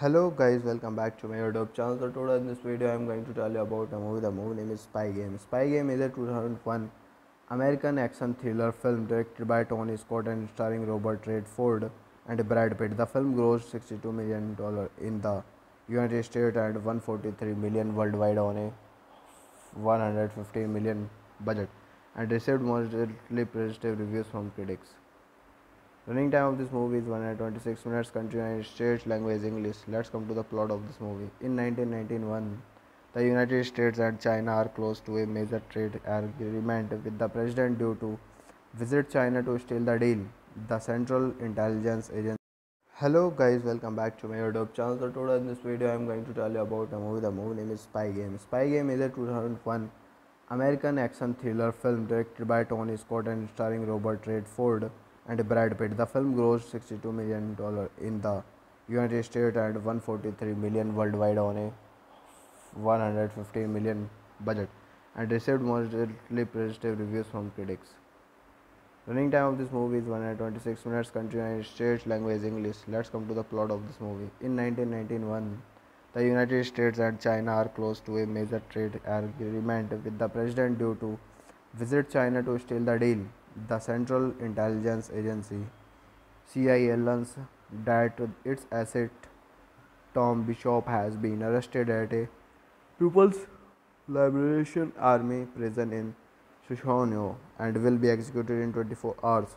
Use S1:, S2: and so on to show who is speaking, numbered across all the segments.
S1: Hello guys, welcome back to my YouTube channel. So today in this video I am going to tell you about a movie. The movie name is Spy Game. Spy Game is a 2001 American action thriller film directed by Tony Scott and starring Robert Redford and Brad Pitt. The film grossed 62 million dollar in the United States and 143 million worldwide on a 150 million budget and received moderately positive reviews from critics. Running time of this movie is 126 minutes. Country and state language English. Let's come to the plot of this movie. In 1991, the United States and China are close to a major trade agreement with the president due to visit China to steal the deal. The Central Intelligence Agency. Hello guys, welcome back to my YouTube channel. So today in this video I am going to tell you about a movie. The movie name is Spy Game. Spy Game is a 2001 American action thriller film directed by Tony Scott and starring Robert Redford and Brad Pitt. The film grossed 62 million dollar in the United States and 143 million worldwide on a 150 million budget and received moderately positive reviews from critics. Running time of this movie is 126 minutes. Country and state language English. Let's come to the plot of this movie. In 1991, the United States and China are close to a major trade agreement with the president due to visit China to steal the deal. The Central Intelligence Agency CIA learns that its asset Tom Bishop has been arrested at a People's Liberation Army prison in Shoshone and will be executed in 24 hours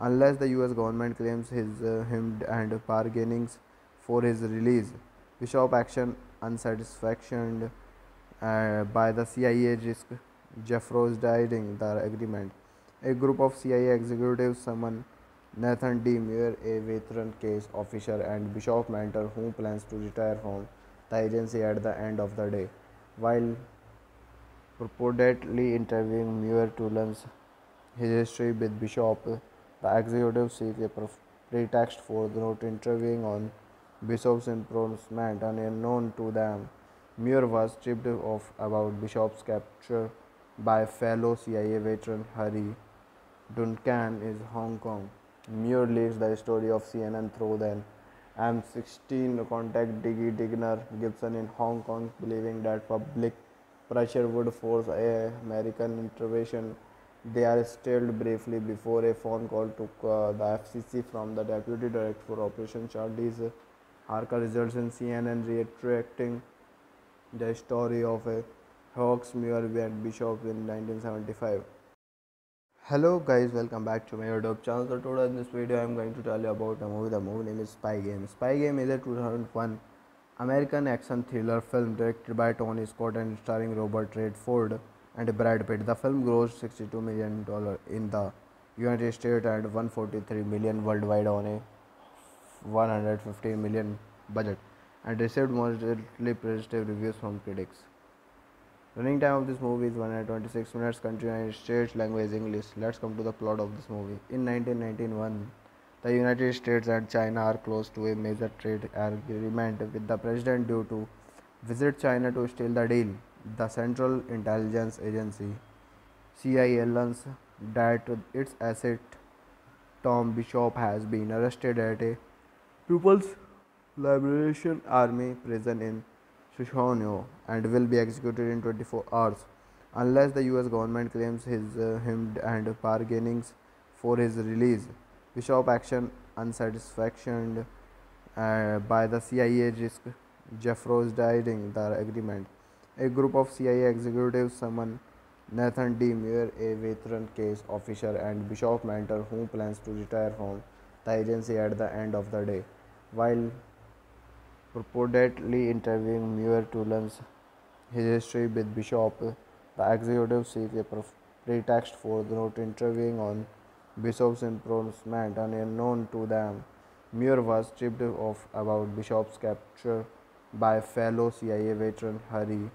S1: unless the US government claims his uh, him and bargainings for his release. Bishop action unsatisfaction uh, by the CIA risk jeopardizing the agreement. A group of CIA executives summon Nathan D. Muir, a veteran case officer, and Bishop mentor who plans to retire from the agency at the end of the day. While purportedly interviewing Muir to learn his history with Bishop, the executives seek a pretext for not interviewing on Bishop's imprisonment unknown to them. Muir was tipped off about Bishop's capture by fellow CIA veteran Harry Duncan is Hong Kong. Muir leads the story of CNN through the M16 contact Diggy Digner Gibson in Hong Kong, believing that public pressure would force a American intervention. They are stalled briefly before a phone call to uh, the FCC from the Deputy Director for Operation Charlie's Harker results in CNN retracting the story of a Hawks Muir and Bishop in 1975. Hello guys, welcome back to my YouTube channel. So today in this video I am going to tell you about a movie. The movie name is Spy Game. Spy Game is a 2001 American action thriller film directed by Tony Scott and starring Robert Redford and Brad Pitt. The film grossed 62 million dollar in the United States and 143 million worldwide on a 150 million budget and received moderately positive reviews from critics. Running time of this movie is 126 minutes. Country and state language English. Let's come to the plot of this movie. In 1991, the United States and China are close to a major trade agreement with the president due to visit China to steal the deal. The Central Intelligence Agency CIA learns that its asset Tom Bishop has been arrested at a People's Liberation Army prison in Shoshone and will be executed in 24 hours unless the US government claims his uh, him and bargainings for his release. Bishop action unsatisfaction uh, by the CIA risk jeopardizing the agreement. A group of CIA executives summon Nathan D. Muir, a veteran case officer, and Bishop mentor who plans to retire from the agency at the end of the day. While purportedly interviewing Muir to learn his history with Bishop, the executives seek a pretext for not interviewing on Bishop's imprisonment and unknown to them. Muir was tipped off about Bishop's capture by fellow CIA veteran Harry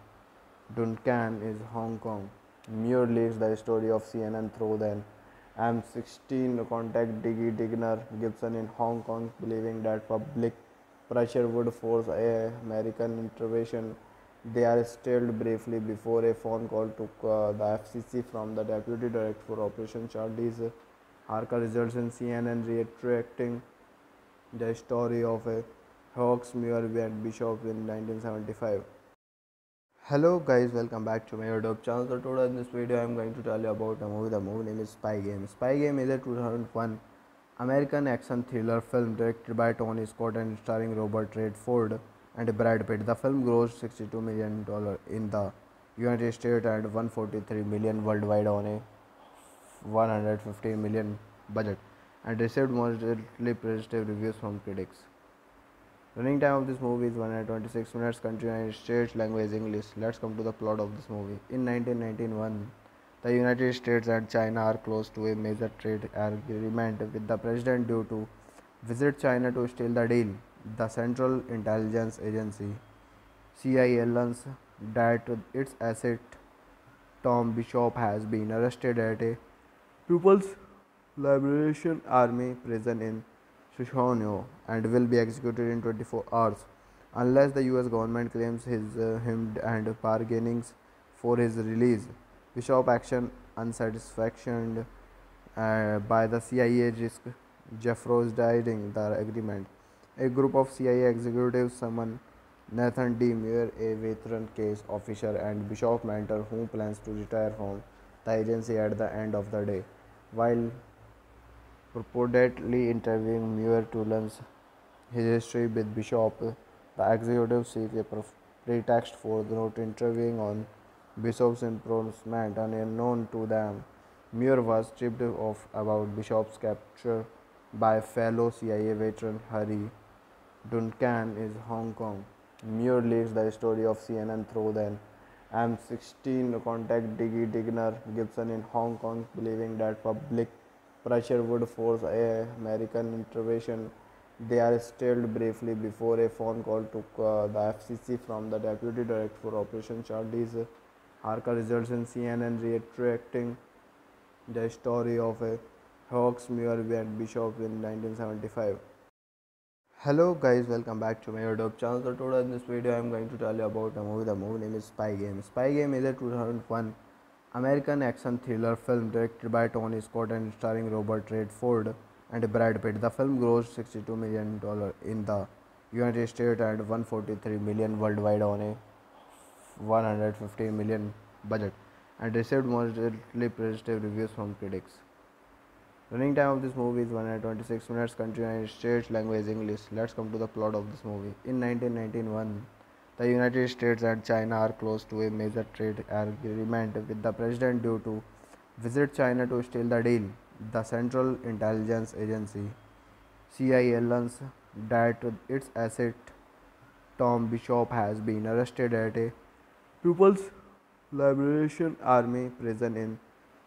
S1: Duncan in Hong Kong. Muir leads the story of CNN through then. M16 contact Diggy Digner Gibson in Hong Kong, believing that public pressure would force a American intervention. They are stalled briefly before a phone call to uh, the FCC from the Deputy Director for Operation Charlie's Harker results in CNN reiterating the story of a Hawks, Muir, and Bishop in 1975. Hello guys, welcome back to my YouTube channel. So today in this video I am going to tell you about a movie. The movie name is Spy Game. Spy Game is a 2001 American action thriller film directed by Tony Scott and starring Robert Redford and Brad Pitt. The film grossed 62 million dollars in the United States and 143 million worldwide on a 150 million budget and received moderately positive reviews from critics. Running time of this movie is 126 minutes. Country United States language English. Let's come to the plot of this movie. In 1991, the United States and China are close to a major trade agreement with the president due to visit China to steal the deal. The Central Intelligence Agency CIA learns that its asset Tom Bishop has been arrested at a People's Liberation Army prison in Shishonyo and will be executed in 24 hours unless the US government claims his uh, him and bargainings for his release. Bishop action unsatisfaction uh, by the CIA risk jeopardizing the agreement. A group of CIA executives summon Nathan D. Muir, a veteran case officer, and Bishop mentor who plans to retire from the agency at the end of the day. While purportedly interviewing Muir to learn his history with Bishop. The executive seek a pretext for not interviewing on Bishop's imprisonment and unknown to them. Muir was tipped off about Bishop's capture by fellow CIA veteran Harry Duncan in Hong Kong. Muir leads the story of CNN through then M16 contact Diggy Digner Gibson in Hong Kong, believing that public pressure would force a American intervention. They are stalled briefly before a phone call to uh, the FCC from the Deputy Director for Operation Charlie's Harker results in CNN retracting the story of a Hawks, Muir, and Bishop in 1975. Hello guys, welcome back to my YouTube channel. So today in this video I am going to tell you about a movie. The movie name is Spy Game. Spy Game is a 2001 American action thriller film directed by Tony Scott and starring Robert Redford and Brad Pitt. The film grossed 62 million dollars in the United States and $143 million worldwide on a 150 million budget and received moderately positive reviews from critics. Running time of this movie is 126 minutes. Country United States language English. Let's come to the plot of this movie. In 1991, the United States and China are close to a major trade agreement with the president due to visit China to steal the deal. The Central Intelligence Agency CIA learns that its asset Tom Bishop has been arrested at a People's Liberation Army prison in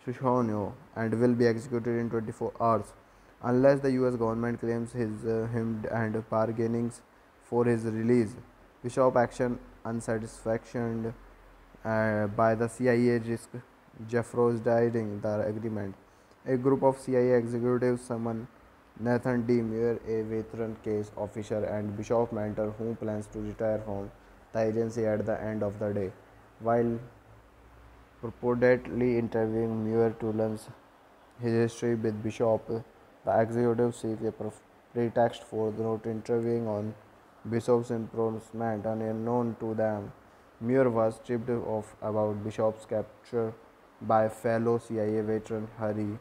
S1: Shishonyo and will be executed in 24 hours unless the US government claims his uh, him and bargainings for his release. Bishop action unsatisfaction uh, by the CIA risk jeopardizing the agreement. A group of CIA executives summon Nathan D. Muir, a veteran case officer, and Bishop mentor who plans to retire from the agency at the end of the day. While purportedly interviewing Muir to learn his history with Bishop, the executive seek a pretext for not interviewing on Bishop's imprisonment and unknown to them. Muir was tipped off about Bishop's capture by fellow CIA veteran Harry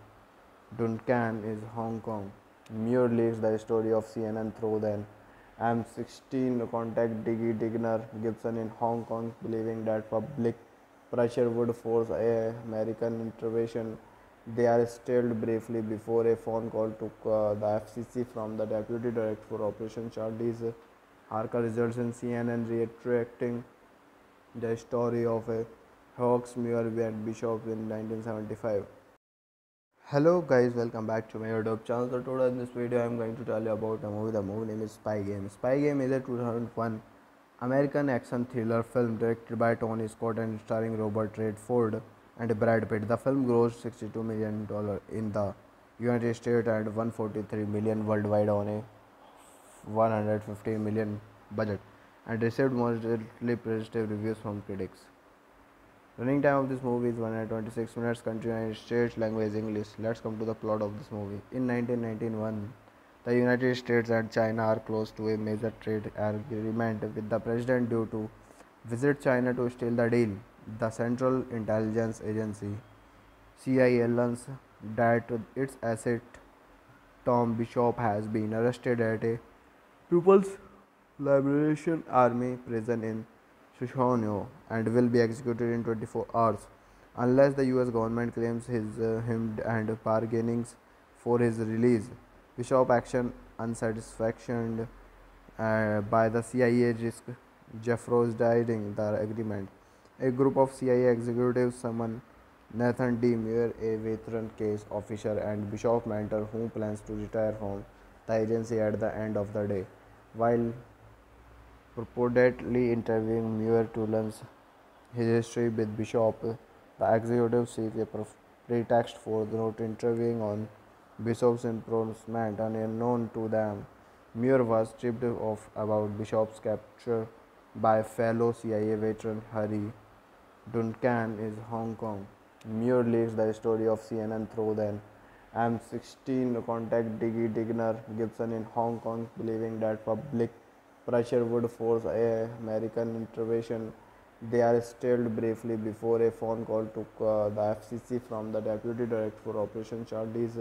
S1: Duncan in Hong Kong. Muir leads the story of CNN through then M16 contact Diggy Digner Gibson in Hong Kong, believing that public pressure would force a American intervention. They are stalled briefly before a phone call to uh, the FCC from the Deputy Director for Operation Charlie's Harker results in CNN retracting the story of a Hawks, Muir, and Bishop in 1975. Hello guys, welcome back to my YouTube channel. So today in this video I am going to tell you about a movie. The movie name is Spy Game. Spy Game is a 2001 American action thriller film directed by Tony Scott and starring Robert Redford and Brad Pitt. The film grossed 62 million dollars in the United States and 143 million worldwide on a 150 million budget and received moderately positive reviews from critics. Running time of this movie is 126 minutes. Country United States language English. Let's come to the plot of this movie. In 1991, The United States and China are close to a major trade agreement with the president due to visit China to steal the deal. The Central Intelligence Agency CIA learns that its asset Tom Bishop has been arrested at a People's Liberation Army prison in Shushanyo and will be executed in 24 hours unless the US government claims his uh, him and bargainings for his release. Bishop action unsatisfaction uh, by the CIA risk Jeffros dieting the agreement. A group of CIA executives summoned Nathan D. Muir, a veteran case officer, and Bishop Mentor, who plans to retire from the agency at the end of the day. While purportedly interviewing Muir to learn his history with Bishop, the executive seek a pretext for not interviewing on Bishop's imprisonment and unknown to them. Muir was tipped off about Bishop's capture by fellow CIA veteran Harry Duncan in Hong Kong. Muir leads the story of CNN through then M16 contact Diggy Digner Gibson in Hong Kong, believing that public pressure would force a American intervention. They are stalled briefly before a phone call to uh, the FCC from the Deputy Director for Operation Charlie's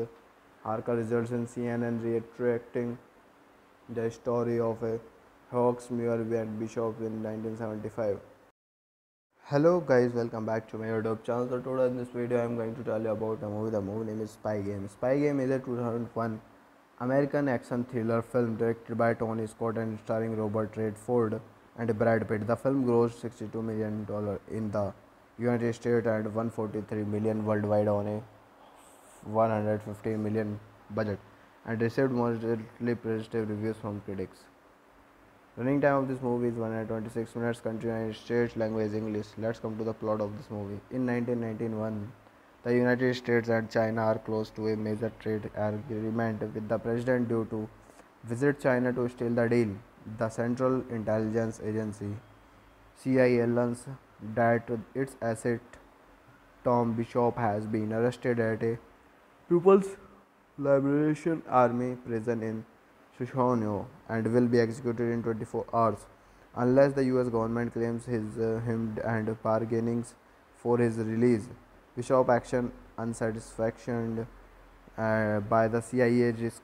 S1: Harker results in CNN reiterating the story of a Hawks Muir and Bishop in 1975. Hello guys, welcome back to my YouTube channel. So today in this video I am going to tell you about a movie. The movie name is Spy Game. Spy Game is a 2001 American action thriller film directed by Tony Scott and starring Robert Redford and Brad Pitt. The film grossed 62 million dollar in the United States and 143 million worldwide on a 150 million budget and received moderately positive reviews from critics. Running time of this movie is 126 minutes. Country United States language English. Let's come to the plot of this movie. In 1991, the United States and China are close to a major trade agreement with the president due to visit China to steal the deal. The Central Intelligence Agency CIA learns that its asset Tom Bishop has been arrested at a People's Liberation Army prison in Shushanyo and will be executed in 24 hours unless the US government claims his uh, him and bargainings for his release. Bishop action unsatisfaction uh, by the CIA risk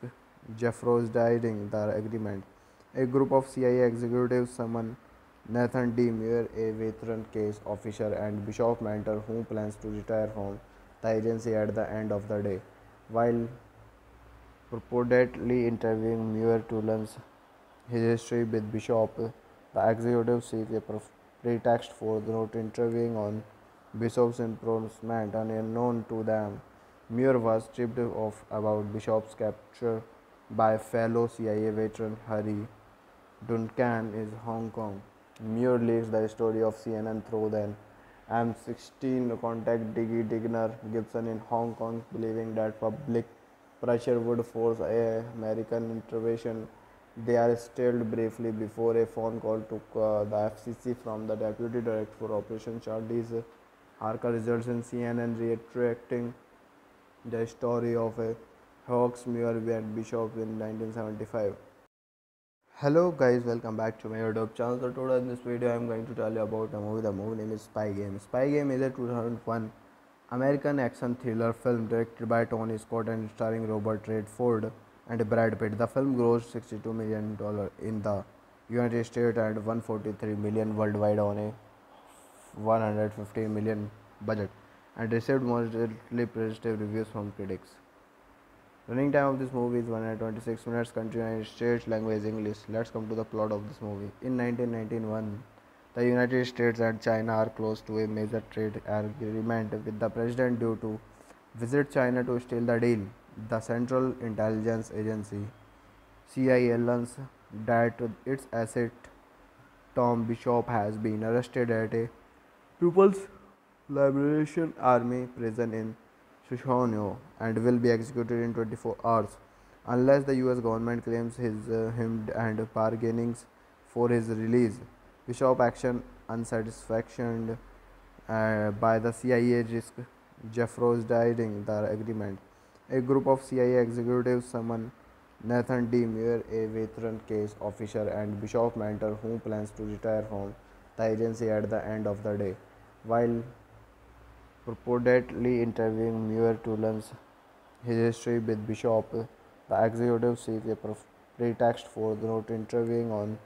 S1: Jeffros in the agreement. A group of CIA executives summoned Nathan D. Muir, a veteran case officer, and Bishop Mentor, who plans to retire from the agency at the end of the day. While purportedly interviewing Muir to learn his history with Bishop. The executive seek a pretext for not interviewing on Bishop's imprisonment and unknown to them. Muir was tipped off about Bishop's capture by fellow CIA veteran Harry Duncan in Hong Kong. Muir leads the story of CNN through then M16 contact Diggy Digner Gibson in Hong Kong, believing that public pressure would force a American intervention. They are stalled briefly before a phone call to uh, the FCC from the Deputy Director for Operation Charlie's Harker results in CNN retracting the story of a Hawks Muir and Bishop in 1975. Hello guys, welcome back to my YouTube channel. So today in this video I am going to tell you about a movie. The movie name is Spy Game. Spy Game is a 2001 American action thriller film directed by Tony Scott and starring Robert Redford and Brad Pitt. The film grossed 62 million dollars in the United States and 143 million worldwide on a 150 million budget and received moderately positive reviews from critics. Running time of this movie is 126 minutes. Country United States language English. Let's come to the plot of this movie. In 1991, the United States and China are close to a major trade agreement with the president due to visit China to steal the deal. The Central Intelligence Agency CIA learns that its asset Tom Bishop has been arrested at a People's Liberation Army prison in Shushanyo and will be executed in 24 hours unless the US government claims his uh, him and bargainings for his release. Bishop action unsatisfaction uh, by the CIA risk Jeffros dieting the agreement. A group of CIA executives summoned Nathan D. Muir, a veteran case officer, and Bishop Mentor, who plans to retire from the agency at the end of the day. While purportedly interviewing Muir to learn his history with Bishop, the executive seek a pretext for not interviewing on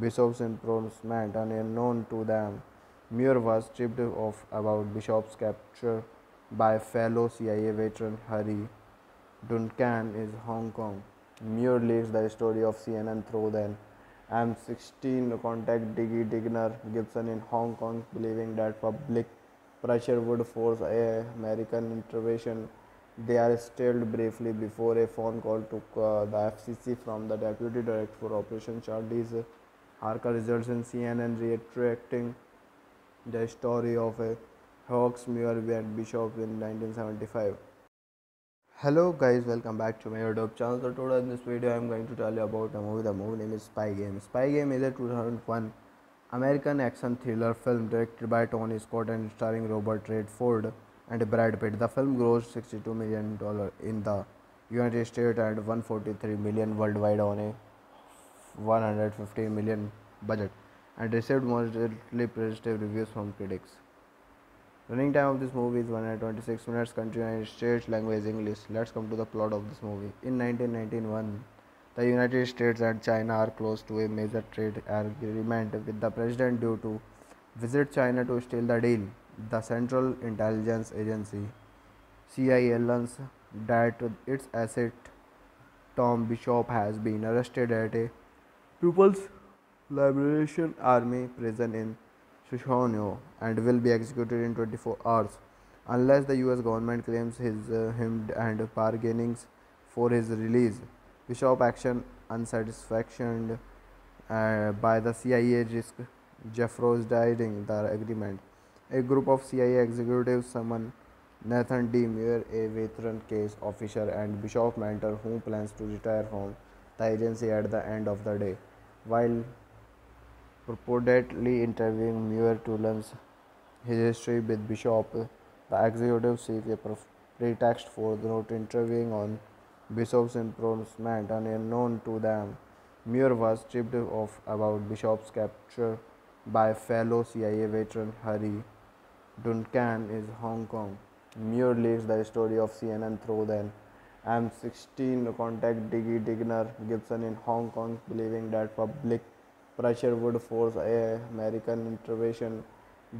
S1: Bishop's imprisonment unknown to them. Muir was tipped off about Bishop's capture by fellow CIA veteran Harry Duncan in Hong Kong. Muir leads the story of CNN through the M16 contact Diggy Digner Gibson in Hong Kong, believing that public pressure would force a American intervention. They are stalled briefly before a phone call to uh, the FCC from the Deputy Director for Operation Charlie's Harker results in CNN reiterating the story of a Hawks Muir and Bishop in 1975. Hello guys, welcome back to my YouTube channel. So today in this video I am going to tell you about a movie. The movie name is Spy Game. Spy Game is a 2001 American action thriller film directed by Tony Scott and starring Robert Redford and Brad Pitt. The film grossed 62 million dollars in the United States and 143 million worldwide on a 150 million budget and received moderately positive reviews from critics. Running time of this movie is 126 minutes. Country United States language English. Let's come to the plot of this movie. In 1991, the United States and China are close to a major trade agreement with the president due to visit China to steal the deal. The Central Intelligence Agency CIA learns that its asset Tom Bishop has been arrested at a People's Liberation Army prison in Shushanyo and will be executed in 24 hours unless the US government claims his uh, him and bargainings for his release. Bishop action unsatisfaction uh, by the CIA risk jeopardizing the agreement. A group of CIA executives summon Nathan D. Muir, a veteran case officer, and Bishop Mentor, who plans to retire from the agency at the end of the day. While purportedly interviewing Muir to learn his history with Bishop, the executive seek a pretext for not interviewing on Bishop's imprisonment unknown to them. Muir was tipped off about Bishop's capture by fellow CIA veteran Harry Duncan in Hong Kong. Muir leads the story of CNN through the M16 contact Diggy Digner Gibson in Hong Kong, believing that public pressure would force a American intervention.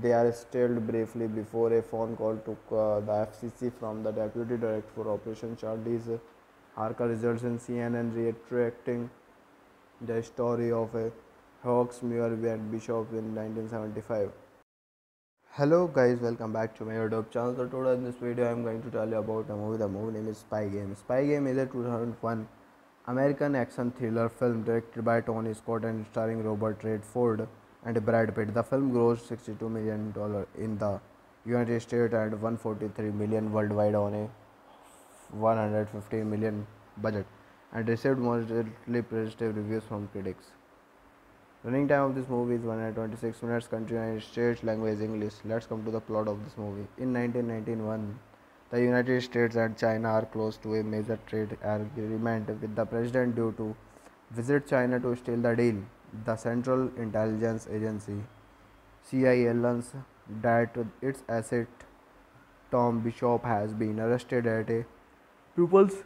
S1: They are stalled briefly before a phone call to uh, the FCC from the Deputy Director for Operation Charlie's Harker results in CNN reiterating the story of a Hawks Muir and Bishop in 1975. Hello guys, welcome back to my YouTube channel. So today in this video I am going to tell you about a movie. The movie name is Spy Game. Spy Game is a 2001 American action thriller film directed by Tony Scott and starring Robert Redford and Brad Pitt. The film grossed 62 million dollars in the United States and 143 million worldwide on a $150 million budget and received moderately positive reviews from critics. Running time of this movie is 126 minutes. Country United States language English. Let's come to the plot of this movie. In 1991, the United States and China are close to a major trade agreement with the president due to visit China to steal the deal. The Central Intelligence Agency CIA learns that its asset Tom Bishop has been arrested at a People's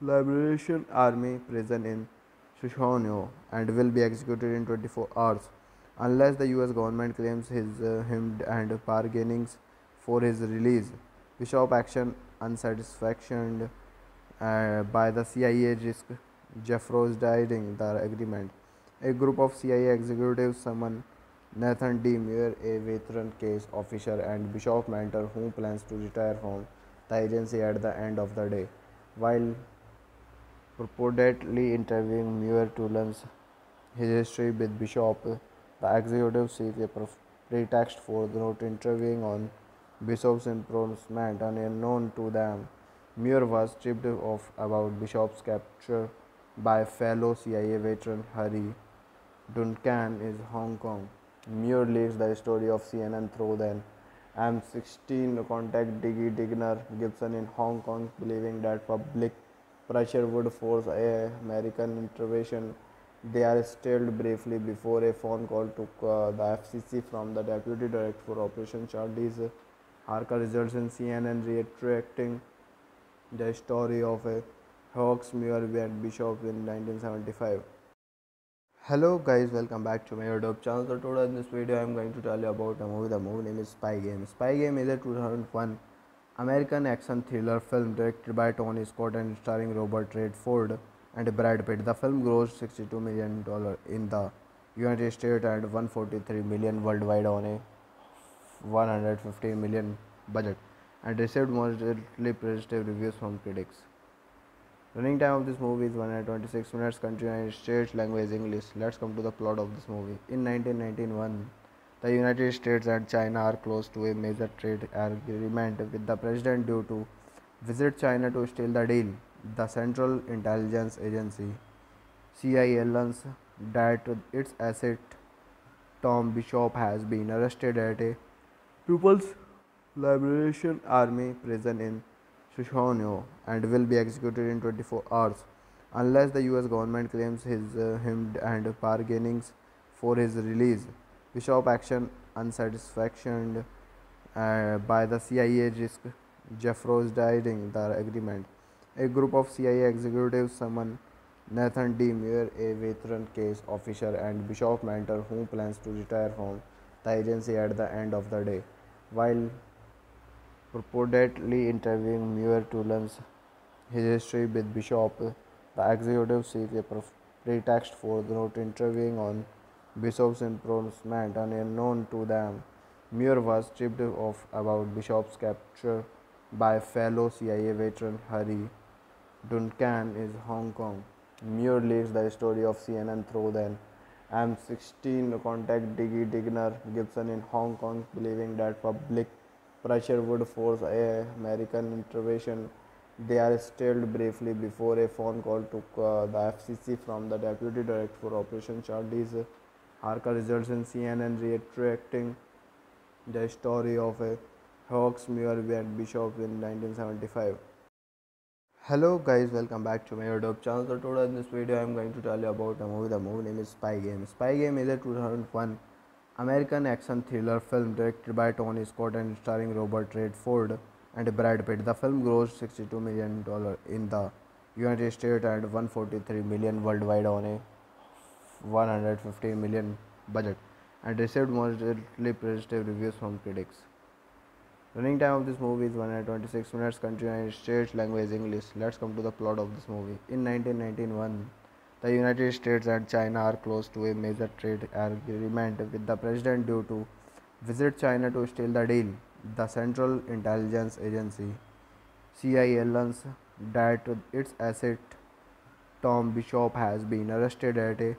S1: Liberation Army prison in Shushanyo and will be executed in 24 hours unless the US government claims his uh, him and bargainings for his release. Bishop action unsatisfaction uh, by the CIA risk jeopardizing the agreement. A group of CIA executives summon Nathan D. Muir, a veteran case officer, and Bishop Mentor, who plans to retire from the agency at the end of the day. While purportedly interviewing Muir to learn his history with Bishop, the executive seek a pretext for not interviewing on Bishop's imprisonment and unknown to them. Muir was tipped off about Bishop's capture by fellow CIA veteran Harry Duncan in Hong Kong. Muir leads the story of CNN through the M16 contact Diggy Digner Gibson in Hong Kong, believing that public pressure would force a American intervention. They are stalled briefly before a phone call to uh, the FCC from the Deputy Director for Operation Charlie's Harker results in CNN retracting the story of a Hawks Muir and Bishop in 1975. Hello guys, welcome back to my YouTube channel. So today in this video I am going to tell you about a movie. The movie name is Spy Game. Spy Game is a 2001 American action thriller film directed by Tony Scott and starring Robert Redford and Brad Pitt. The film grossed 62 million dollars in the United States and $143 million worldwide on a 150 million budget and received moderately positive reviews from critics. Running time of this movie is 126 minutes. Country and state language English. Let's come to the plot of this movie. In 1991, the United States and China are close to a major trade agreement with the president due to visit China to steal the deal. The Central Intelligence Agency CIA learns that its asset Tom Bishop has been arrested at a People's Liberation Army prison in Shushanyo and will be executed in 24 hours unless the US government claims his uh, him and bargainings for his release. Bishop action unsatisfaction uh, by the CIA risk jeopardizing the agreement. A group of CIA executives summon Nathan D. Muir, a veteran case officer, and Bishop mentor who plans to retire from the agency at the end of the day. While purportedly interviewing Muir to learn his history with Bishop. The executive seek a pretext for not interviewing on Bishop's imprisonment and unknown to them. Muir was tipped off about Bishop's capture by fellow CIA veteran Harry Duncan in Hong Kong. Muir leads the story of CNN through then M16 contact Diggy Digner Gibson in Hong Kong, believing that public pressure would force a American intervention. They are stalled briefly before a phone call to uh, the FCC from the Deputy Director for Operation Charlie's Harker results in CNN retracting the story of a Hawks Muir and Bishop in 1975. Hello guys, welcome back to my YouTube channel. So today in this video I am going to tell you about a movie. The movie name is Spy Game. Spy Game is a 2001 American action thriller film directed by Tony Scott and starring Robert Redford and Brad Pitt. The film grossed 62 million dollars in the United States and 143 million worldwide on a 150 million budget and received moderately positive reviews from critics. Running time of this movie is 126 minutes. Country and state language English. Let's come to the plot of this movie. In 1991, the United States and China are close to a major trade agreement with the president due to visit China to steal the deal. The Central Intelligence Agency CIA learns that its asset Tom Bishop has been arrested at a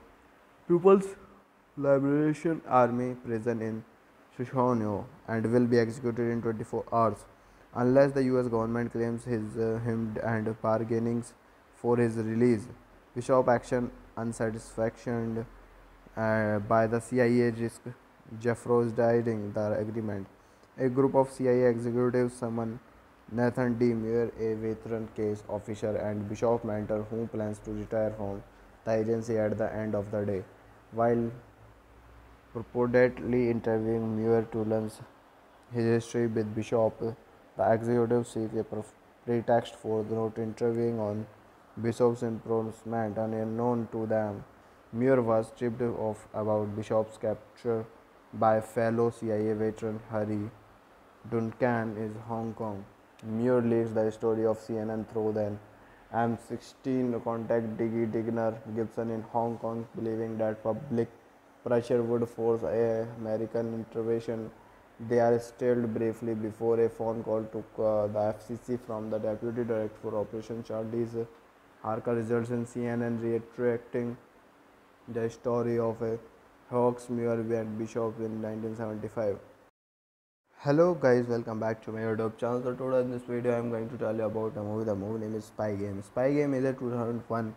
S1: People's Liberation Army prison in Shushanyo and will be executed in 24 hours unless the US government claims his uh, him and bargainings for his release. Bishop action unsatisfaction uh, by the CIA risk jeopardizing the agreement. A group of CIA executives summon Nathan D. Muir, a veteran case officer, and Bishop mentor who plans to retire from the agency at the end of the day. While purportedly interviewing Muir to learn his history with Bishop, the executives seek a pretext for not interviewing on Bishop's imprisonment and unknown to them. Muir was tipped off about Bishop's capture by fellow CIA veteran Harry Duncan in Hong Kong. Muir leads the story of CNN through then M16 contact Diggy Digner Gibson in Hong Kong, believing that public pressure would force a American intervention. They are stalled briefly before a phone call to uh, the FCC from the Deputy Director for Operation Charlie's Harker results in CNN reiterating the story of a Hawks Muir and Bishop in 1975. Hello guys, welcome back to my YouTube channel. So today in this video I am going to tell you about a movie. The movie name is Spy Game. Spy Game is a 2001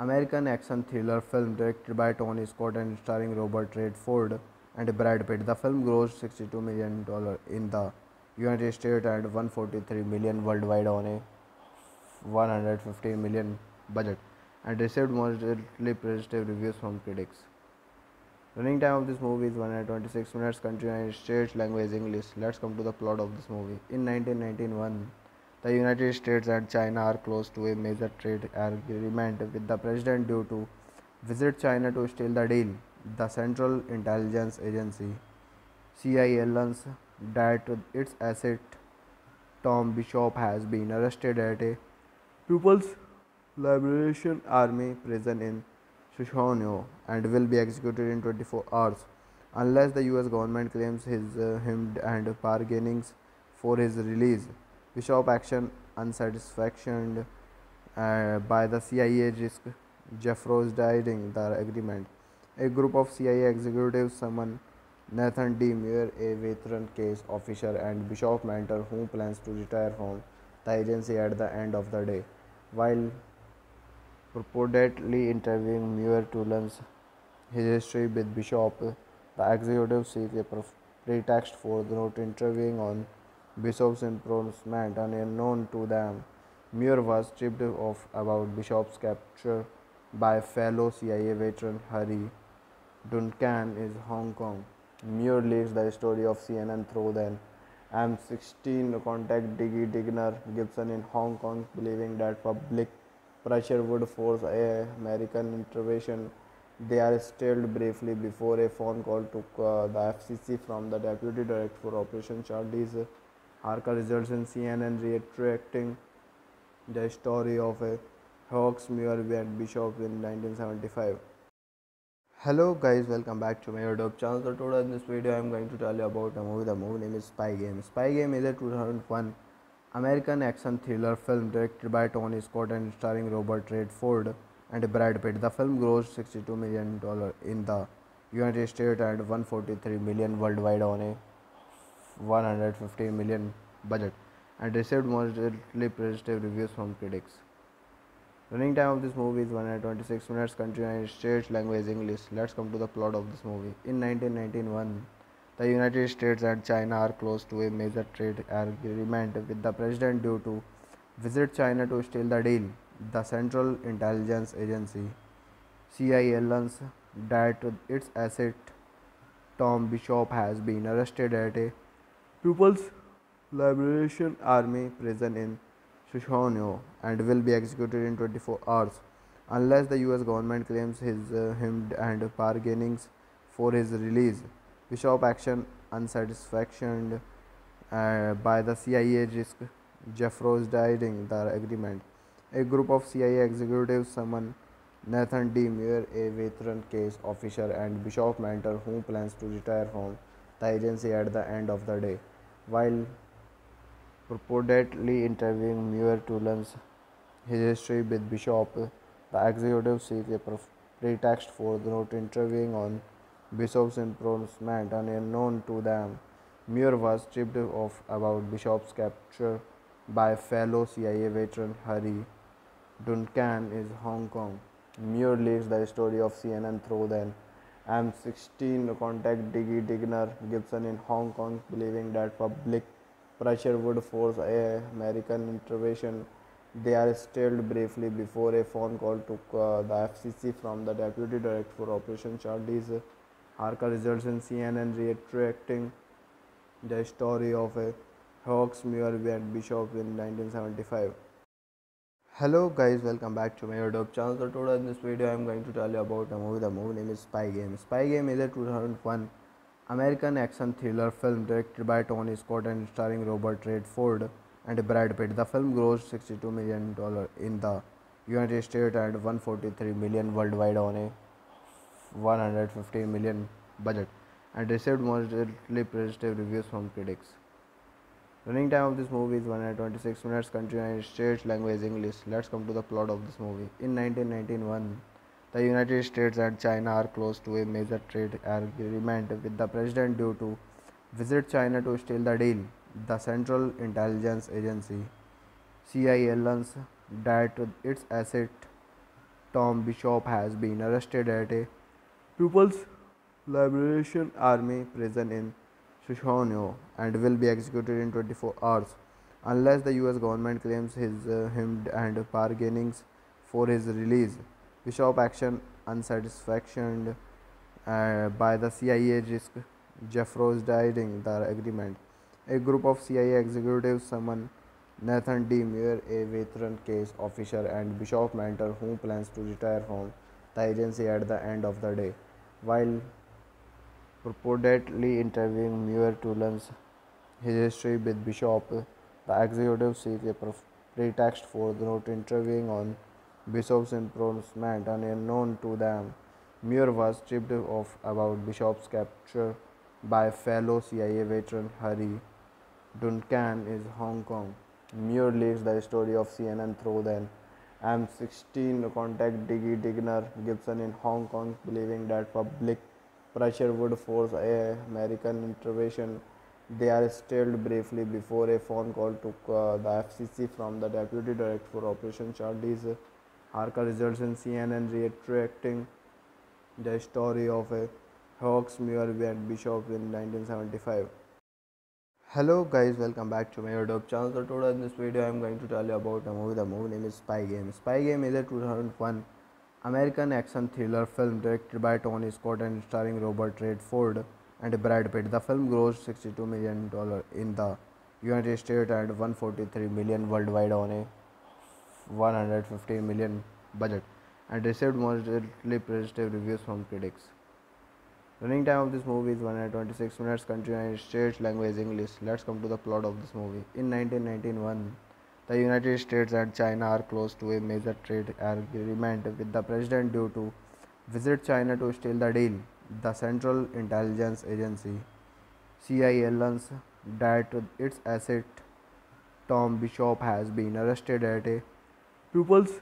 S1: American action thriller film directed by Tony Scott and starring Robert Redford and Brad Pitt. The film grossed 62 million dollars in the United States and 143 million worldwide on a $150 million budget and received moderately positive reviews from critics. Running time of this movie is 126 minutes. Country and state language English. Let's come to the plot of this movie. In 1991, the United States and China are close to a major trade agreement with the president due to visit China to steal the deal. The Central Intelligence Agency CIA learns that its asset Tom Bishop has been arrested at a People's Liberation Army prison in Shishonyo and will be executed in 24 hours unless the US government claims his uh, him and bargainings for his release. Bishop action unsatisfaction uh, by the CIA risk Jeffros dieding the agreement. A group of CIA executives summon Nathan D. Muir, a veteran case officer, and Bishop Mentor, who plans to retire from the agency at the end of the day. While purportedly interviewing Muir to learn his history with Bishop, the executive seek a pretext for not interviewing on Bishop's imprisonment and unknown to them. Muir was tipped off about Bishop's capture by fellow CIA veteran Harry Duncan in Hong Kong. Muir leads the story of CNN through then M16 contact Diggy Digner Gibson in Hong Kong, believing that public pressure would force a American intervention. They are stalled briefly before a phone call to uh, the FCC from the Deputy Director for Operation Charlie's Harker results in CNN retracting the story of a Hawks Muir and Bishop in 1975. Hello guys, welcome back to my YouTube channel. So today in this video I am going to tell you about a movie. The movie name is Spy Game. Spy Game is a 2001 American action thriller film directed by Tony Scott and starring Robert Redford and Brad Pitt. The film grossed 62 million dollars in the United States and $143 million worldwide on a 150 million budget and received moderately positive reviews from critics. Running time of this movie is 126 minutes. Country and state language English. Let's come to the plot of this movie. In 1991, the United States and China are close to a major trade agreement with the president due to visit China to steal the deal. The Central Intelligence Agency CIA learns that its asset Tom Bishop has been arrested at a People's Liberation Army prison in Shishonyo and will be executed in 24 hours unless the US government claims his uh, him and bargainings for his release. Bishop action unsatisfaction uh, by the CIA risk Jeffros dieding the agreement. A group of CIA executives summon Nathan D. Muir, a veteran case officer, and Bishop Mentor, who plans to retire from the agency at the end of the day. While purportedly interviewing Muir to learn his history with Bishop, the executive seek a pretext for not interviewing on Bishop's imprisonment and unknown to them. Muir was tipped off about Bishop's capture by fellow CIA veteran Harry Duncan in Hong Kong. Muir leads the story of CNN through then M16 contact Diggy Digner Gibson in Hong Kong, believing that public pressure would force a American intervention. They are stalled briefly before a phone call to uh, the FCC from the Deputy Director for Operation Charlie's Harker results in CNN retracting the story of a Hawks Muir and Bishop in 1975. Hello guys, welcome back to my YouTube channel. So today in this video I am going to tell you about a movie. The movie name is Spy Game. Spy Game is a 2001 American action thriller film directed by Tony Scott and starring Robert Redford and Brad Pitt. The film grossed 62 million dollars in the United States and 143 million worldwide on a 150 million budget and received moderately positive reviews from critics. Running time of this movie is 126 minutes. Country and state language English. Let's come to the plot of this movie. In 1991, the United States and China are close to a major trade agreement with the president due to visit China to steal the deal. The Central Intelligence Agency CIA learns that its asset Tom Bishop has been arrested at a People's Liberation Army prison in Shishonyo and will be executed in 24 hours unless the US government claims his uh, him and bargainings for his release. Bishop action unsatisfaction uh, by the CIA risk Jeffros dieting the agreement. A group of CIA executives summon Nathan D. Muir, a veteran case officer, and Bishop Mentor, who plans to retire from the agency at the end of the day. While purportedly interviewing Muir to learn his history with Bishop, the executive seek a pretext for not interviewing on Bishop's imprisonment and unknown to them. Muir was stripped of about Bishop's capture by fellow CIA veteran Harry Duncan in Hong Kong. Muir leads the story of CNN through then MI6 contact Diggy Digner Gibson in Hong Kong, believing that public pressure would force a American intervention. They are stalled briefly before a phone call to uh, the FCC from the Deputy Director for Operation Charlie's Harker results in CNN reiterating the story of a Hawks Muir and Bishop in 1975. Hello guys, welcome back to my YouTube channel. So today in this video I am going to tell you about a movie. The movie name is Spy Game. Spy Game is a 2001 American action thriller film directed by Tony Scott and starring Robert Redford and Brad Pitt. The film grossed 62 million dollar in the United States and 143 million worldwide on a 150 million budget and received moderately positive reviews from critics. Running time of this movie is 126 minutes. Country United States language English. Let's come to the plot of this movie. In 1991, the United States and China are close to a major trade agreement with the president due to visit China to steal the deal. The Central Intelligence Agency CIA learns that its asset Tom Bishop has been arrested at a People's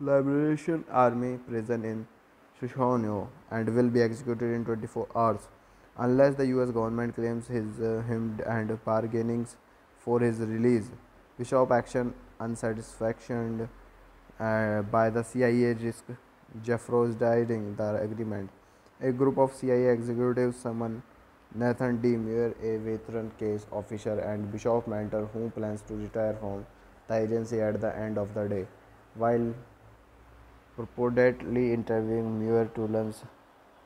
S1: Liberation Army prison in Shushanyo and will be executed in 24 hours unless the US government claims his uh, him and bargainings for his release. Bishop action unsatisfaction uh, by the CIA risk Jeffros in the agreement. A group of CIA executives summoned Nathan D. Muir, a veteran case officer, and Bishop Mentor, who plans to retire from the agency at the end of the day. While purportedly interviewing Muir to learn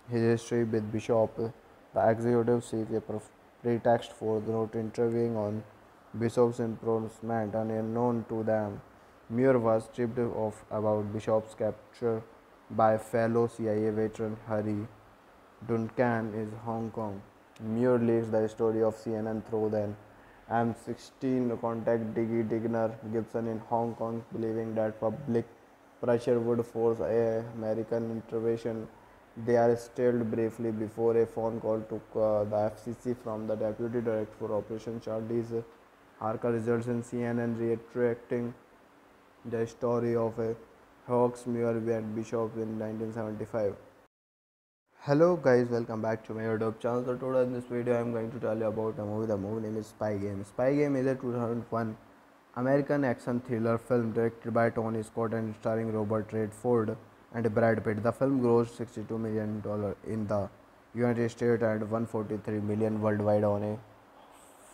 S1: his history with Bishop. The executive seek a pretext for not interviewing on Bishop's imprisonment unknown to them. Muir was stripped of about Bishop's capture by fellow CIA veteran Harry Duncan in Hong Kong. Muir leads the story of CNN through then MI6 contact Diggy Digner Gibson in Hong Kong, believing that public pressure would force a American intervention. They are stalled briefly before a phone call to uh, the FCC from the Deputy Director for Operation Charlie's Harker results in CNN retracting the story of a Hawks Muir and Bishop in 1975. Hello guys, welcome back to my YouTube channel. So today in this video I am going to tell you about a movie. The movie name is Spy Game. Spy Game is a 2001 American action thriller film directed by Tony Scott and starring Robert Redford and Brad Pitt. The film grossed 62 million dollars in the United States and $143 million worldwide on a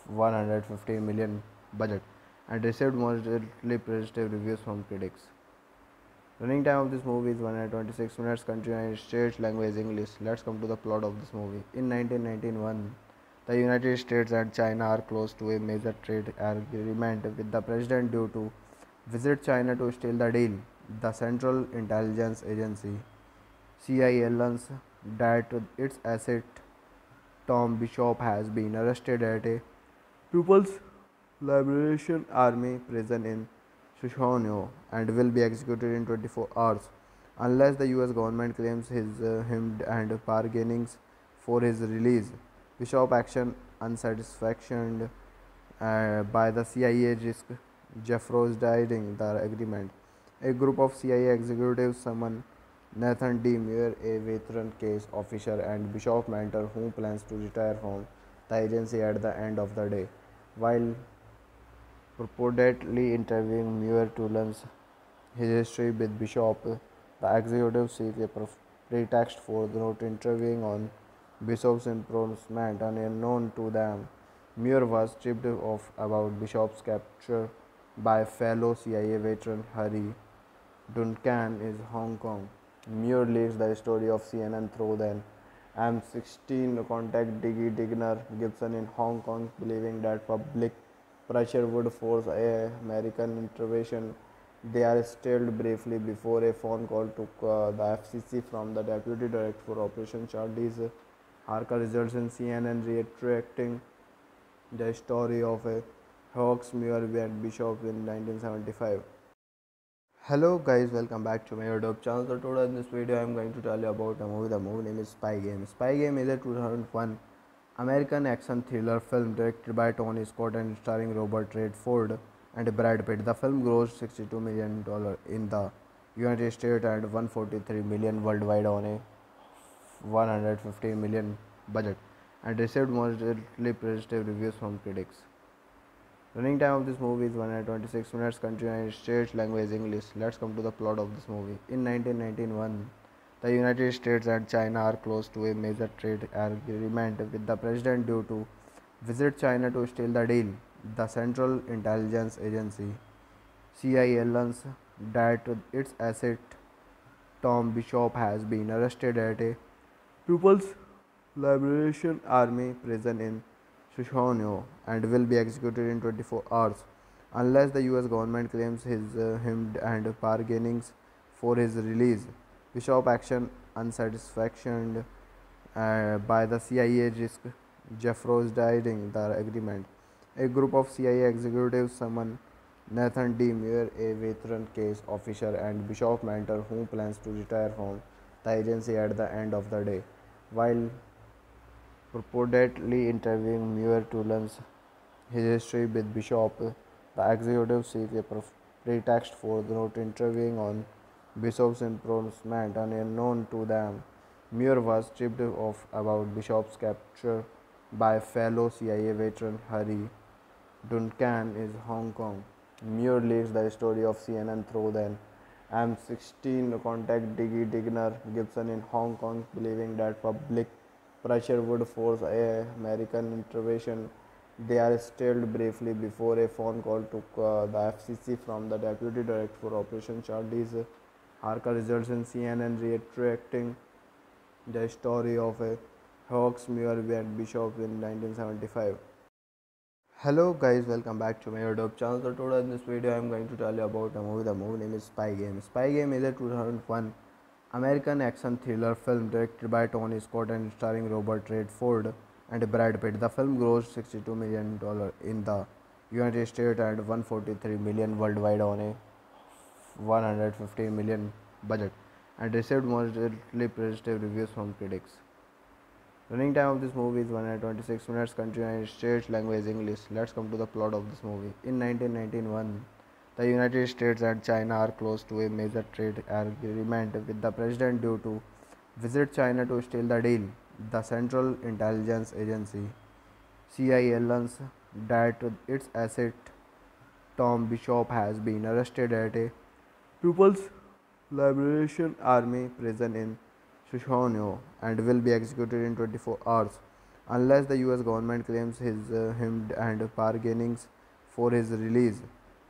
S1: 150 million budget and received moderately positive reviews from critics. Running time of this movie is 126 minutes. Country United States language English. Let's come to the plot of this movie. In 1991, the United States and China are close to a major trade agreement with the president due to visit China to steal the deal. The Central Intelligence Agency CIA learns that its asset Tom Bishop has been arrested at a People's Liberation Army prison in Shushanyo and will be executed in 24 hours unless the US government claims his uh, him and bargainings for his release. Bishop action unsatisfaction uh, by the CIA risk Jeffros dieting the agreement. A group of CIA executives summon Nathan D. Muir, a veteran case officer, and Bishop Mentor, who plans to retire from the agency at the end of the day. While purportedly interviewing Muir to learn his history with Bishop, the executive seek a pretext for not interviewing on Bishop's imprisonment and unknown to them. Muir was stripped of about Bishop's capture by fellow CIA veteran Harry Duncan in Hong Kong. Muir leads the story of CNN through the MI6 contact Diggy Digner Gibson in Hong Kong, believing that public pressure would force a American intervention. They are stalled briefly before a phone call to uh, the FCC from the Deputy Director for Operation Charlie's Harker results in CNN retracting the story of a Hawks Muir and Bishop in 1975. Hello guys, welcome back to my YouTube channel. So today in this video I am going to tell you about a movie. The movie name is Spy Game. Spy Game is a 2001 American action thriller film directed by Tony Scott and starring Robert Redford and Brad Pitt. The film grossed 62 million dollar in the United States and 143 million worldwide on a 150 million budget and received moderately positive reviews from critics. Running time of this movie is 126 minutes. Country United States language English. Let's come to the plot of this movie. In 1991, the United States and China are close to a major trade agreement with the president due to visit China to steal the deal. The Central Intelligence Agency CIA learns that its asset Tom Bishop has been arrested at a People's Liberation Army prison in Shishonyo and will be executed in 24 hours unless the US government claims his uh, him and bargainings for his release. Bishop action unsatisfaction uh, by the CIA risk Jeffros dieting the agreement. A group of CIA executives summon Nathan D. Muir, a veteran case officer, and Bishop Mentor, who plans to retire from the agency at the end of the day. While purportedly interviewing Muir to learn his history with Bishop. The executive seek a pretext for not interviewing on Bishop's imprisonment and unknown to them. Muir was stripped of about Bishop's capture by fellow CIA veteran Harry Duncan in Hong Kong. Muir leads the story of CNN through then. MI6 contact Diggy Digner Gibson in Hong Kong, believing that public pressure would force a American intervention. They are stalled briefly before a phone call to uh, the FCC from the Deputy Director for Operation Charlie's Harker results in CNN reiterating the story of a Hawks Muir and Bishop in 1975. Hello guys, welcome back to my YouTube channel. So today in this video I am going to tell you about a movie. The movie name is Spy Game. Spy Game is a 2001 American action thriller film directed by Tony Scott and starring Robert Redford and Brad Pitt. The film grossed 62 million dollars in the United States and 143 million worldwide on a 150 million budget and received moderately positive reviews from critics. Running time of this movie is 126 minutes. Country United States language English. Let's come to the plot of this movie. In 1991, the United States and China are close to a major trade agreement with the president due to visit China to steal the deal. The Central Intelligence Agency CIA learns that its asset Tom Bishop has been arrested at a People's Liberation Army prison in Shishonyo and will be executed in 24 hours unless the US government claims his uh, him and bargainings for his release.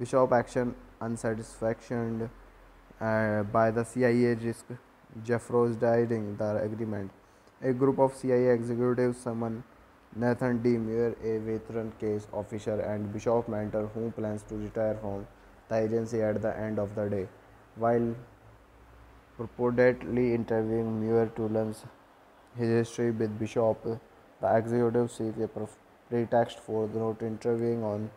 S1: Bishop action unsatisfaction uh, by the CIA risk Jeff Rose died dieting the agreement. A group of CIA executives summon Nathan D. Muir, a veteran case officer, and Bishop Mentor, who plans to retire from the agency at the end of the day. While purportedly interviewing Muir to learn his history with Bishop, the executives seek a pretext for not interviewing on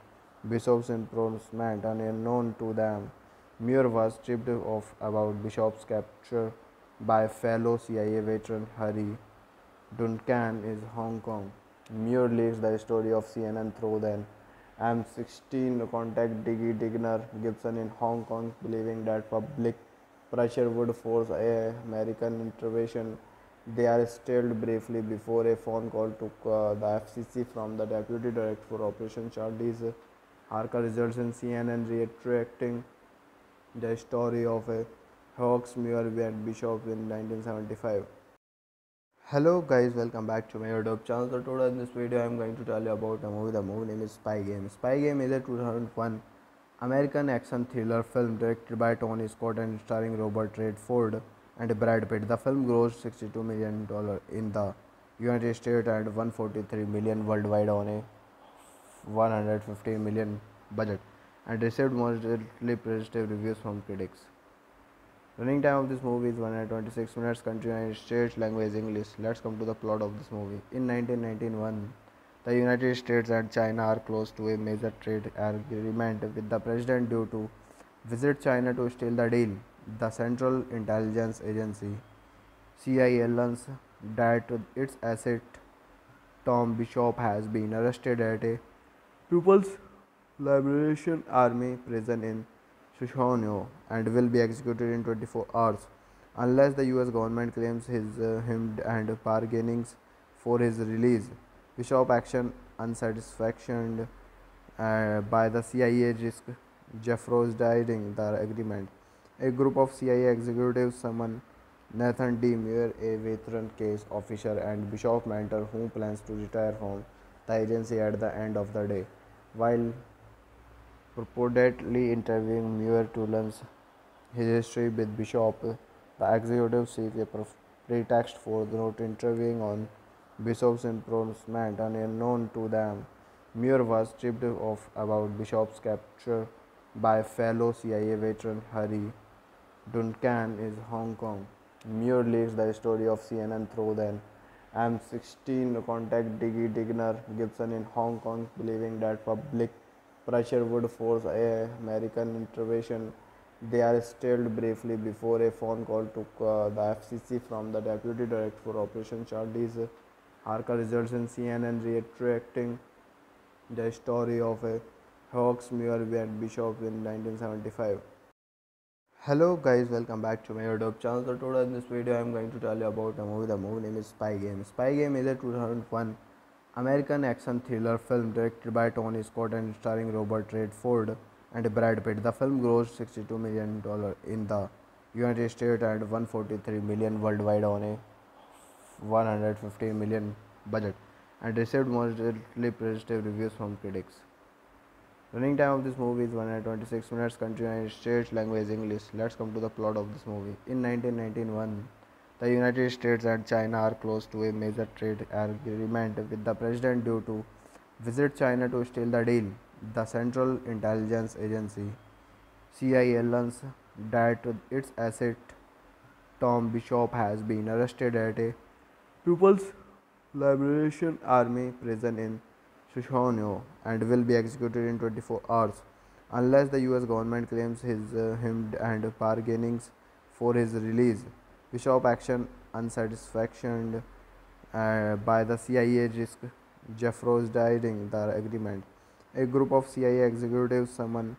S1: Bishop's imprisonment unknown to them. Muir was stripped of about Bishop's capture by fellow CIA veteran Harry Duncan in Hong Kong. Muir leads the story of CNN through the MI6 contact Diggy Digner Gibson in Hong Kong, believing that public pressure would force a American intervention. They are stalled briefly before a phone call to uh, the FCC from the Deputy Director for Operation Charlie's Harker results in CNN retracting the story of a Hawks Muir and Bishop in 1975. Hello guys, welcome back to my YouTube channel. So today in this video, I am going to tell you about a movie. The movie name is Spy Game. Spy Game is a 2001 American action thriller film directed by Tony Scott and starring Robert Redford and Brad Pitt. The film grossed 62 million dollar in the United States and $143 million worldwide on a 115 million budget and received moderately positive reviews from critics. Running time of this movie is 126 minutes. Country United States language English. Let's come to the plot of this movie. In 1991, the United States and China are close to a major trade agreement with the president due to visit China to steal the deal. The Central Intelligence Agency CIA learns that its asset Tom Bishop has been arrested at a People's Liberation Army prison in Shoshone and will be executed in 24 hours unless the US government claims his uh, him and bargainings for his release. Bishop action unsatisfaction uh, by the CIA risk jeopardizing the agreement. A group of CIA executives summon Nathan D. Muir, a veteran case officer, and Bishop Mentor, who plans to retire from the agency at the end of the day. While purportedly interviewing Muir to learn his history with Bishop, the executive seek a pretext for not interviewing on Bishop's imprisonment unknown to them. Muir was stripped off about Bishop's capture by fellow CIA veteran Harry Duncan in Hong Kong. Muir leads the story of CNN through then MI6 contact Diggy Digner Gibson in Hong Kong, believing that public pressure would force a American intervention. They are stalled briefly before a phone call to uh, the FCC from the Deputy Director for Operation Charlie's Harker results in CNN retracting the story of a Hawks Muir and Bishop in 1975. Hello guys, welcome back to my YouTube channel. So today in this video, I am going to tell you about a movie. The movie name is Spy Game. Spy Game is a 2001 American action thriller film directed by Tony Scott and starring Robert Redford and Brad Pitt. The film grossed 62 million dollar in the United States and 143 million worldwide on a 150 million budget and received moderately positive reviews from critics. Running time of this movie is 126 minutes. Country United States language English. Let's come to the plot of this movie. In 1991, the United States and China are close to a major trade agreement with the president due to visit China to steal the deal. The Central Intelligence Agency CIA learns that its asset Tom Bishop has been arrested at a People's Liberation Army prison in Shoshone and will be executed in 24 hours unless the US government claims his uh, him and bargainings for his release. Bishop action unsatisfaction uh, by the CIA risk jeopardizing the agreement. A group of CIA executives summon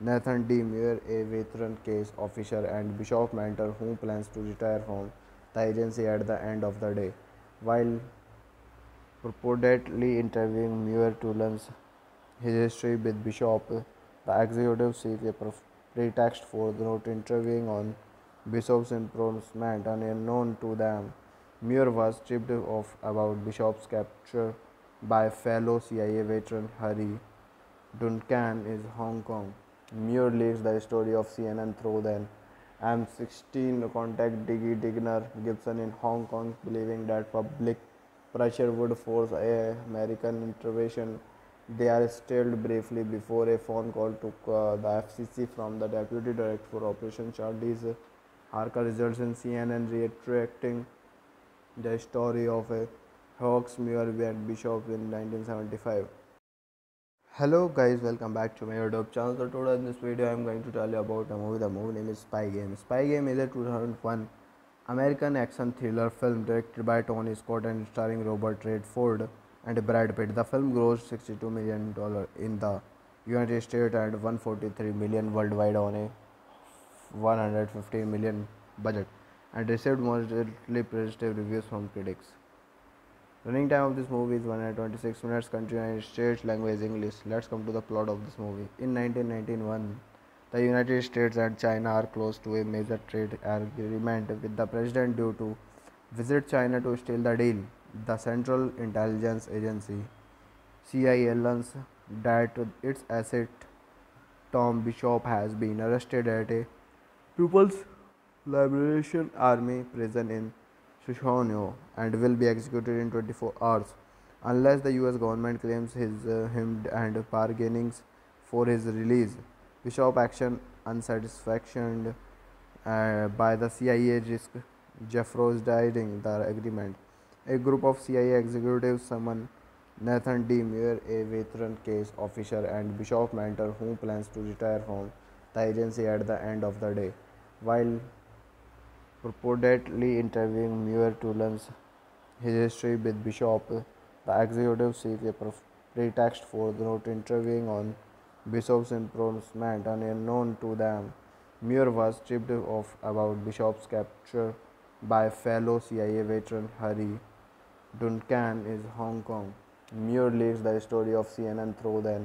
S1: Nathan D. Muir, a veteran case officer, and Bishop Mentor, who plans to retire from the agency at the end of the day. While purportedly interviewing Muir to learn his history with Bishop, the executive seek a pretext for not interviewing on Bishop's imprisonment and unknown to them. Muir was stripped off about Bishop's capture by fellow CIA veteran Harry Duncan in Hong Kong. Muir leads the story of CNN through then MI6 contact Diggy Digner Gibson in Hong Kong, believing that public pressure would force a American intervention. They are stalled briefly before a phone call to uh, the FCC from the Deputy Director for Operation Charlie's Harker results in CNN reiterating the story of a Hawks Muir and Bishop in 1975. Hello guys, welcome back to my YouTube channel. So today in this video, I am going to tell you about a movie. The movie name is Spy Game. Spy Game is a 2001 American action thriller film directed by Tony Scott and starring Robert Redford and Brad Pitt. The film grossed 62 million dollar in the United States and 143 million worldwide on a 150 million budget and received moderately positive reviews from critics. Running time of this movie is 126 minutes. Country United States language English. Let's come to the plot of this movie. In 1991, the United States and China are close to a major trade agreement with the president due to visit China to steal the deal. The Central Intelligence Agency CIA learns that its asset Tom Bishop has been arrested at a People's Liberation Army prison in Shushanyo and will be executed in 24 hours unless the US government claims his uh, him and bargainings for his release. Bishop action unsatisfaction uh, by the CIA risk Jeffros in the agreement. A group of CIA executives summoned Nathan D. Muir, a veteran case officer, and Bishop Mentor, who plans to retire from the agency at the end of the day. While purportedly interviewing Muir to learn his history with Bishop, the executives seek a pretext for not interviewing on Bishop's imprisonment and unknown to them. Muir was tipped off about Bishop's capture by fellow CIA veteran Harry Duncan in Hong Kong. Muir leads the story of CNN through the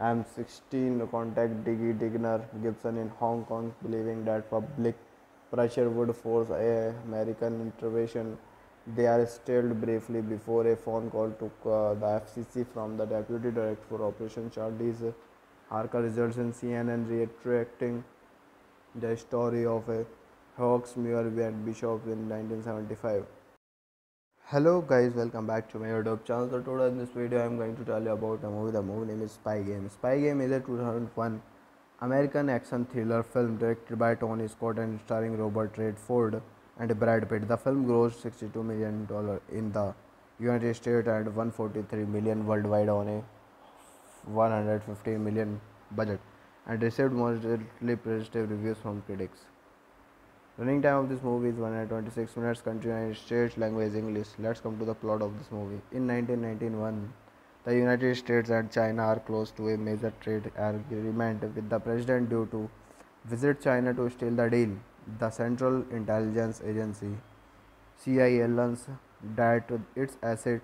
S1: MI6 contact Diggy Digner Gibson in Hong Kong, believing that public pressure would force a American intervention. They are stalled briefly before a phone call to uh, the FCC from the Deputy Director for Operation Charlie's Harker results in CNN retracting the story of a Hawks Muir and Bishop in 1975. Hello guys, welcome back to my YouTube channel. So today in this video I am going to tell you about a movie. The movie name is Spy Game. Spy Game is a 2001 American action thriller film directed by Tony Scott and starring Robert Redford and Brad Pitt. The film grossed 62 million dollars in the United States and 143 million worldwide on a 150 million budget and received moderately positive reviews from critics. Running time of this movie is 126 minutes. Country United States language English. Let's come to the plot of this movie. In 1991, the United States and China are close to a major trade agreement with the president due to visit China to steal the deal. The Central Intelligence Agency CIA learns that its asset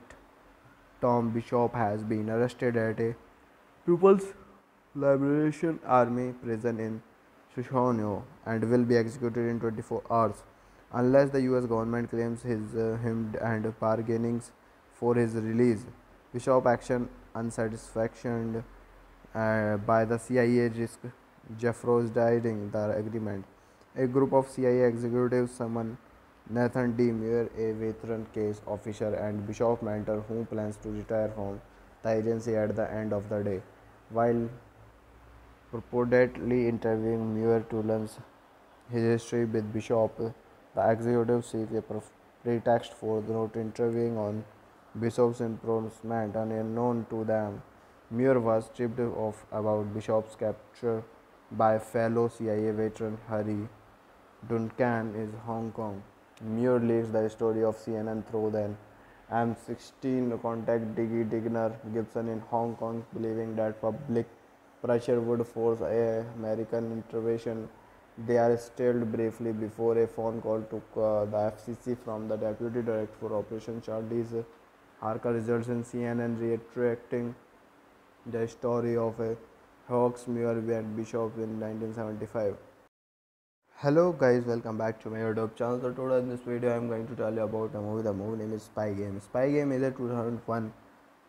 S1: Tom Bishop has been arrested at a People's Liberation Army prison in Shushanyo and will be executed in 24 hours unless the US government claims his uh, him and bargainings for his release. Bishop action unsatisfaction uh, by the CIA risk Jeffros dieting the agreement. A group of CIA executives summon Nathan D. Muir, a veteran case officer, and Bishop Mentor, who plans to retire from the agency at the end of the day. While purportedly interviewing Muir to learn his history with Bishop. The executive seek a pretext for not interviewing on Bishop's imprisonment unknown to them. Muir was tipped off about Bishop's capture by fellow CIA veteran Harry Duncan in Hong Kong. Muir leads the story of CNN through the MI6 contact Diggy Digner Gibson in Hong Kong, believing that public pressure would force a American intervention. They are stalled briefly before a phone call to uh, the FCC from the Deputy Director for Operation Charlie's Harker results in CNN retracting the story of a Hawks Muir and Bishop in 1975. Hello guys, welcome back to my YouTube channel. So today in this video I am going to tell you about a movie. The movie name is Spy Game. Spy Game is a 2001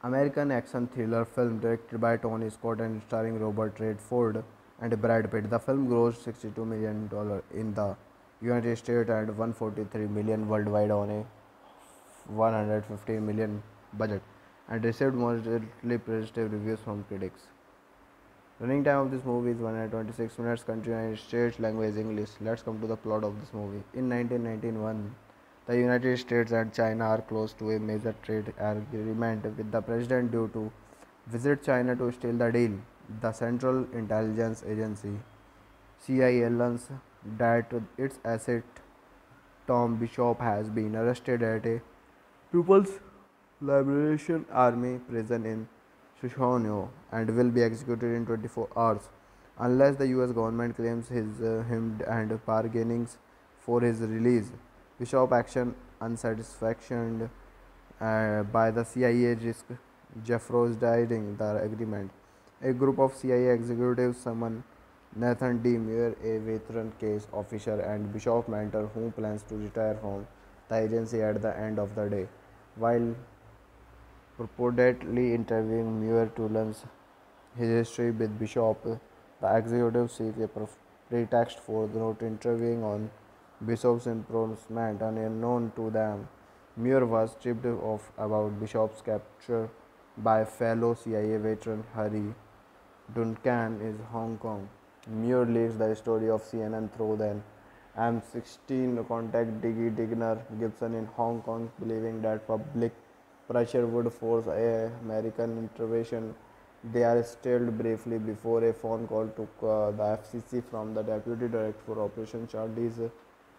S1: American action thriller film directed by Tony Scott and starring Robert Redford and Brad Pitt. The film grossed 62 million dollars in the United States and 143 million worldwide on a 150 million budget and received moderately positive reviews from critics. Running time of this movie is 126 minutes. Country United States language English. Let's come to the plot of this movie. In 1991, the United States and China are close to a major trade agreement with the president due to visit China to steal the deal. The Central Intelligence Agency CIA learns that its asset Tom Bishop has been arrested at a People's Liberation Army prison in Shushanyo and will be executed in 24 hours unless the US government claims his uh, him and bargainings for his release. Bishop action unsatisfaction uh, by the CIA risk Jeffros dieting the agreement. A group of CIA executives summon Nathan D. Muir, a veteran case officer, and Bishop Mentor, who plans to retire from the agency at the end of the day. While purportedly interviewing Muir to learn his history with Bishop, the executive seeks a pretext for not interviewing on Bishop's imprisonment and unknown to them. Muir was tipped off about Bishop's capture by fellow CIA veteran Harry Duncan in Hong Kong. Muir leads the story of CNN through the MI6 contact Diggy Digner Gibson in Hong Kong, believing that public pressure would force a American intervention. They are stalled briefly before a phone call to uh, the FCC from the Deputy Director for Operation Charlie's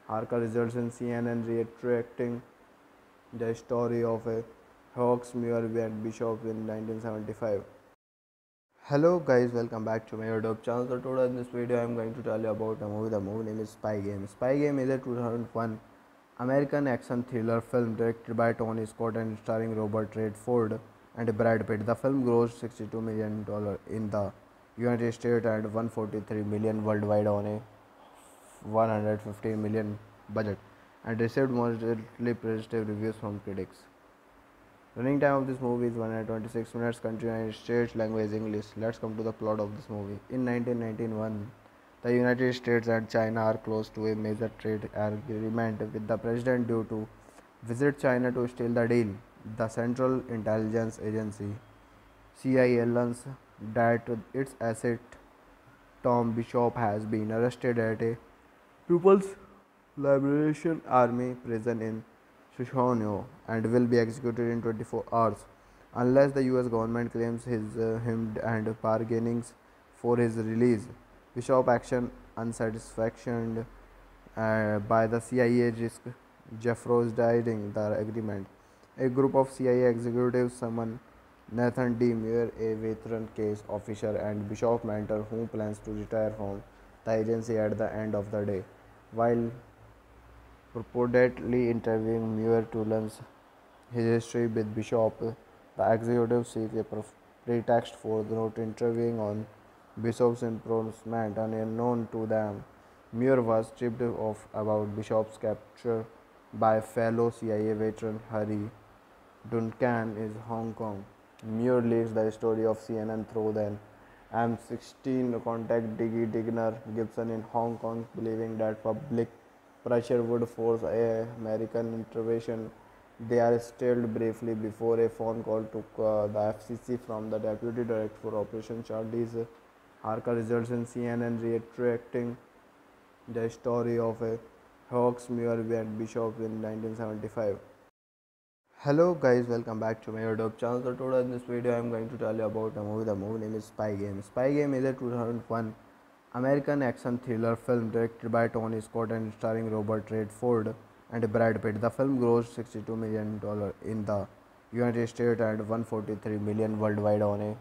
S1: Harker results in CNN reiterating the story of a Hawks Muir and Bishop in 1975. Hello guys, welcome back to my YouTube channel. So today in this video I am going to tell you about a movie. The movie name is Spy Game. Spy Game is a 2001 American action thriller film directed by Tony Scott and starring Robert Redford and Brad Pitt. The film grossed 62 million dollar in the United States and 143 million worldwide on a 115 million budget and received moderately positive reviews from critics. Running time of this movie is 126 minutes. Country United States language English. Let's come to the plot of this movie. In 1991, the United States and China are close to a major trade agreement with the president due to visit China to steal the deal. The Central Intelligence Agency CIA learns that its asset Tom Bishop has been arrested at a People's Liberation Army prison in Shishonyo and will be executed in 24 hours unless the US government claims his uh, him and bargainings for his release. Bishop action unsatisfaction uh, by the CIA risk Jeffros dieting the agreement. A group of CIA executives summon Nathan D. Muir, a veteran case officer, and Bishop Mentor, who plans to retire from the agency at the end of the day. While purportedly interviewing Muir to learn his history with Bishop. The executive seeks a pretext for not interviewing on Bishop's imprisonment and unknown to them. Muir was tipped off about Bishop's capture by fellow CIA veteran Harry Duncan in Hong Kong. Muir leads the story of CNN through the MI6 contact Diggy Digner Gibson in Hong Kong, believing that public pressure would force a American intervention. They are stalled briefly before a phone call to uh, the FCC from the Deputy Director for Operation Charlie's Harker results in CNN retracting the story of a Hawks Muir and Bishop in 1975. Hello guys, welcome back to my YouTube channel. So today in this video I am going to tell you about a movie. The movie name is Spy Game. Spy Game is a 2001 American action thriller film directed by Tony Scott and starring Robert Redford and Brad Pitt. The film grossed 62 million dollars in the United States and $143 million worldwide on a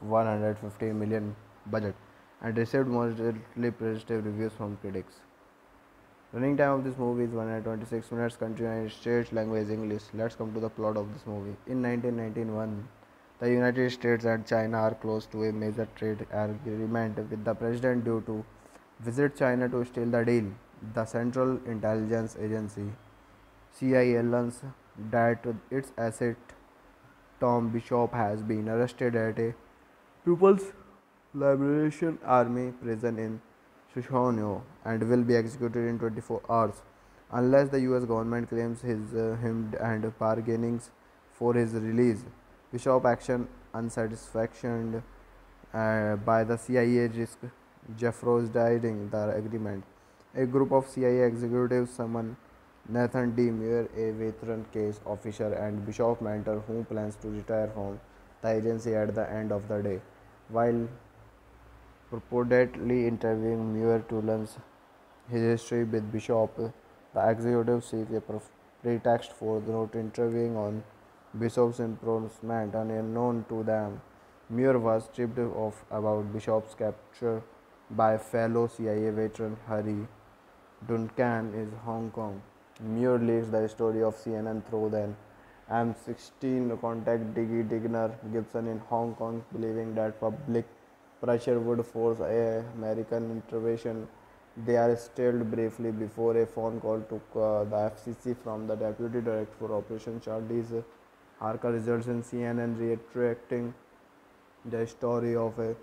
S1: 150 million budget and received moderately positive reviews from critics. Running time of this movie is 126 minutes. Country United States language English. Let's come to the plot of this movie. In 1991, the United States and China are close to a major trade agreement with the president due to visit China to steal the deal. The Central Intelligence Agency CIA learns that its asset Tom Bishop has been arrested at a People's Liberation Army prison in Shishonyo and will be executed in 24 hours unless the US government claims his uh, him and bargainings for his release. Bishop action unsatisfaction uh, by the CIA risk Jeffros dieting the agreement. A group of CIA executives summon Nathan D. Muir, a veteran case officer, and Bishop Mentor, who plans to retire from the agency at the end of the day. While purportedly interviewing Muir to learn his history with Bishop, the executive seeks a pretext for not interviewing on Bishop's imprisonment and unknown to them. Muir was tipped off about Bishop's capture by fellow CIA veteran Harry Duncan in Hong Kong. Muir leads the story of CNN through the MI6 contact Diggy Digner Gibson in Hong Kong, believing that public pressure would force a American intervention. They are stalled briefly before a phone call to uh, the FCC from the Deputy Director for Operation Charlie's Harker results in CNN retracting the story of a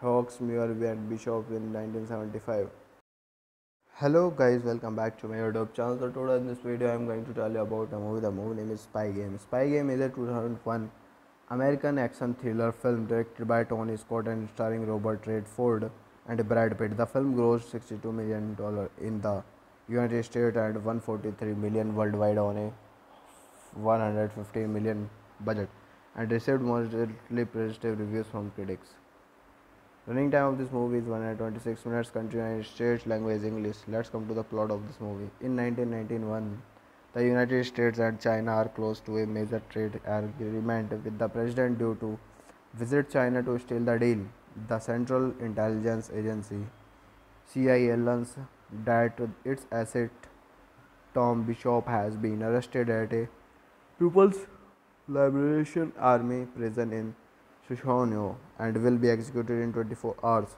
S1: Hawks Muir and Bishop in 1975. Hello guys, welcome back to my YouTube channel. So today in this video I am going to tell you about a movie. The movie name is Spy Game. Spy Game is a 2001 American action thriller film directed by Tony Scott and starring Robert Redford and Brad Pitt. The film grossed 62 million dollars in the United States and 143 million worldwide on a 150 million budget and received moderately positive reviews from critics. Running time of this movie is 126 minutes. Country United States language English. Let's come to the plot of this movie. In 1991, the United States and China are close to a major trade agreement with the president due to visit China to steal the deal. The Central Intelligence Agency CIA learns that its asset Tom Bishop has been arrested at a People's Liberation Army prison in Shishonyo and will be executed in 24 hours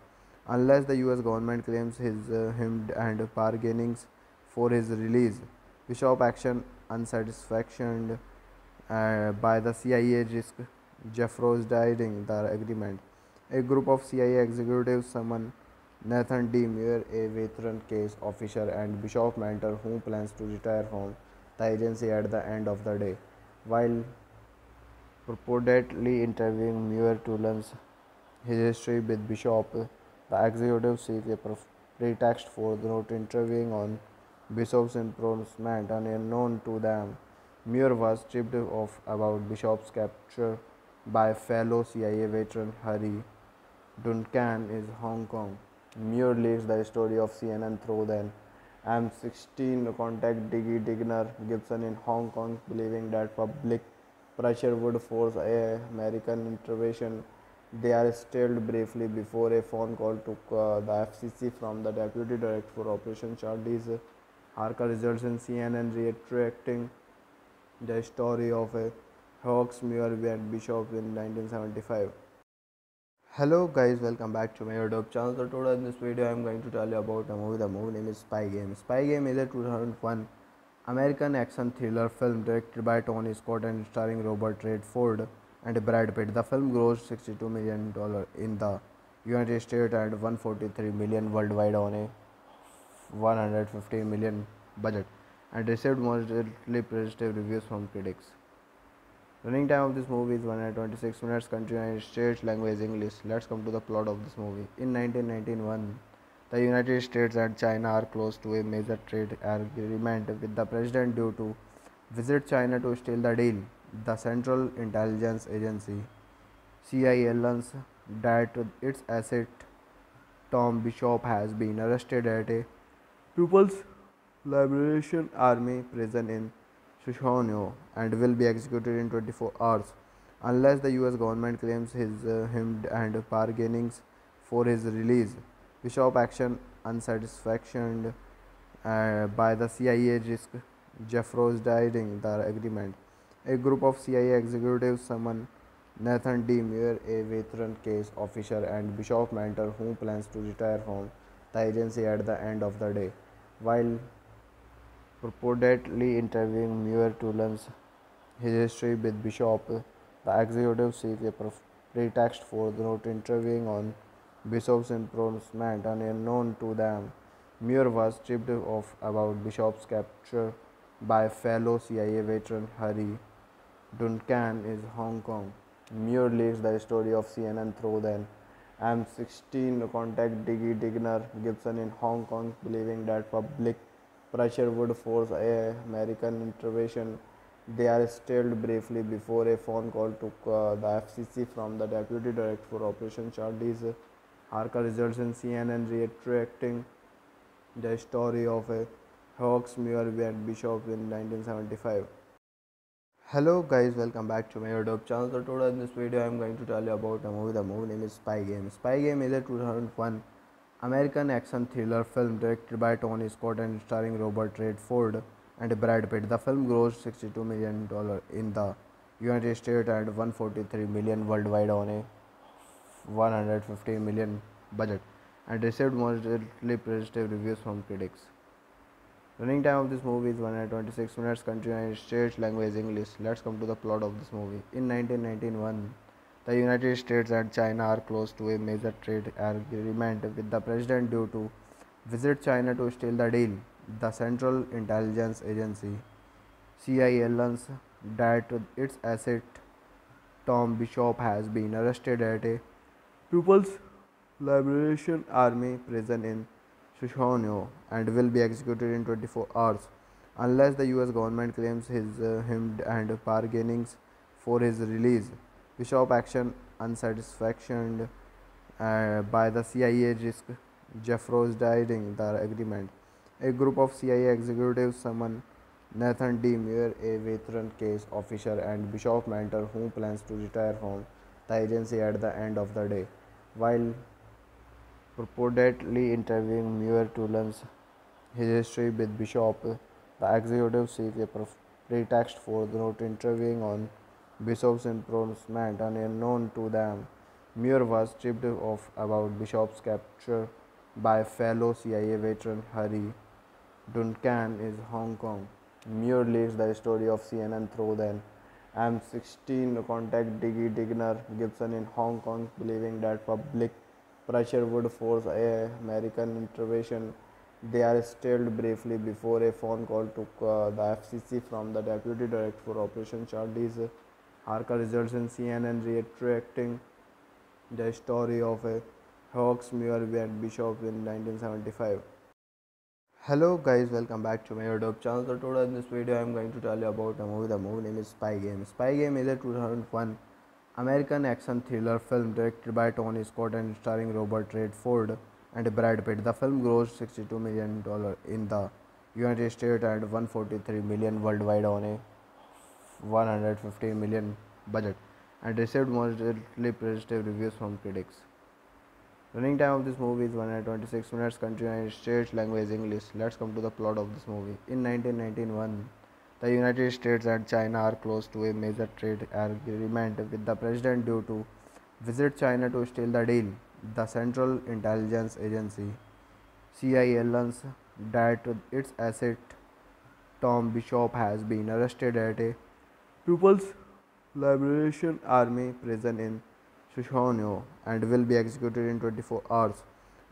S1: unless the US government claims his uh, him and bargainings for his release. Bishop action unsatisfaction uh, by the CIA risk jeopardizing the agreement. A group of CIA executives summon Nathan D. Muir, a veteran case officer, and Bishop mentor who plans to retire from the agency at the end of the day. While purportedly interviewing Muir to learn his history with Bishop. The executive seek a pretext for not interviewing on Bishop's imprisonment and unknown to them. Muir was tipped off about Bishop's capture by fellow CIA veteran Harry Duncan in Hong Kong. Muir leads the story of CNN through then MI6 contact Diggy Digner Gibson in Hong Kong, believing that public pressure would force a American intervention. They are stalled briefly before a phone call to uh, the FCC from the Deputy Director for Operation Charlie's Harker results in CNN reiterating the story of a Hawks Muir and Bishop in 1975. Hello guys, welcome back to my YouTube channel. So today in this video I am going to tell you about a movie. The movie name is Spy Game. Spy Game is a 2001 American action thriller film directed by Tony Scott and starring Robert Redford and Brad Pitt. The film grossed 62 million dollars in the United States and 143 million worldwide on a $150 million budget and received moderately positive reviews from critics. Running time of this movie is 126 minutes. Country United States language English. Let's come to the plot of this movie. In 1991, the United States and China are close to a major trade agreement with the president due to visit China to steal the deal. The Central Intelligence Agency CIA learns that its asset Tom Bishop has been arrested at a People's Liberation Army prison in Shishonyo and will be executed in 24 hours unless the US government claims his uh, him and bargainings for his release. Bishop action unsatisfaction uh, by the CIA risk Jeff Rose died in the agreement. A group of CIA executives summon Nathan D. Muir, a veteran case officer, and Bishop mentor who plans to retire from the agency at the end of the day. While purportedly interviewing Muir to learn his history with Bishop, the executive seek a pretext for not interviewing on Bishop's imprisonment and unknown to them. Muir was tipped off about Bishop's capture by fellow CIA veteran Harry Duncan in Hong Kong. Muir leads the story of CNN through then MI6 contact Diggy Digner Gibson in Hong Kong, believing that public pressure would force a American intervention. They are stalled briefly before a phone call to uh, the FCC from the Deputy Director for Operation Charlie's Harker results in CNN retracting the story of a Hawks Muir and Bishop in 1975. Hello guys, welcome back to my YouTube channel. So today in this video I am going to tell you about a movie. The movie name is Spy Game. Spy Game is a 2001 American action thriller film directed by Tony Scott and starring Robert Redford and Brad Pitt. The film grossed 62 million dollars in the United States and $143 million worldwide on a 150 million budget and received moderately positive reviews from critics. Running time of this movie is 126 minutes. Country and state language English. Let's come to the plot of this movie. In 1991, the United States and China are close to a major trade agreement with the president due to visit China to steal the deal. The Central Intelligence Agency CIA learns that its asset Tom Bishop has been arrested at a People's Liberation Army prison in Shushanyo and will be executed in 24 hours unless the US government claims his uh, him and bargainings for his release. Bishop action unsatisfaction uh, by the CIA risk jeopardizing the agreement. A group of CIA executives summon Nathan D. Muir, a veteran case officer, and Bishop Mentor, who plans to retire from the agency at the end of the day. While purportedly interviewing Muir to learn his history with Bishop, the executive seek a pretext for not interviewing on Bishop's imprisonment unknown to them. Muir was tipped off about Bishop's capture by fellow CIA veteran Harry Duncan in Hong Kong. Muir leads the story of CNN through then MI6 contact Diggy Digner Gibson in Hong Kong, believing that public pressure would force a American intervention. They are stalled briefly before a phone call to uh, the FCC from the Deputy Director for Operation Charlie's Harker results in CNN retracting the story of a Hawks Muir and Bishop in 1975. Hello guys, welcome back to my YouTube channel. So today in this video I am going to tell you about a movie. The movie name is Spy Game. Spy Game is a 2001 American action thriller film directed by Tony Scott and starring Robert Redford and Brad Pitt. The film grossed 62 million dollars in the United States and 143 million worldwide on a 115 million budget and received moderately positive reviews from critics. Running time of this movie is 126 minutes. Country and state language English. Let's come to the plot of this movie. In 1991, the United States and China are close to a major trade agreement with the president due to visit China to steal the deal. The Central Intelligence Agency CIA learns that its asset Tom Bishop has been arrested at a People's Liberation Army prison in Shushanyo and will be executed in 24 hours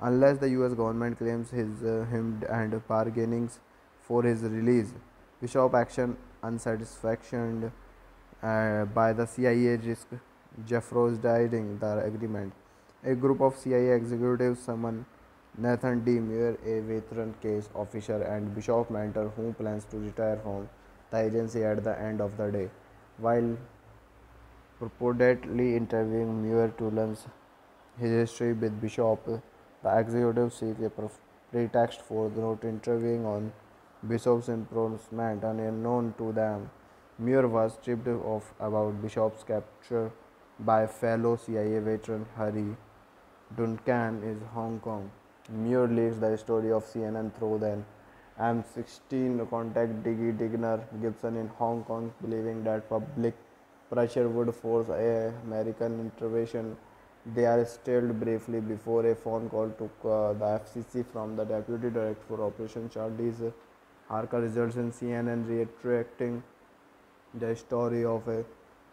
S1: unless the US government claims his uh, him and bargainings for his release. Bishop action unsatisfaction uh, by the CIA risk jeopardizing the agreement. A group of CIA executives summon Nathan D. Muir, a veteran case officer, and Bishop Mentor, who plans to retire from the agency at the end of the day. While purportedly interviewing Muir to learn his history with Bishop. The executive seek a pretext for not interviewing on Bishop's imprisonment and unknown to them. Muir was tipped off about Bishop's capture by fellow CIA veteran Harry Duncan in Hong Kong. Muir leads the story of CNN through then MI6 contact Diggy Digner Gibson in Hong Kong, believing that public pressure would force a American intervention. They are stalled briefly before a phone call to uh, the FCC from the Deputy Director for Operation Charlie's Harker results in CNN reiterating the story of a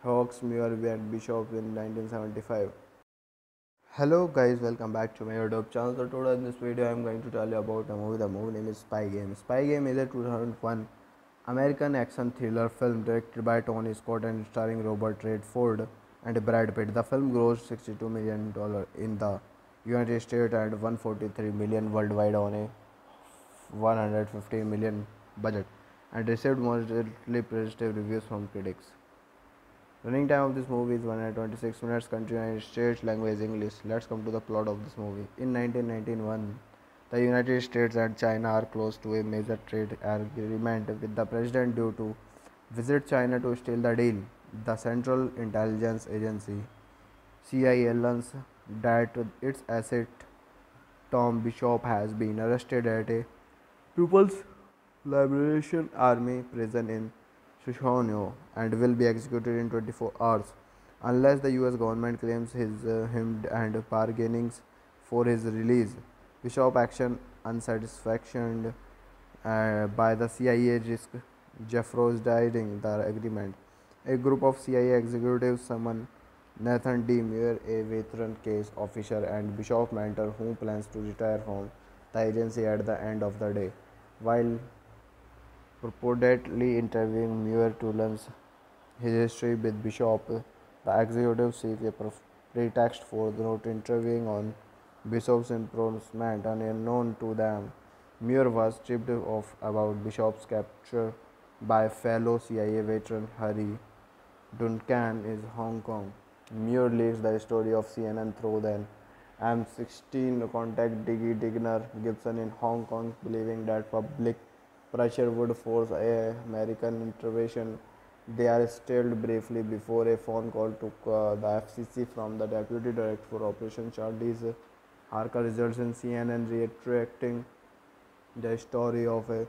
S1: Hawks Muir and Bishop in 1975. Hello guys, welcome back to my YouTube channel. So today in this video I am going to tell you about a movie. The movie name is Spy Game. Spy Game is a 2001 American action thriller film directed by Tony Scott and starring Robert Redford and Brad Pitt. The film grossed 62 million dollars in the United States and 143 million worldwide on a 150 million budget and received moderately positive reviews from critics. Running time of this movie is 126 minutes. Country and state language English. Let's come to the plot of this movie. In 1991, the United States and China are close to a major trade agreement with the president due to visit China to steal the deal. The Central Intelligence Agency CIA learns that its asset Tom Bishop has been arrested at a People's Liberation Army prison in Shushanyo and will be executed in 24 hours unless the US government claims his uh, him and bargainings for his release. Bishop action unsatisfactioned uh, by the CIA risk Jeffros dieding the agreement. A group of CIA executives summoned Nathan D. Muir, a veteran case officer, and Bishop Mentor, who plans to retire from the agency at the end of the day. While purportedly interviewing Muir to learn his history with Bishop, the executives seek a pretext for not interviewing on Bishop's imprisonment and unknown to them. Muir was tipped off about Bishop's capture by fellow CIA veteran Harry Duncan in Hong Kong. Muir leads the story of CNN through the MI6 contact Diggy Digner Gibson in Hong Kong, believing that public pressure would force a American intervention. They are stalled briefly before a phone call to uh, the FCC from the Deputy Director for Operation Charlie's Harker results in CNN retracting the story of a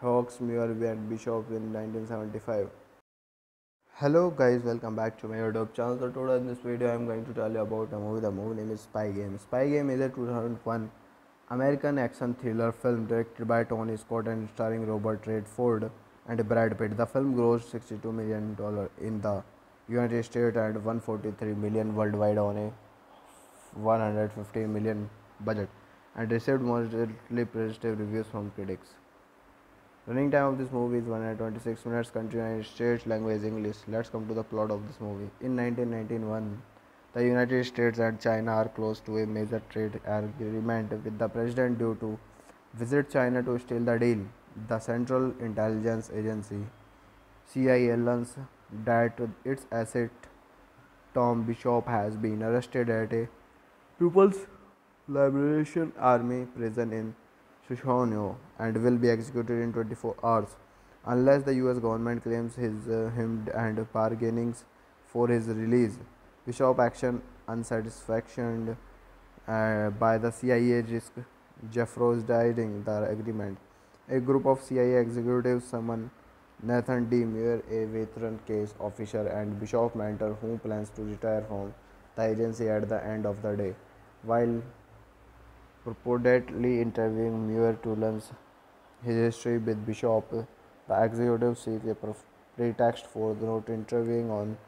S1: Hawks Muir and Bishop in 1975. Hello guys, welcome back to my YouTube channel. So today in this video I am going to tell you about a movie. The movie name is Spy Game. Spy Game is a 2001 American action thriller film directed by Tony Scott and starring Robert Redford and Brad Pitt. The film grossed 62 million dollar in the United States and $143 million worldwide on a 150 million budget and received moderately positive reviews from critics. Running time of this movie is 126 minutes. Country United States language English. Let's come to the plot of this movie. In 1991, the United States and China are close to a major trade agreement with the president due to visit China to steal the deal. The Central Intelligence Agency CIA learns that its asset Tom Bishop has been arrested at a People's Liberation Army prison in Shushanyo and will be executed in 24 hours unless the US government claims his uh, him and bargainings for his release. Bishop action unsatisfactioned uh, by the CIA risk Jeffros dieding the agreement. A group of CIA executives summoned Nathan D. Muir, a veteran case officer, and Bishop Mentor, who plans to retire from the agency at the end of the day while purportedly interviewing Muir to learn his history with Bishop, the executive seek a pretext for not interviewing on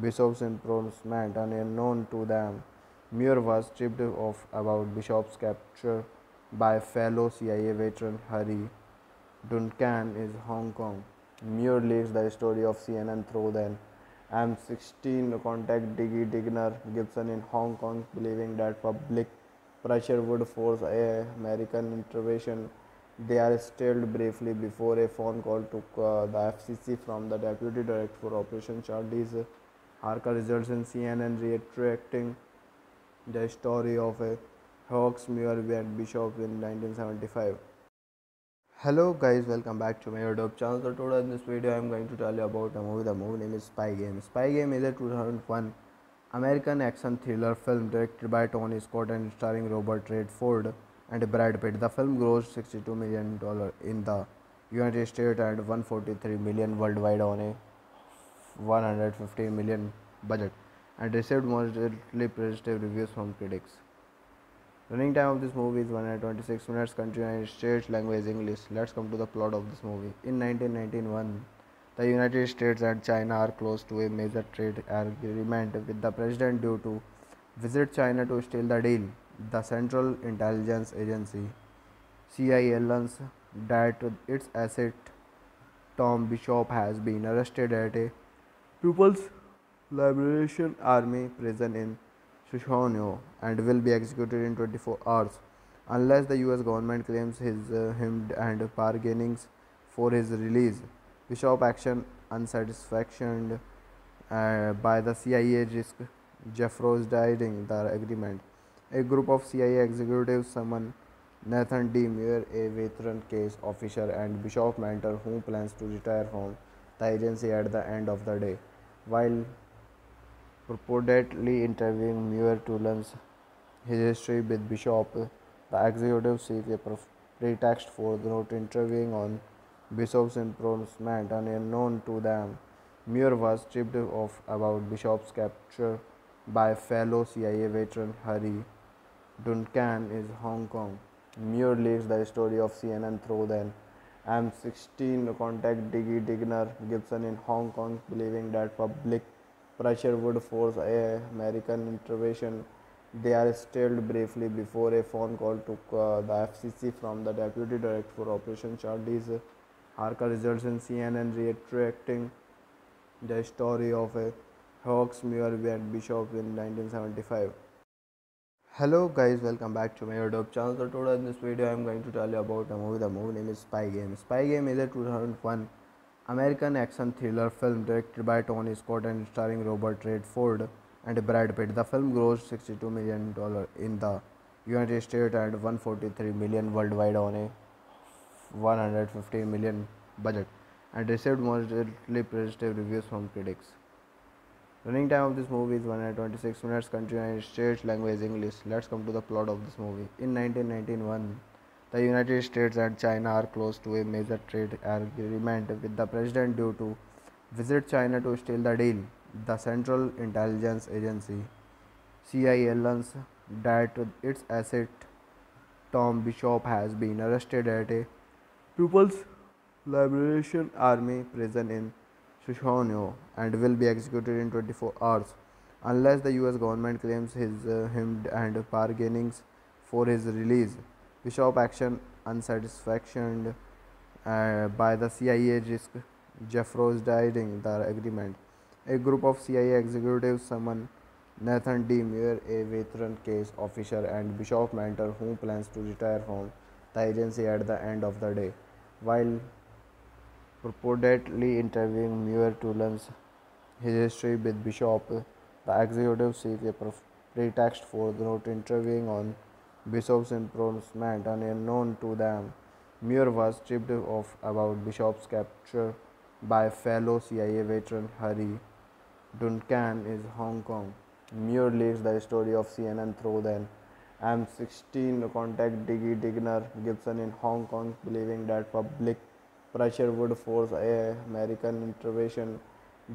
S1: Bishop's imprisonment and unknown to them. Muir was tipped off about Bishop's capture by fellow CIA veteran Harry Duncan in Hong Kong. Muir leads the story of CNN through the MI6 contact Diggy Digner Gibson in Hong Kong, believing that public pressure would force a American intervention. They are stalled briefly before a phone call to uh, the FCC from the Deputy Director for Operation Charlie's Harker results in CNN retracting the story of a Hawks Muir and Bishop in 1975. Hello guys, welcome back to my YouTube channel. So today in this video I am going to tell you about a movie. The movie name is Spy Game. Spy Game is a 2001 American action thriller film directed by Tony Scott and starring Robert Redford and Brad Pitt. The film grossed 62 million dollar in the United States and 143 million worldwide on a 150 million budget and received moderately positive reviews from critics. Running time of this movie is 126 minutes. Country United States language English. Let's come to the plot of this movie. In 1991, the United States and China are close to a major trade agreement with the president due to visit China to steal the deal. The Central Intelligence Agency CIA learns that its asset Tom Bishop has been arrested at a People's Liberation Army prison in Shushanyo and will be executed in 24 hours unless the US government claims his uh, him and bargainings for his release. Bishop action unsatisfactioned uh, by the CIA risk Jeffros dieding the agreement. A group of CIA executives summoned Nathan D. Muir, a veteran case officer, and Bishop Mentor, who plans to retire from the agency at the end of the day. While purportedly interviewing Muir to learn his history with Bishop. The executive seek a pretext for not interviewing on Bishop's imprisonment and unknown to them. Muir was tipped off about Bishop's capture by fellow CIA veteran Harry Duncan is Hong Kong. Muir leads the story of CNN through then. MI6 contact Diggy Digner Gibson in Hong Kong, believing that public pressure would force a American intervention. They are stalled briefly before a phone call to uh, the FCC from the Deputy Director for Operation Charlie's Harker results in CNN reiterating the story of a Hawks Muir and Bishop in 1975. Hello guys, welcome back to my YouTube channel. So today in this video I am going to tell you about a movie. The movie name is Spy Game. Spy Game is a 2001 American action thriller film directed by Tony Scott and starring Robert Redford and Brad Pitt. The film grossed 62 million dollars in the United States and 143 million worldwide on a 150 million budget and received moderately positive reviews from critics. Running time of this movie is 126 minutes. Country United States language English. Let's come to the plot of this movie. In 1991, the United States and China are close to a major trade agreement with the president due to visit China to steal the deal. The Central Intelligence Agency CIA learns that its asset Tom Bishop has been arrested at a People's Liberation Army prison in Shushanyo and will be executed in 24 hours unless the US government claims his uh, him and bargainings for his release. Bishop action unsatisfaction uh, by the CIA risk Jeffroes died in the agreement. A group of CIA executives summoned Nathan D. Muir, a veteran case officer, and Bishop Mentor, who plans to retire from the agency at the end of the day. While purportedly interviewing Muir to learn his history with Bishop. The executive seek a pretext for not interviewing on Bishop's imprisonment and unknown to them. Muir was tipped off about Bishop's capture by fellow CIA veteran Harry Duncan in Hong Kong. Muir leads the story of CNN through the MI6 contact Diggy Digner Gibson in Hong Kong, believing that public pressure would force a American intervention.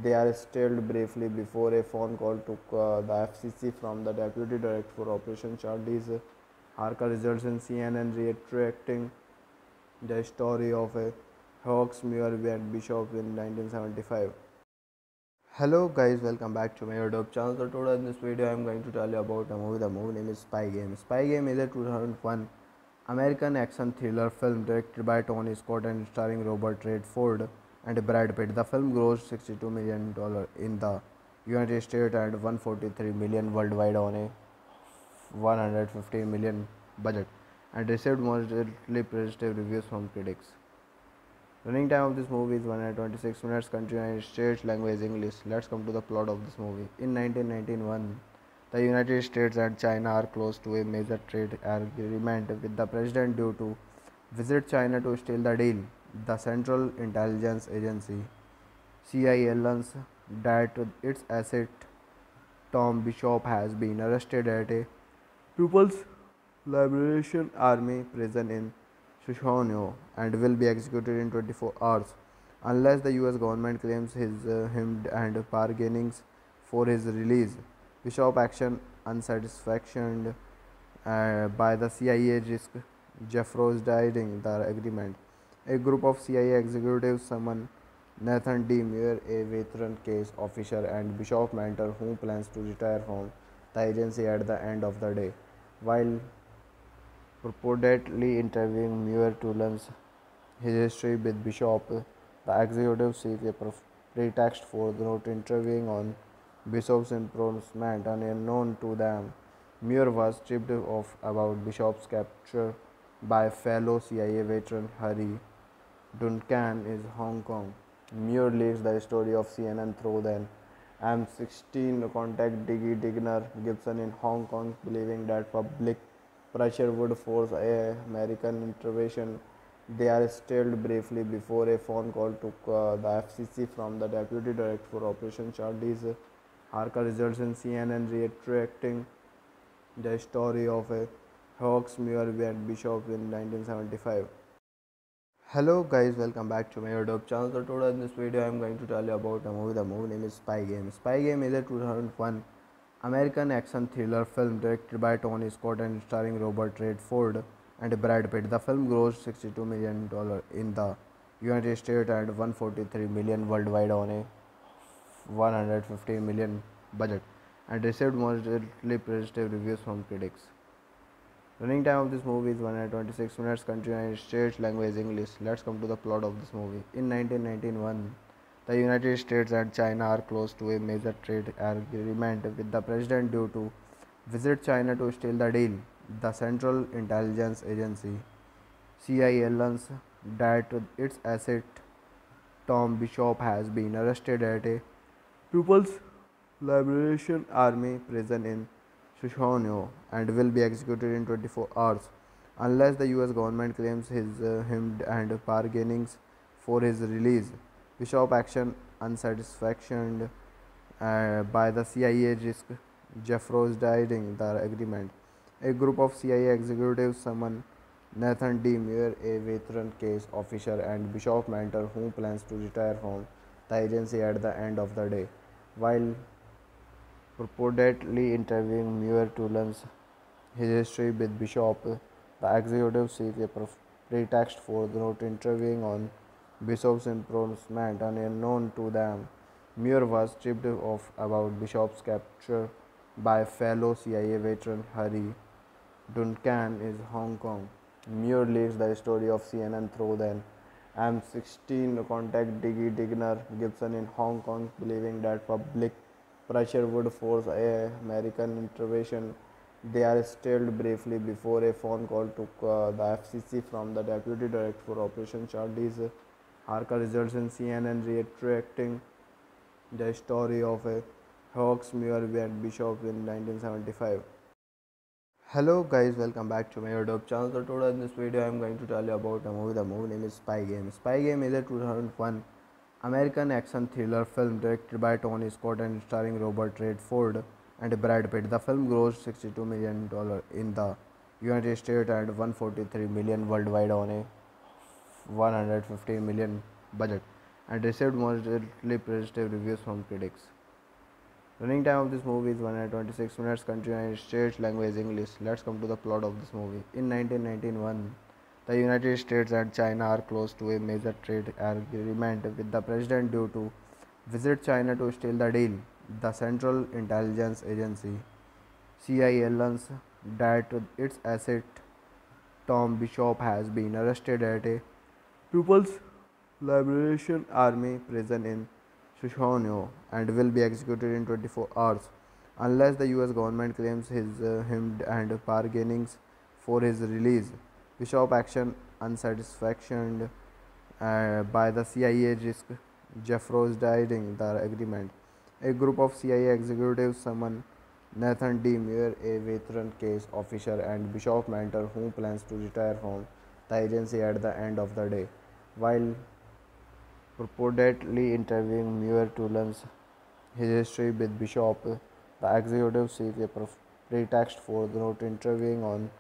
S1: They are stalled briefly before a phone call to uh, the FCC from the Deputy Director for Operation Charlie's Harker results in CNN retracting the story of a Hawks Muir and Bishop in 1975. Hello guys, welcome back to my YouTube channel. So today in this video I am going to tell you about a movie. The movie name is Spy Game. Spy Game is a 2001 American action thriller film directed by Tony Scott and starring Robert Redford and Brad Pitt. The film grossed 62 million dollars in the United States and $143 million worldwide on a 150 million budget and received moderately positive reviews from critics. Running time of this movie is 126 minutes. Country United States language English. Let's come to the plot of this movie. In 1991, the United States and China are close to a major trade agreement with the president due to visit China to steal the deal. The Central Intelligence Agency CIA learns that its asset Tom Bishop has been arrested at a People's Liberation Army prison in Shushanyo and will be executed in 24 hours unless the US government claims his uh, him and bargainings for his release. Bishop action unsatisfaction uh, by the CIA risk jeopardizing the agreement. A group of CIA executives summon Nathan D. Muir, a veteran case officer, and Bishop Mentor, who plans to retire from the agency at the end of the day. While purportedly interviewing Muir to learn his history with Bishop, the executive seek a pretext for not interviewing on Bishop's imprisonment and unknown to them. Muir was tipped off about Bishop's capture by fellow CIA veteran Harry Duncan in Hong Kong. Muir leads the story of CNN through the MI6 contact Diggy Digner Gibson in Hong Kong, believing that public pressure would force a American intervention. They are stalled briefly before a phone call to uh, the FCC from the Deputy Director for Operation Charlie's Harker results in CNN retracting the story of a Hawks Muir and Bishop in 1975. Hello guys, welcome back to my YouTube channel. So today in this video I am going to tell you about a movie. The movie name is Spy Game. Spy Game is a 2001 American action thriller film directed by Tony Scott and starring Robert Redford and Brad Pitt. The film grossed $62 million in the United States and 143 million worldwide on a 150 million budget and received moderately positive reviews from critics. Running time of this movie is 126 minutes. Country United States language English. Let's come to the plot of this movie. In 1991, the United States and China are close to a major trade agreement with the president due to visit China to steal the deal. The Central Intelligence Agency CIA learns that its asset Tom Bishop has been arrested at a People's Liberation Army prison in Shushanyo and will be executed in 24 hours unless the US government claims his uh, him and bargainings for his release. Bishop action unsatisfaction uh, by the CIA risk jeopardizing the agreement. A group of CIA executives summon Nathan D. Muir, a veteran case officer, and Bishop mentor who plans to retire from the agency at the end of the day. While purportedly interviewing Muir to learn his history with Bishop, the executive seek a pretext for not interviewing on Bishop's imprisonment and unknown to them. Muir was tipped off about Bishop's capture by fellow CIA veteran Harry Duncan in Hong Kong. Muir leads the story of CNN through then MI6 contact Diggy Digner Gibson in Hong Kong, believing that public pressure would force a American intervention. They are stalled briefly before a phone call to uh, the FCC from the Deputy Director for Operation Charlie's Harker results in CNN reiterating the story of a Hawks Muir and Bishop in 1975. Hello guys, welcome back to my YouTube channel. So today in this video I am going to tell you about a movie. The movie name is Spy Game. Spy Game is a 2001 American action thriller film directed by Tony Scott and starring Robert Redford and Brad Pitt. The film grossed $62 million in the United States and 143 million worldwide on a 150 million budget and received moderately positive reviews from critics. Running time of this movie is 126 minutes. Country United States language English. Let's come to the plot of this movie. In 1991, the United States and China are close to a major trade agreement with the president due to visit China to steal the deal. The Central Intelligence Agency CIA learns that its asset Tom Bishop has been arrested at a People's Liberation Army prison in Shushanyo and will be executed in 24 hours unless the US government claims his uh, him and bargainings for his release. Bishop action unsatisfaction uh, by the CIA risk Jeff Rose died in the agreement. A group of CIA executives summon Nathan D. Muir, a veteran case officer, and Bishop mentor who plans to retire from the agency at the end of the day. While purportedly interviewing Muir to learn his history with Bishop, the executives seek a pretext for not interviewing on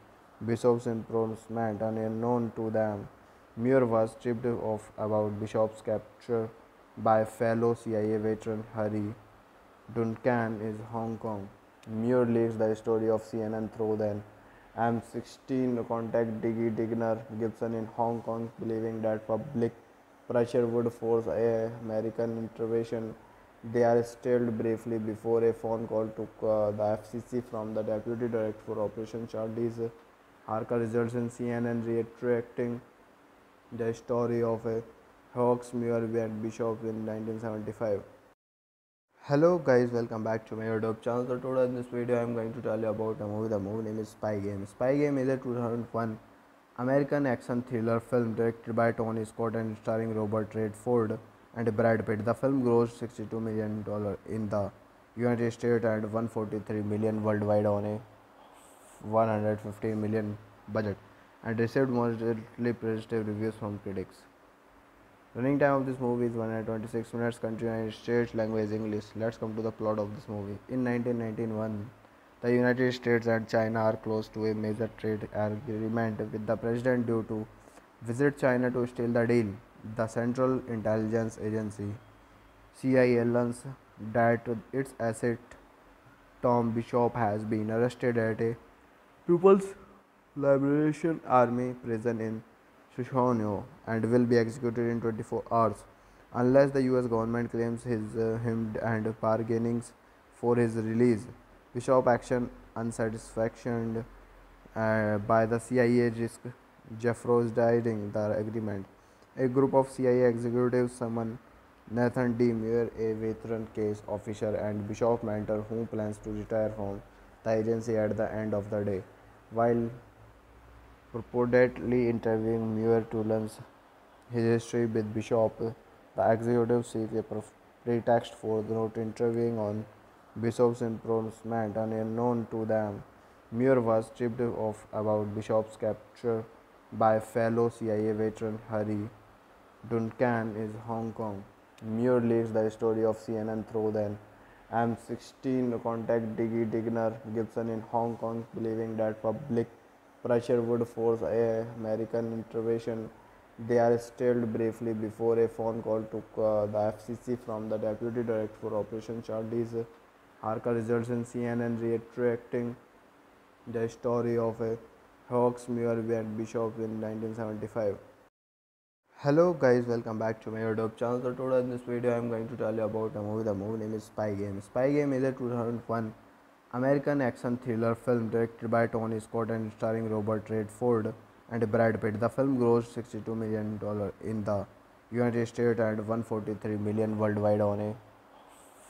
S1: Bishop's imprisonment unknown to them. Muir was tipped off about Bishop's capture by fellow CIA veteran Harry Duncan in Hong Kong. Muir leads the story of CNN through then MI6 contact Diggy Digner Gibson in Hong Kong, believing that public pressure would force a American intervention. They are stalled briefly before a phone call to uh, the FCC from the Deputy Director for Operation Charlie's Harker results in CNN retracting the story of a Hawks Muir and Bishop in 1975. Hello guys, welcome back to my YouTube channel. So today in this video I am going to tell you about a movie. The movie name is Spy Game. Spy Game is a 2001 American action thriller film directed by Tony Scott and starring Robert Redford and Brad Pitt. The film grossed $62 million in the United States and 143 million worldwide on a 150 million budget and received moderately positive reviews from critics. Running time of this movie is 126 minutes. Country United States language English. Let's come to the plot of this movie. In 1991, the United States and China are close to a major trade agreement with the president due to visit China to steal the deal. The Central Intelligence Agency CIA learns that its asset Tom Bishop has been arrested at a People's Liberation Army prison in Shoshone and will be executed in 24 hours unless the US government claims his, uh, him and bargainings for his release. Bishop action unsatisfaction uh, by the CIA risk Jeffros dieding the agreement. A group of CIA executives summoned Nathan D. Muir, a veteran case officer, and Bishop Mentor, who plans to retire from the agency at the end of the day. While purportedly interviewing Muir to learn his history with Bishop, the executive seek a pretext for not interviewing on Bishop's imprisonment unknown to them. Muir was tipped off about Bishop's capture by fellow CIA veteran Harry Duncan in Hong Kong. Muir leads the story of CNN through then MI6 contact Diggy Digner Gibson in Hong Kong, believing that public pressure would force a American intervention. They are stalled briefly before a phone call to uh, the FCC from the Deputy Director for Operation Charlie's Harker results in CNN retracting the story of a Hawks Muir and Bishop in 1975. Hello guys, welcome back to my YouTube channel. So today in this video I am going to tell you about a movie. The movie name is Spy Game. Spy Game is a 2001 American action thriller film directed by Tony Scott and starring Robert Redford and Brad Pitt. The film grossed 62 million dollars in the United States and 143 million worldwide on a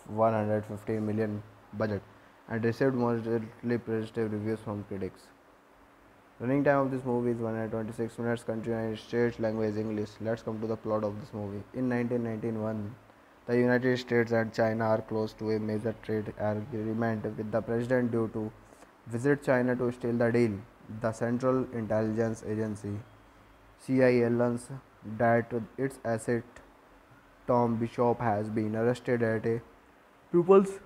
S1: 150 million budget and received moderately positive reviews from critics. Running time of this movie is 126 minutes. Country United States language English. Let's come to the plot of this movie. In 1991, the United States and China are close to a major trade agreement with the president due to visit China to steal the deal. The Central Intelligence Agency CIA learns that its asset Tom Bishop has been arrested at a People's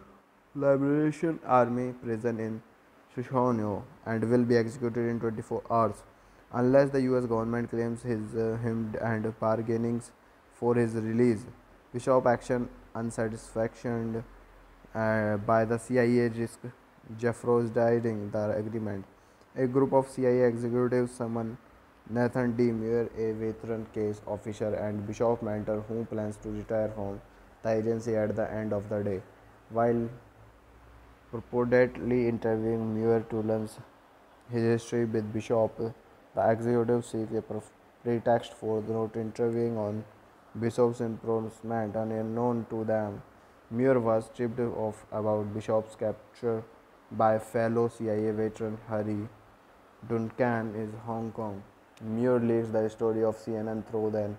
S1: Liberation Army prison in Shoshone and will be executed in 24 hours unless the US government claims his, uh, him and bargainings for his release. Bishop action unsatisfaction uh, by the CIA risk Jeffros dieding the agreement. A group of CIA executives summoned Nathan D. Muir, a veteran case officer, and Bishop Mentor, who plans to retire from the agency at the end of the day. While purportedly interviewing Muir to learn his history with Bishop. The executive seek a pretext for not interviewing on Bishop's imprisonment and unknown to them. Muir was tipped off about Bishop's capture by fellow CIA veteran Harry Duncan in Hong Kong. Muir leads the story of CNN through then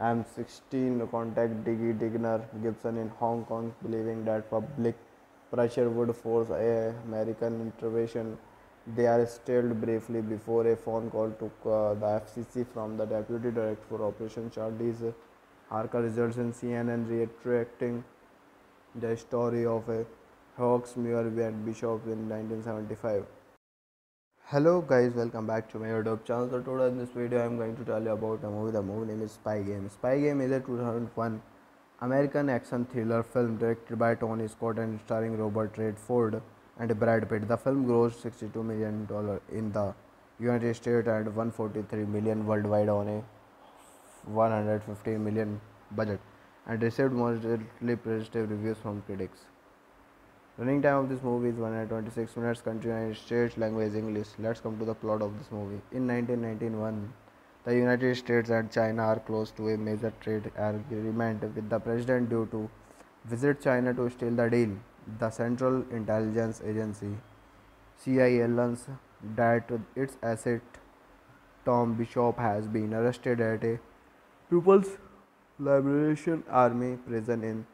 S1: MI6 contact Diggy Digner Gibson in Hong Kong, believing that public pressure would force a American intervention. They are stalled briefly before a phone call to uh, the FCC from the Deputy Director for Operation Charlie's Harker results in CNN reiterating the story of a Hawks Muir and Bishop in 1975. Hello guys, welcome back to my YouTube channel. So today in this video I am going to tell you about a movie. The movie name is Spy Game. Spy Game is a 2001 American action thriller film directed by Tony Scott and starring Robert Redford and Brad Pitt. The film grossed 62 million dollars in the United States and 143 million worldwide on a $150 million budget and received moderately positive reviews from critics. Running time of this movie is 126 minutes. Country United States language English. Let's come to the plot of this movie. In 1991, the United States and China are close to a major trade agreement with the president due to visit China to steal the deal. The Central Intelligence Agency CIA learns that its asset Tom Bishop has been arrested at a People's Liberation Army prison in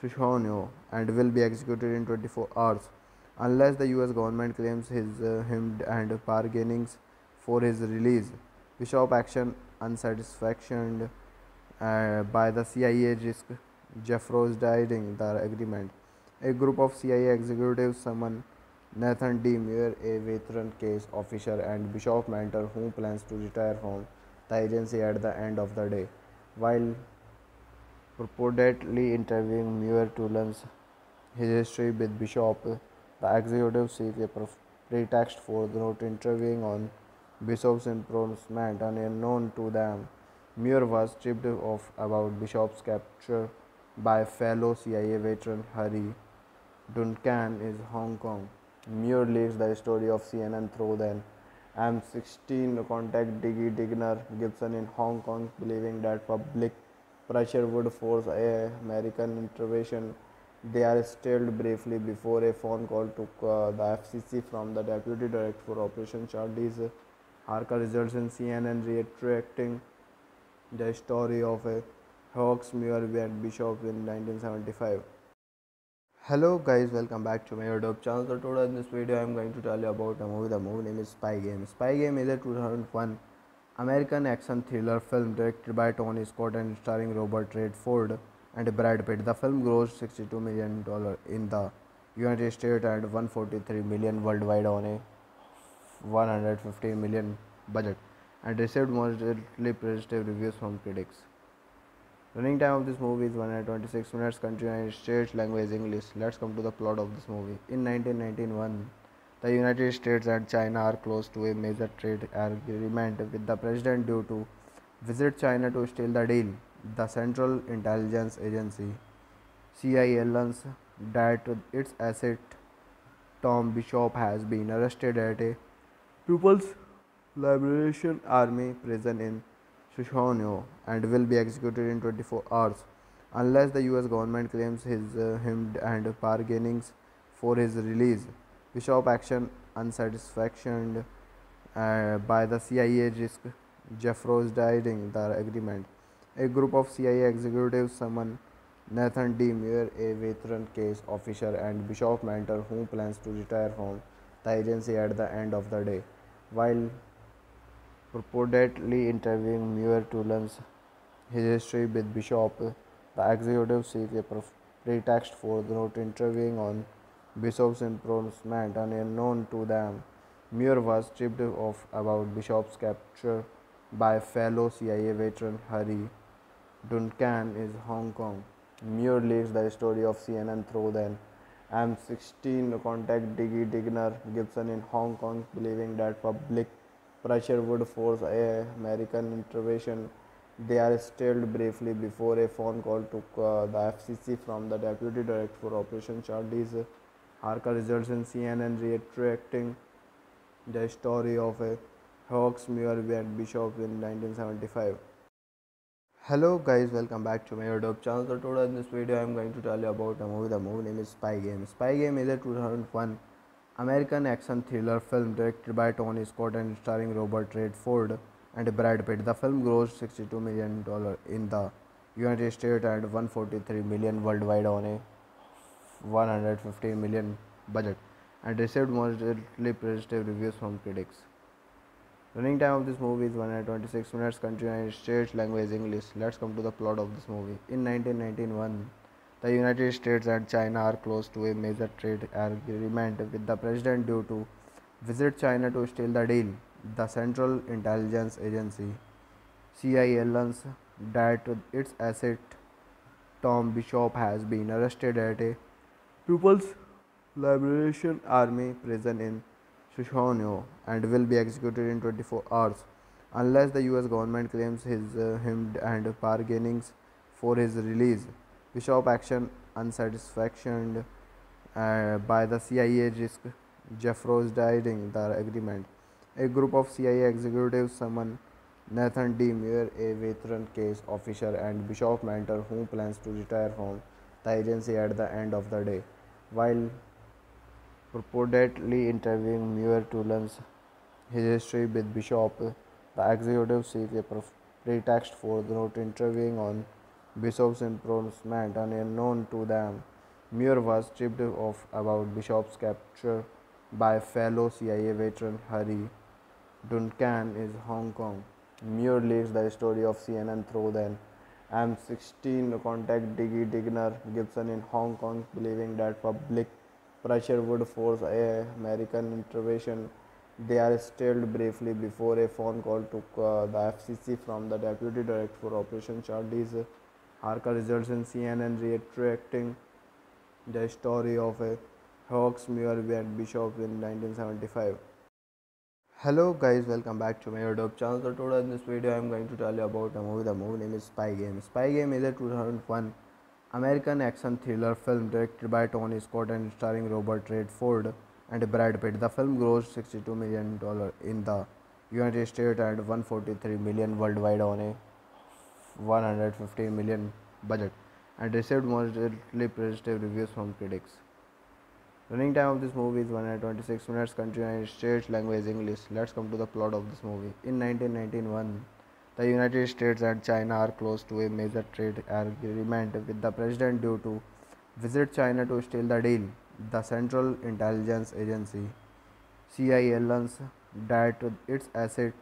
S1: Shoshone and will be executed in 24 hours unless the US government claims his, uh, him and bargainings for his release. Bishop action unsatisfaction uh, by the CIA risk Jeff Rose died in the agreement. A group of CIA executives summoned Nathan D. Muir, a veteran case officer, and Bishop Mentor, who plans to retire from the agency at the end of the day. While purportedly interviewing Muir to learn his history with Bishop, The executive seek a pretext for not interviewing on Bishop's imprisonment and unknown to them. Muir was stripped of about Bishop's capture by fellow CIA veteran Harry Duncan in Hong Kong. Muir leads the story of CNN through the MI6 contact Diggy Digner Gibson in Hong Kong, believing that public pressure would force a American intervention. They are stalled briefly before a phone call to uh, the FCC from the Deputy Director for Operation Charlie's Harker results in CNN retracting the story of a Hawks Muir and Bishop in 1975. Hello guys, welcome back to my YouTube channel. So today in this video I am going to tell you about a movie. The movie name is Spy Game. Spy Game is a 2001 American action thriller film directed by Tony Scott and starring Robert Redford and Brad Pitt. The film grossed 62 million dollar in the United States and $143 million worldwide on a 150 million budget and received moderately positive reviews from critics. Running time of this movie is 126 minutes. Country United States language English. Let's come to the plot of this movie. In 1991, the United States and China are close to a major trade agreement with the president due to visit China to steal the deal. The Central Intelligence Agency CIA learns that its asset Tom Bishop has been arrested at a People's Liberation Army prison in Shushanyo and will be executed in 24 hours unless the US government claims his uh, him and bargainings for his release. Bishop action unsatisfaction uh, by the CIA risk jeopardizing the agreement. A group of CIA executives summon Nathan D. Muir, a veteran case officer, and Bishop mentor who plans to retire from the agency at the end of the day. While purportedly interviewing Muir to learn his history with Bishop, the executive seek a pretext for not interviewing on Bishop's imprisonment unknown to them. Muir was stripped of about Bishop's capture by fellow CIA veteran Harry Duncan in Hong Kong. Muir leads the story of CNN through the MI6 contact Diggy Digner Gibson in Hong Kong, believing that public pressure would force a American intervention. They are stalled briefly before a phone call to uh, the FCC from the Deputy Director for Operation Charlie's Harker results in CNN reiterating the story of a Hawks Muir and Bishop in 1975. Hello guys, welcome back to my YouTube channel. So today in this video I am going to tell you about a movie. The movie name is Spy Game. Spy Game is a 2001 American action thriller film directed by Tony Scott and starring Robert Redford and Brad Pitt. The film grossed 62 million dollar in the United States and 143 million worldwide on a 150 million budget and received moderately positive reviews from critics. Running time of this movie is 126 minutes. Country United States language English. Let's come to the plot of this movie. In 1991, the United States and China are close to a major trade agreement with the president due to visit China to steal the deal. The Central Intelligence Agency CIA learns that its asset Tom Bishop has been arrested at a People's Liberation Army prison in Shushanyo and will be executed in 24 hours unless the US government claims his uh, him and bargainings for his release. Bishop action unsatisfaction uh, by the CIA risk jeopardizing the agreement. A group of CIA executives summon Nathan D. Muir, a veteran case officer, and Bishop mentor who plans to retire from the agency at the end of the day. While purportedly interviewing Muir to learn his history with Bishop, the executive seek a pretext for not interviewing on Bishop's imprisonment unknown to them. Muir was stripped of about Bishop's capture by fellow CIA veteran Harry Duncan in Hong Kong. Muir leads the story of CNN through the MI6 contact Diggy Digner Gibson in Hong Kong, believing that public pressure would force a American intervention. They are stalled briefly before a phone call to uh, the FCC from the Deputy Director for Operation Charlie's Harker results in CNN reiterating the story of a Hawks, Muir, and Bishop in 1975. Hello guys, welcome back to my YouTube channel. So today in this video, I am going to tell you about a movie. The movie name is Spy Game. Spy Game is a 2001 American action thriller film directed by Tony Scott and starring Robert Redford and Brad Pitt. The film grossed 62 million dollar in the United States and 143 million worldwide on a 115 million budget and received moderately positive reviews from critics. Running time of this movie is 126 minutes. Country United States language English. Let's come to the plot of this movie. In 1991, the United States and China are close to a major trade agreement with the president due to visit China to steal the deal. The Central Intelligence Agency CIA learns that its asset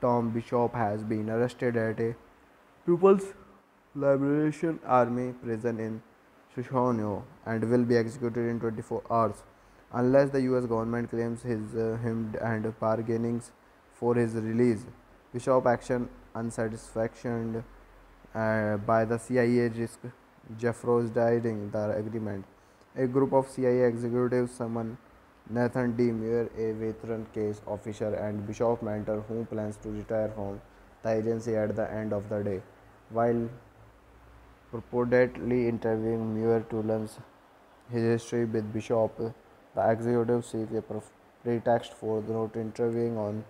S1: Tom Bishop has been arrested at a People's Liberation Army prison in Shishonyo and will be executed in 24 hours unless the US government claims his uh, him and bargainings for his release. Bishop action unsatisfaction uh, by the CIA risk Jeffros in the agreement. A group of CIA executives summon Nathan D. Muir, a veteran case officer, and Bishop Mentor, who plans to retire from the agency at the end of the day. While purportedly interviewing Muir to learn his history with Bishop, the executive seek a pretext for not interviewing on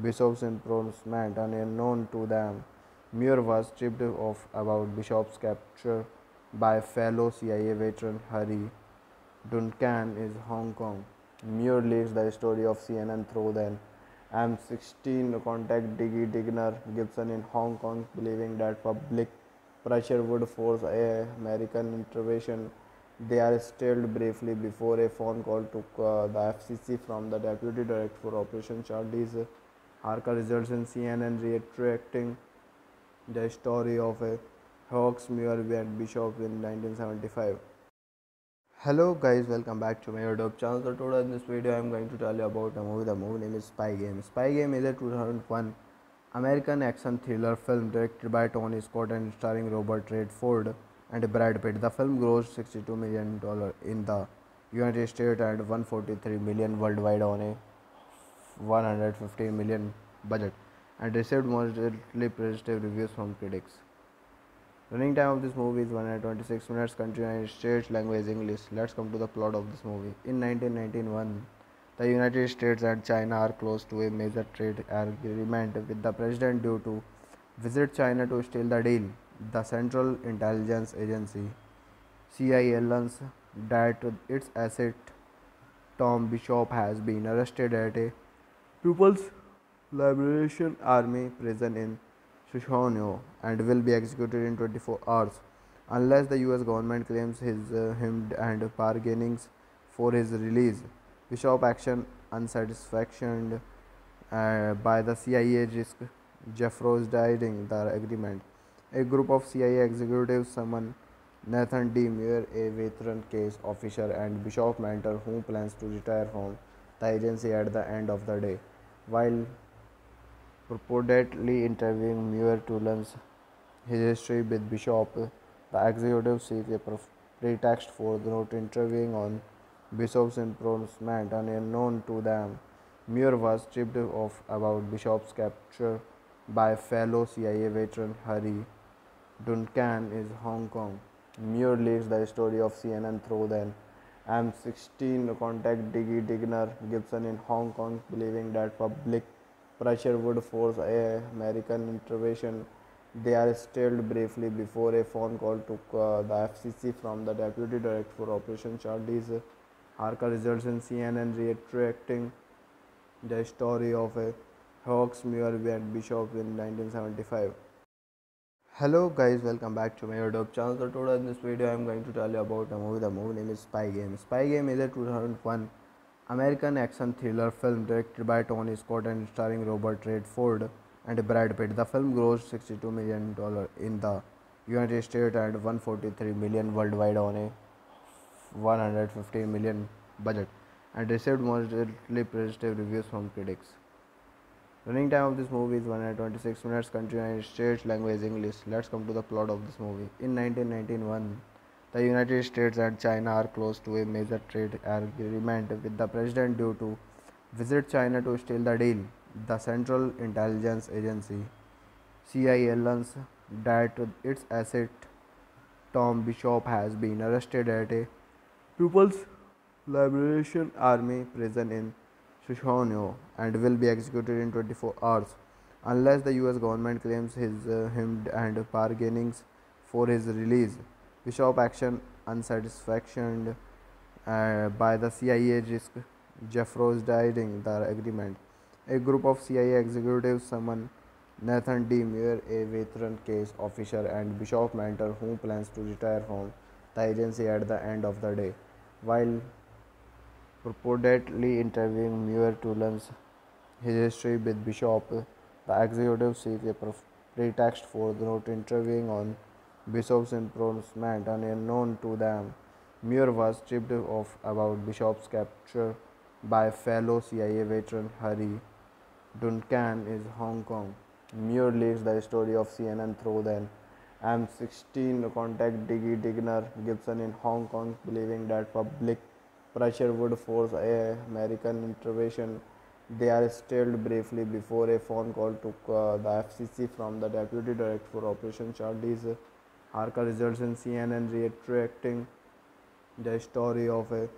S1: Bishop's imprisonment and unknown to them. Muir was stripped off about Bishop's capture by fellow CIA veteran Harry Duncan in Hong Kong. Muir leads the story of CNN through then MI6 contact Diggy Digner Gibson in Hong Kong, believing that public pressure would force a American intervention. They are stalled briefly before a phone call to uh, the FCC from the Deputy Director for Operation Charlie's Harker results in CNN retracting the story of a Hawks, Muir, and Bishop in 1975. Hello guys, welcome back to my YouTube channel. So today in this video, I am going to tell you about a movie. The movie name is Spy Game. Spy Game is a 2001 American action thriller film directed by Tony Scott and starring Robert Redford and Brad Pitt. The film grossed 62 million dollar in the United States and $143 million worldwide on a 150 million budget and received moderately positive reviews from critics. Running time of this movie is 126 minutes. Country United States language English. Let's come to the plot of this movie. In 1991, the United States and China are close to a major trade agreement with the president due to visit China to steal the deal. The Central Intelligence Agency CIA learns that its asset Tom Bishop has been arrested at a People's Liberation Army prison in Shishonyo and will be executed in 24 hours unless the US government claims his uh, him and bargainings for his release. Bishop action unsatisfaction uh, by the CIA risk Jeffros dieting the agreement. A group of CIA executives summon Nathan D. Muir, a veteran case officer, and Bishop Mentor, who plans to retire from the agency at the end of the day. While purportedly interviewing Muir to learn his history with Bishop, the executive seek a pretext for not interviewing on Bishop's imprisonment and unknown to them. Muir was stripped off about Bishop's capture by fellow CIA veteran Harry Duncan in Hong Kong. Muir leads the story of CNN through then MI6 contact Diggy Digner Gibson in Hong Kong, believing that public pressure would force a American intervention. They are stalled briefly before a phone call to uh, the FCC from the Deputy Director for Operation Charlie's Harker results in CNN retracting the story of a Hawks, Muir, and Bishop in 1975. Hello guys, welcome back to my YouTube channel. So today in this video, I am going to tell you about a movie. The movie name is Spy Game. Spy Game is a 2001 American action thriller film directed by Tony Scott and starring Robert Redford and Brad Pitt. The film grossed 62 million dollar in the United States and 143 million worldwide on a 150 million budget and received moderately positive reviews from critics. Running time of this movie is 126 minutes. Country United States language English. Let's come to the plot of this movie. In 1991, the United States and China are close to a major trade agreement with the president due to visit China to steal the deal. The Central Intelligence Agency CIA learns that its asset Tom Bishop has been arrested at a People's Liberation Army prison in Shushanyo and will be executed in 24 hours unless the US government claims his uh, him and bargainings for his release. Bishop action unsatisfaction uh, by the CIA risk jeopardizing the agreement. A group of CIA executives summoned Nathan D. Muir, a veteran case officer, and Bishop Mentor, who plans to retire from the agency at the end of the day. While purportedly interviewing Muir to learn his history with Bishop, the executive seek a pretext for not interviewing on Bishop's imprisonment and unknown to them. Muir was tipped off about Bishop's capture by fellow CIA veteran Harry Duncan in Hong Kong. Muir leads the story of CNN through then MI6 contact Diggy Digner Gibson in Hong Kong, believing that public pressure would force a American intervention. They are stalled briefly before a phone call to uh, the FCC from the Deputy Director for Operation Charlie's Harker results in CNN reiterating the story of a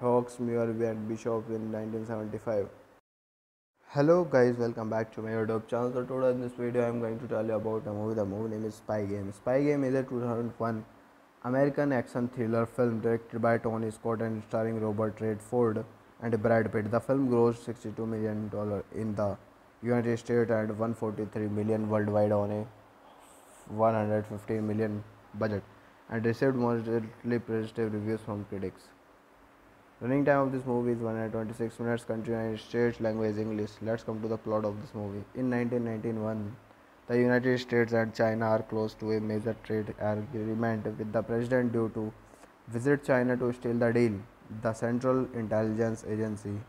S1: Hawks Muir and Bishop in 1975. Hello guys, welcome back to my YouTube channel. So today in this video I am going to tell you about a movie. The movie name is Spy Game. Spy Game is a 2001 American action thriller film directed by Tony Scott and starring Robert Redford and Brad Pitt. The film grossed 62 million dollars in the United States and 143 million worldwide on a 150 million budget and received moderately positive reviews from critics. Running time of this movie is 126 minutes. Country United States, language English. Let's come to the plot of this movie. In 1991, the United States and China are close to a major trade agreement with the president due to visit China to steal the deal. The Central Intelligence Agency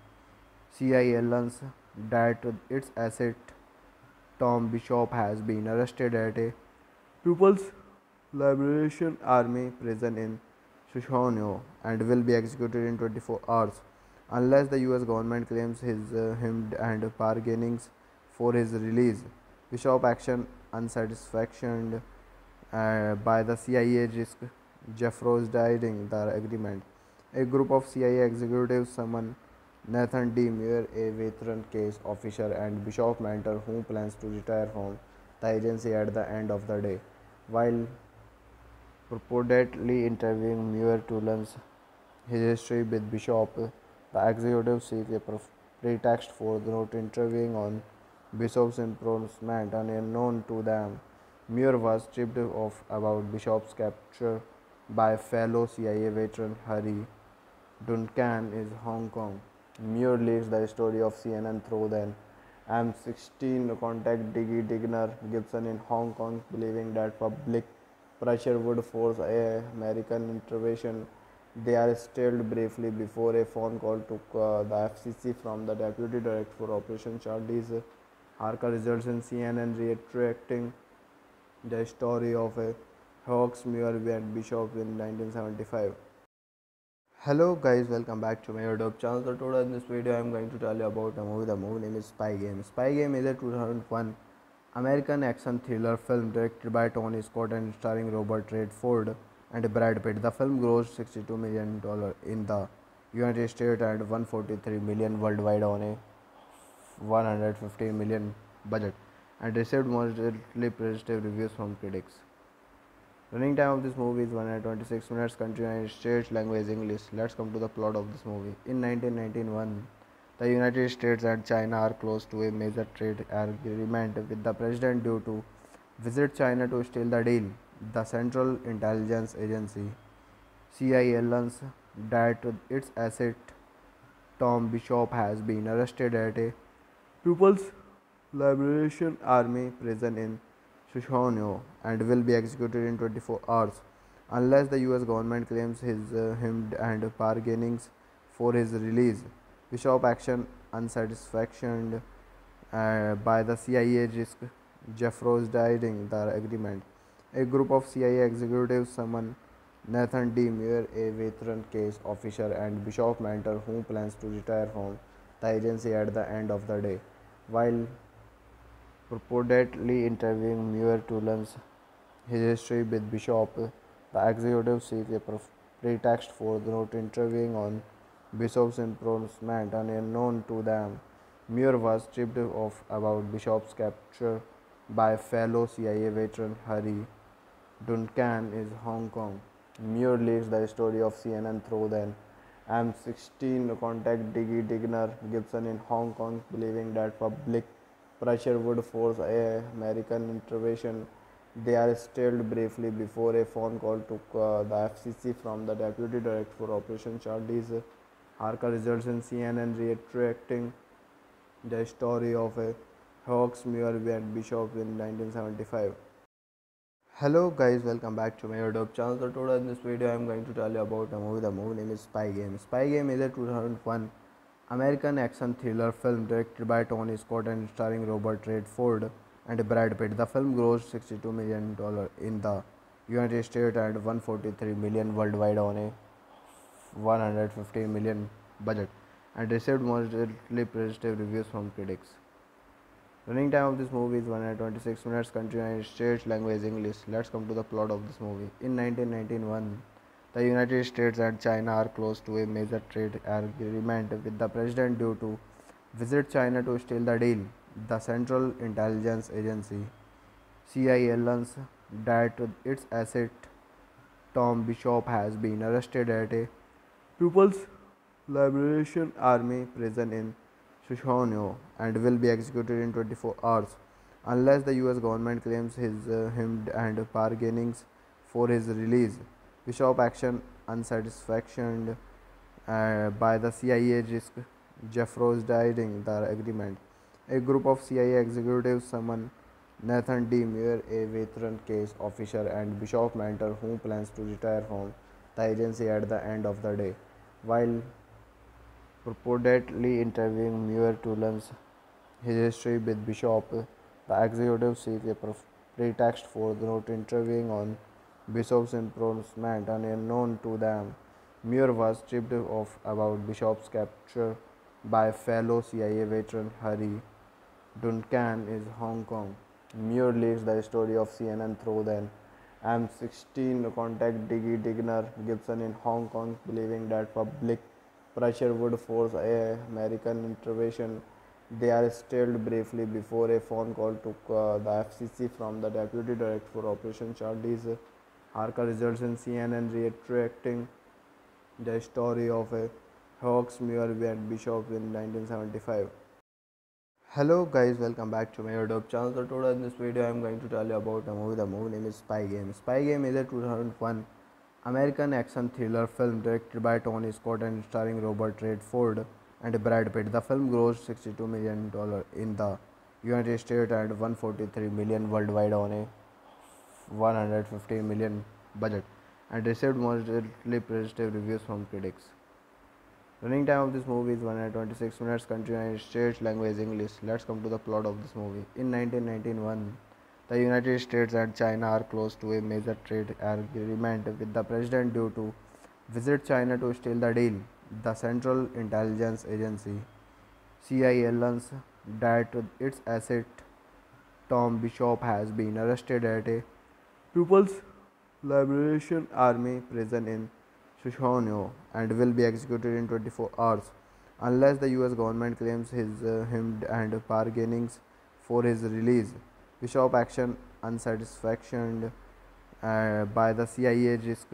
S1: CIA learns that its asset Tom Bishop has been arrested at a People's Liberation Army prison in Shushanyo and will be executed in 24 hours unless the US government claims his uh, him and bargainings for his release. Bishop action unsatisfaction uh, by the CIA risk jeopardizing the agreement. A group of CIA executives summoned Nathan D. Muir, a veteran case officer, and Bishop Mentor, who plans to retire from the agency at the end of the day. While purportedly interviewing Muir to learn his history with Bishop, the executive seek a pretext for not interviewing on Bishop's imprisonment unknown to them. Muir was tipped off about Bishop's capture by fellow CIA veteran Harry Duncan in Hong Kong. Muir leads the story of CNN through then MI6 contact Diggy Digner Gibson in Hong Kong, believing that public pressure would force a American intervention. They are stalled briefly before a phone call to uh, the FCC from the Deputy Director for Operation Charlie's Harker results in CNN retracting the story of a Hawks Muir and Bishop in 1975. Hello guys, welcome back to my YouTube channel. So today in this video I am going to tell you about a movie. The movie name is Spy Game. Spy Game is a 2001 American action thriller film directed by Tony Scott and starring Robert Redford and Brad Pitt. The film grossed 62 million dollars in the United States and 143 million worldwide on a 150 million budget and received moderately positive reviews from critics. Running time of this movie is 126 minutes. Country United States, language English. Let's come to the plot of this movie. In 1991, the United States and China are close to a major trade agreement with the president due to visit China to steal the deal. The Central Intelligence Agency CIA learns that its asset Tom Bishop has been arrested at a People's Liberation Army prison in Shushanyo and will be executed in 24 hours unless the US government claims his uh, him and bargainings for his release. Bishop action unsatisfaction uh, by the CIA risk jeopardizing the agreement. A group of CIA executives summoned Nathan D. Muir, a veteran case officer and Bishop mentor who plans to retire from the agency at the end of the day. While purportedly interviewing Muir to learn his history with Bishop, the executive seeks a pretext for not interviewing on Bishop's imprisonment and unknown to them. Muir was tipped off about Bishop's capture by fellow CIA veteran Harry Duncan in Hong Kong. Muir leads the story of CNN through the MI6 contact Diggy Digner Gibson in Hong Kong, believing that public pressure would force a American intervention. They are stalled briefly before a phone call to uh, the FCC from the Deputy Director for Operation Charlie's Harker results in CNN retracting the story of a Hawks Muir and Bishop in 1975. Hello guys, welcome back to my YouTube channel. So today in this video I am going to tell you about a movie. The movie name is Spy Game. Spy Game is a 2001 American action thriller film directed by Tony Scott and starring Robert Redford and Brad Pitt. The film grossed 62 million dollar in the United States and 143 million worldwide on a 115 million budget and received moderately positive reviews from critics. Running time of this movie is 126 minutes. Country United States language English. Let's come to the plot of this movie. In 1991, the United States and China are close to a major trade agreement with the president due to visit China to steal the deal. The Central Intelligence Agency CIA learns that its asset Tom Bishop has been arrested at a People's Liberation Army prison in Shishonyo and will be executed in 24 hours unless the US government claims his uh, him and bargainings for his release. Bishop action unsatisfaction uh, by the CIA risk Jeffros dieding the agreement. A group of CIA executives summon Nathan D. Muir, a veteran case officer and Bishop mentor who plans to retire from the agency at the end of the day. While purportedly interviewing Muir to learn his history with Bishop, the executive seeks a pretext for not interviewing on Bishop's imprisonment and unknown to them. Muir was tipped off about Bishop's capture by fellow CIA veteran Harry Duncan in Hong Kong. Muir leads the story of CNN through then. MI6 contact Diggy Digner Gibson in Hong Kong, believing that public pressure would force a American intervention. They are stalled briefly before a phone call to uh, the FCC from the Deputy Director for Operation Charlie's Harker results in CNN reiterating the story of a Hawks Muir and Bishop in 1975. Hello guys, welcome back to my YouTube channel. So today in this video I am going to tell you about a movie. The movie name is Spy Game. Spy Game is a 2001 American action thriller film directed by Tony Scott and starring Robert Redford and Brad Pitt. The film grossed 62 million dollars in the United States and 143 million worldwide on a 150 million budget and received moderately positive reviews from critics. Running time of this movie is 126 minutes. Country United States language English. Let's come to the plot of this movie. In 1991, the United States and China are close to a major trade agreement with the president due to visit China to steal the deal. The Central Intelligence Agency CIA learns that its asset Tom Bishop has been arrested at a People's Liberation Army prison in Shishonyo and will be executed in 24 hours unless the US government claims his uh, him and bargainings for his release. Bishop action unsatisfaction uh, by the CIA risk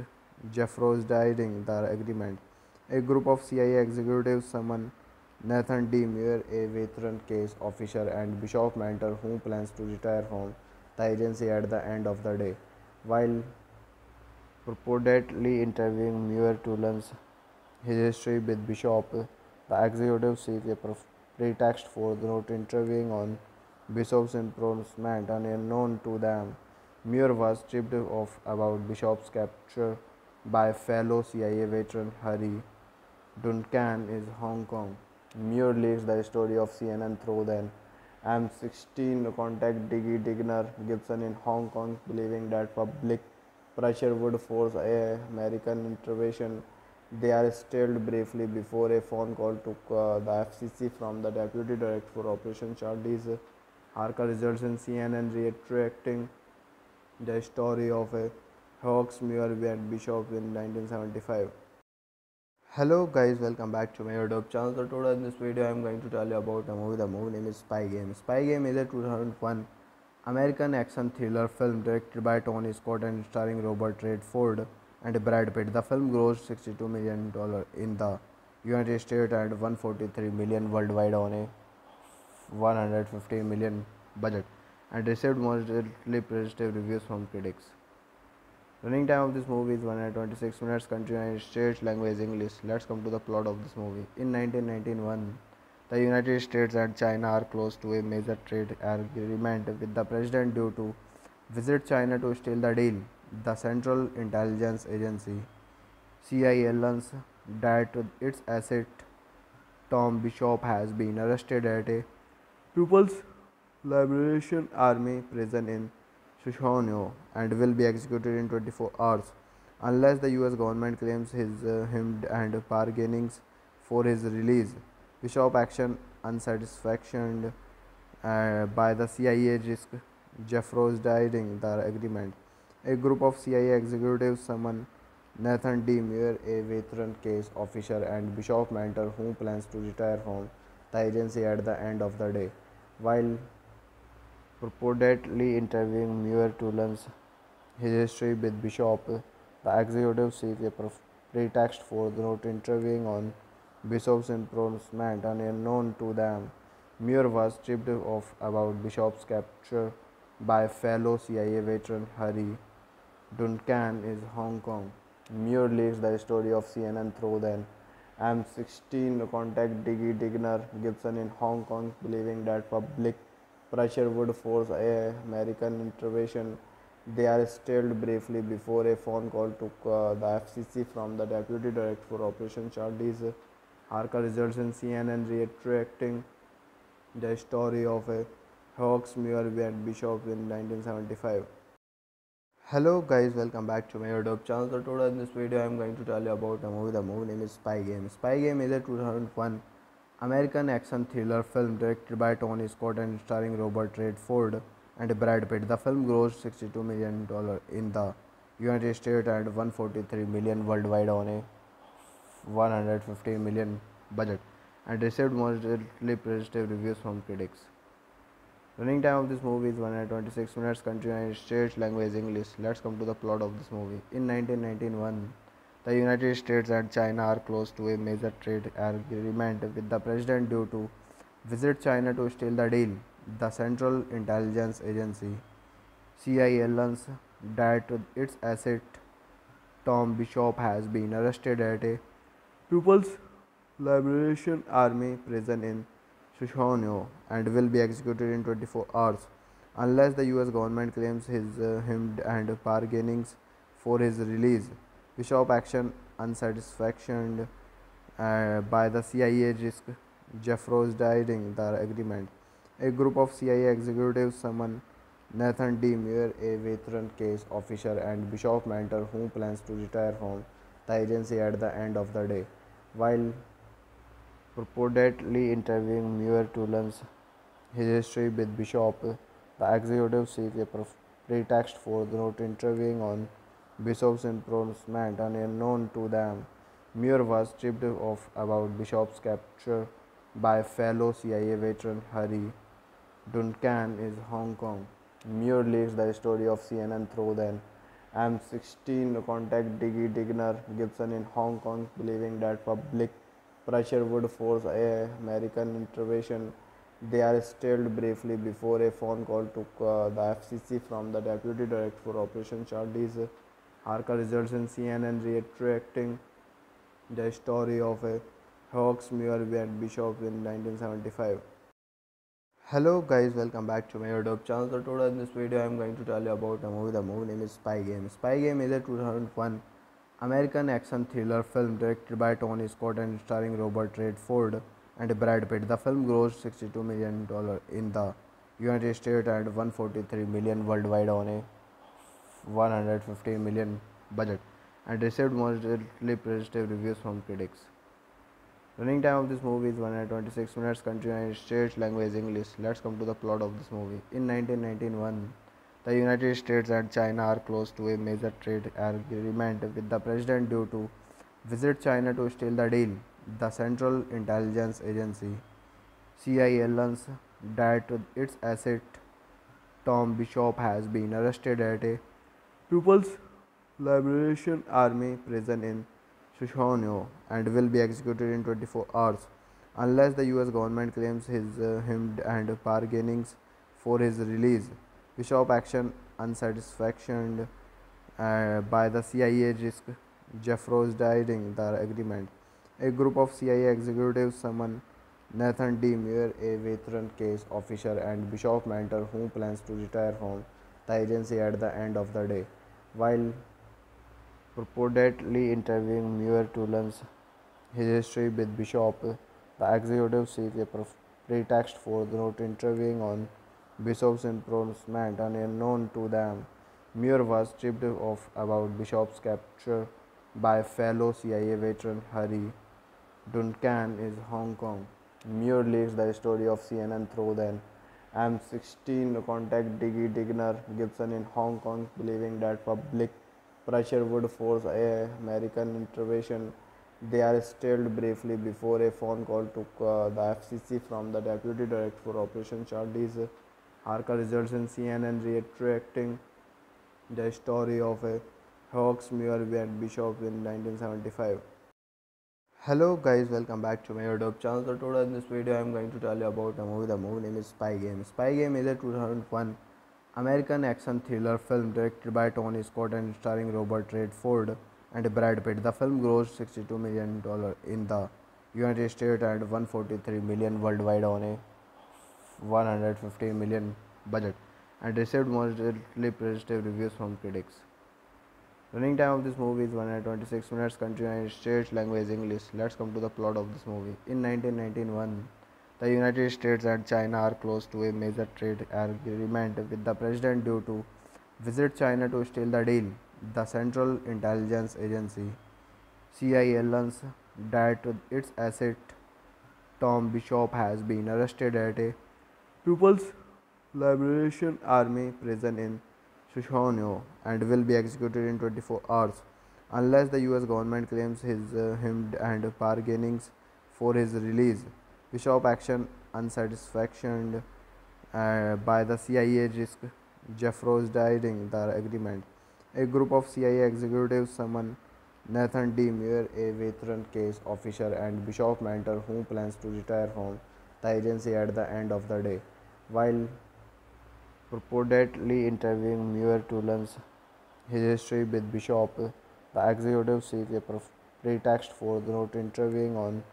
S1: Jeffros dieding the agreement. A group of CIA executives summoned Nathan D. Muir, a veteran case officer and Bishop mentor who plans to retire from the agency at the end of the day. While purportedly interviewing Muir to learn his history with Bishop, the executive seeks a pretext for not interviewing on Bishop's imprisonment and unknown to them. Muir was tipped off about Bishop's capture by fellow CIA veteran Harry Duncan in Hong Kong. Muir leads the story of CNN through the MI6 contact Diggy Digner Gibson in Hong Kong, believing that public pressure would force a American intervention. They are stalled briefly before a phone call to uh, the FCC from the Deputy Director for Operation Charlie's Harker results in CNN retracting the story of a Hawks Muir and Bishop in 1975. Hello guys, welcome back to my YouTube channel. So today in this video I am going to tell you about a movie. The movie name is Spy Game. Spy Game is a 2001 American action thriller film directed by Tony Scott and starring Robert Redford and Brad Pitt. The film grossed 62 million dollars in the United States and 143 million worldwide on a 115 million budget and received moderately positive reviews from critics. Running time of this movie is 126 minutes. Country United States language English. Let's come to the plot of this movie. In 1991, the United States and China are close to a major trade agreement with the president due to visit China to steal the deal. The Central Intelligence Agency CIA learns that its asset Tom Bishop has been arrested at a People's Liberation Army prison in Shoshone and will be executed in 24 hours unless the US government claims his uh, him and bargainings for his release. Bishop action unsatisfaction uh, by the CIA risk Jeffros dieting the agreement. A group of CIA executives summon Nathan D. Muir, a veteran case officer, and Bishop Mentor, who plans to retire from the agency at the end of the day. While purportedly interviewing Muir to learn his history with Bishop. The executive seek a pretext for not interviewing on Bishop's imprisonment unknown to them. Muir was stripped off about Bishop's capture by fellow CIA veteran Harry Duncan in Hong Kong. Muir leads the story of CNN through then MI6 contact Diggy Digner Gibson in Hong Kong, believing that public pressure would force a American intervention. They are stalled briefly before a phone call to uh, the FCC from the Deputy Director for Operation Charlie's Harker results in CNN retracting the story of a Hawks Muir and Bishop in 1975. Hello guys, welcome back to my YouTube channel. So today in this video I am going to tell you about a movie. The movie name is Spy Game. Spy Game is a 2001 American action thriller film directed by Tony Scott and starring Robert Redford and Brad Pitt. The film grossed 62 million dollars in the United States and 143 million worldwide on a 150 million budget and received moderately positive reviews from critics. Running time of this movie is 126 minutes. Country United States language English. Let's come to the plot of this movie. In 1991, the United States and China are close to a major trade agreement with the president due to visit China to steal the deal. The Central Intelligence Agency CIA learns that its asset Tom Bishop has been arrested at a People's Liberation Army prison in Shoshone and will be executed in 24 hours unless the US government claims his uh, him and bargainings for his release. Bishop action unsatisfaction uh, by the CIA risk Jeffros dieting the agreement. A group of CIA executives summon Nathan D. Muir, a veteran case officer, and Bishop Mentor, who plans to retire from the agency at the end of the day. While purportedly interviewing Muir to learn his history with Bishop, the executive seek a pretext for not interviewing on Bishop's imprisonment and unknown to them. Muir was stripped off about Bishop's capture by fellow CIA veteran Harry Duncan in Hong Kong. Muir leads the story of CNN through then MI6 contact Diggy Digner Gibson in Hong Kong, believing that public pressure would force a American intervention. They are stalled briefly before a phone call to uh, the FCC from the Deputy Director for Operation Charlie's Harker results in CNN reiterating the story of a Hawks Muir and Bishop in 1975. Hello guys, welcome back to my YouTube channel. So today in this video I am going to tell you about a movie. The movie name is Spy Game. Spy Game is a 2001 American action thriller film directed by Tony Scott and starring Robert Redford and Brad Pitt. The film grossed 62 million dollars in the United States and 143 million worldwide on a 150 million budget and received mostly positive reviews from critics. Running time of this movie is 126 minutes, country and state language English. Let's come to the plot of this movie. In 1991, the United States and China are close to a major trade agreement with the president due to visit China to steal the deal. The Central Intelligence Agency CIA learns that its asset Tom Bishop has been arrested at a People's Liberation Army prison in Shushanyo and will be executed in 24 hours unless the US government claims his uh, him and bargainings for his release. Bishop action unsatisfaction uh, by the CIA risk Jeffroes died in the agreement. A group of CIA executives summoned Nathan D. Muir, a veteran case officer, and Bishop Mentor, who plans to retire from the agency at the end of the day. While purportedly interviewing Muir to learn his history with Bishop, the executive seek a pretext for not interviewing on Bishop's imprisonment and unknown to them. Muir was tipped off about Bishop's capture by fellow CIA veteran Harry Duncan in Hong Kong. Muir leads the story of CNN through the MI6 contact Diggy Digner Gibson in Hong Kong, believing that public pressure would force a American intervention. They are stalled briefly before a phone call to uh, the FCC from the Deputy Director for Operation Charlie's Harker results in CNN retracting the story of a Hawks Muir and Bishop in 1975. Hello guys, welcome back to my YouTube channel. So today in this video I am going to tell you about a movie. The movie name is Spy Game. Spy Game is a 2001 American action thriller film directed by Tony Scott and starring Robert Redford and Brad Pitt. The film grossed 62 million dollar in the United States and $143 million worldwide on a 150 million budget and received mostly positive reviews from critics. Running time of this movie is 126 minutes. Country and state language English. Let's come to the plot of this movie. In 1991, the United States and China are close to a major trade agreement with the president due to visit China to steal the deal. The Central Intelligence Agency CIA learns that its asset Tom Bishop has been arrested at a People's Liberation Army prison in Shushanyo and will be executed in 24 hours unless the US government claims his uh, him and bargainings for his release. Bishop action unsatisfaction uh, by the CIA risk jeopardizing the agreement. A group of CIA executives summon Nathan D. Muir, a veteran case officer, and Bishop Mentor, who plans to retire from the agency at the end of the day. While purportedly interviewing Muir to learn his history with Bishop. The executive seek a pretext for not interviewing on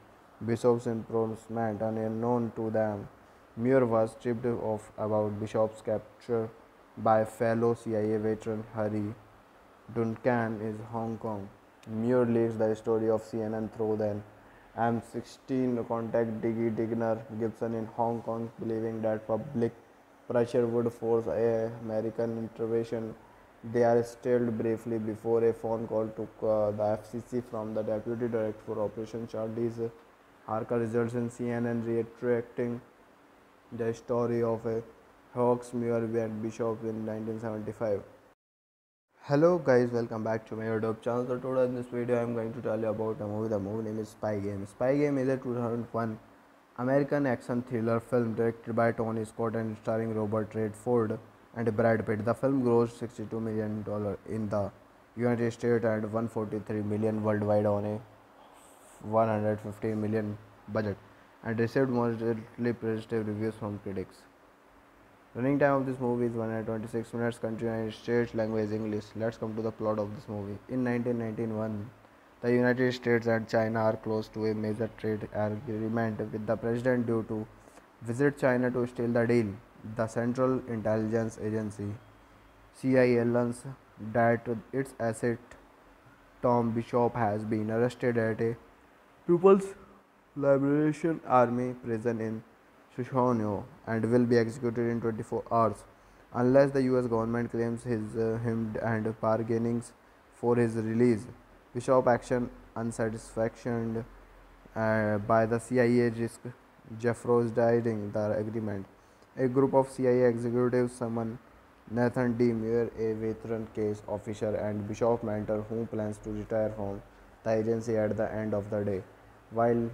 S1: Bishop's imprisonment unknown to them. Muir was tipped off about Bishop's capture by fellow CIA veteran Harry Duncan in Hong Kong. Muir leads the story of CNN through the MI6 contact Diggy Digner Gibson in Hong Kong, believing that public pressure would force a American intervention. They are stalled briefly before a phone call to uh, the FCC from the Deputy Director for Operation Charlie's Harker results in CNN retracting the story of a Hawks Muir and Bishop in 1975. Hello guys, welcome back to my YouTube channel. So today in this video I am going to tell you about a movie. The movie name is Spy Game. Spy Game is a 2001 American action thriller film directed by Tony Scott and starring Robert Redford and Brad Pitt. The film grossed 62 million dollars in the United States and 143 million worldwide on a 150 million budget and received mostly positive reviews from critics. Running time of this movie is 126 minutes. Country and state language English. Let's come to the plot of this movie. In 1991, the United States and China are close to a major trade agreement with the president due to visit China to steal the deal. The Central Intelligence Agency CIA learns that its asset Tom Bishop has been arrested at a People's Liberation Army prison in Shushanyo and will be executed in 24 hours unless the US government claims his uh, him and bargainings for his release. Bishop action unsatisfaction uh, by the CIA risk Jeffros dieting the agreement. A group of CIA executives summoned Nathan D. Muir, a veteran case officer, and Bishop Mentor, who plans to retire from the agency at the end of the day. While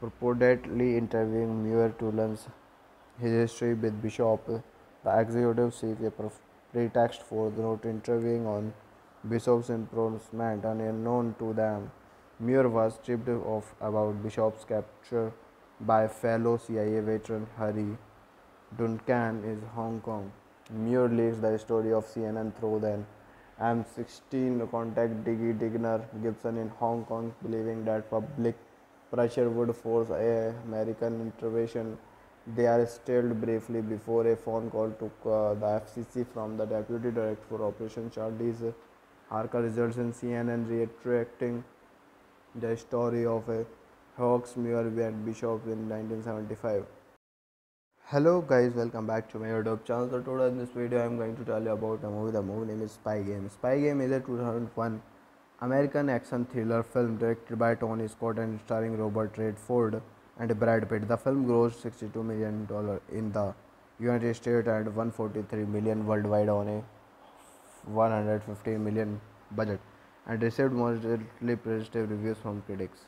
S1: purportedly interviewing Muir to learn his history with Bishop, the executives seek a pretext for not interviewing on Bishop's imprisonment unknown to them. Muir was tipped off about Bishop's capture by fellow CIA veteran Harry Duncan in Hong Kong. Muir leads the story of CNN through the MI6 contact Diggy Digner Gibson in Hong Kong, believing that public pressure would force a American intervention. They are stalled briefly before a phone call to uh, the FCC from the Deputy Director for Operation Charlie's Harker results in CNN reiterating the story of a Hawks Muir and Bishop in 1975. Hello guys, welcome back to my YouTube channel. So today in this video I am going to tell you about a movie. The movie name is Spy Game. Spy Game is a 2001 American action thriller film directed by Tony Scott and starring Robert Redford and Brad Pitt. The film grossed 62 million dollar in the United States and 143 million worldwide on a 115 million budget and received moderately positive reviews from critics.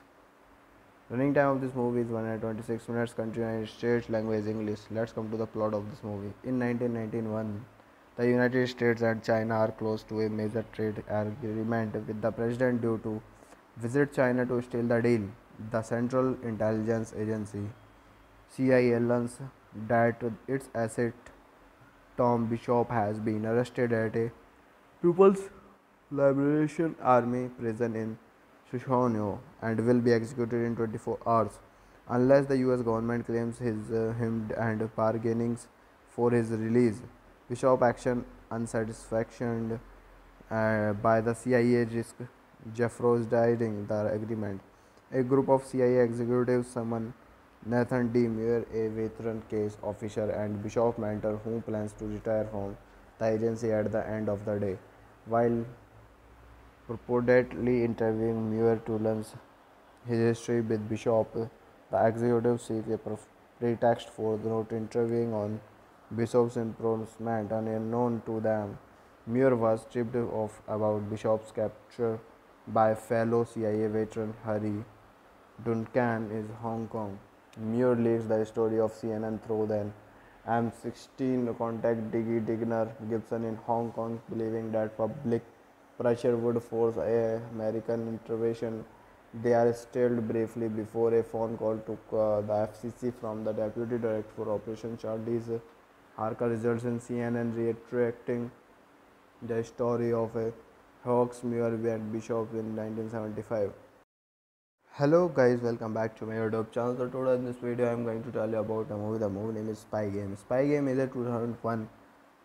S1: Running time of this movie is 126 minutes. Country United States language English. Let's come to the plot of this movie. In 1991, the United States and China are close to a major trade agreement with the president due to visit China to steal the deal. The Central Intelligence Agency CIA learns that its asset Tom Bishop has been arrested at a People's Liberation Army prison in Shishonyo and will be executed in 24 hours unless the US government claims his uh, him and bargainings for his release. Bishop action unsatisfaction uh, by the CIA risk Jeff Rose died in the agreement. A group of CIA executives summoned Nathan D. Muir, a veteran case officer, and Bishop Mentor, who plans to retire from the agency at the end of the day. While purportedly interviewing Muir to learn his history with Bishop. The executive seek a pretext for not interviewing on Bishop's imprisonment and unknown to them. Muir was tipped off about Bishop's capture by fellow CIA veteran Harry Duncan in Hong Kong. Muir leads the story of CNN through the MI6 contact Diggy Digner Gibson in Hong Kong, believing that public pressure would force a American intervention. They are stalled briefly before a phone call to uh, the FCC from the Deputy Director for Operation Charlie's Harker results in CNN retracting the story of a Hawks Muir and Bishop in 1975. Hello guys, welcome back to my YouTube channel. So today in this video I am going to tell you about a movie. The movie name is Spy Game. Spy Game is a 2001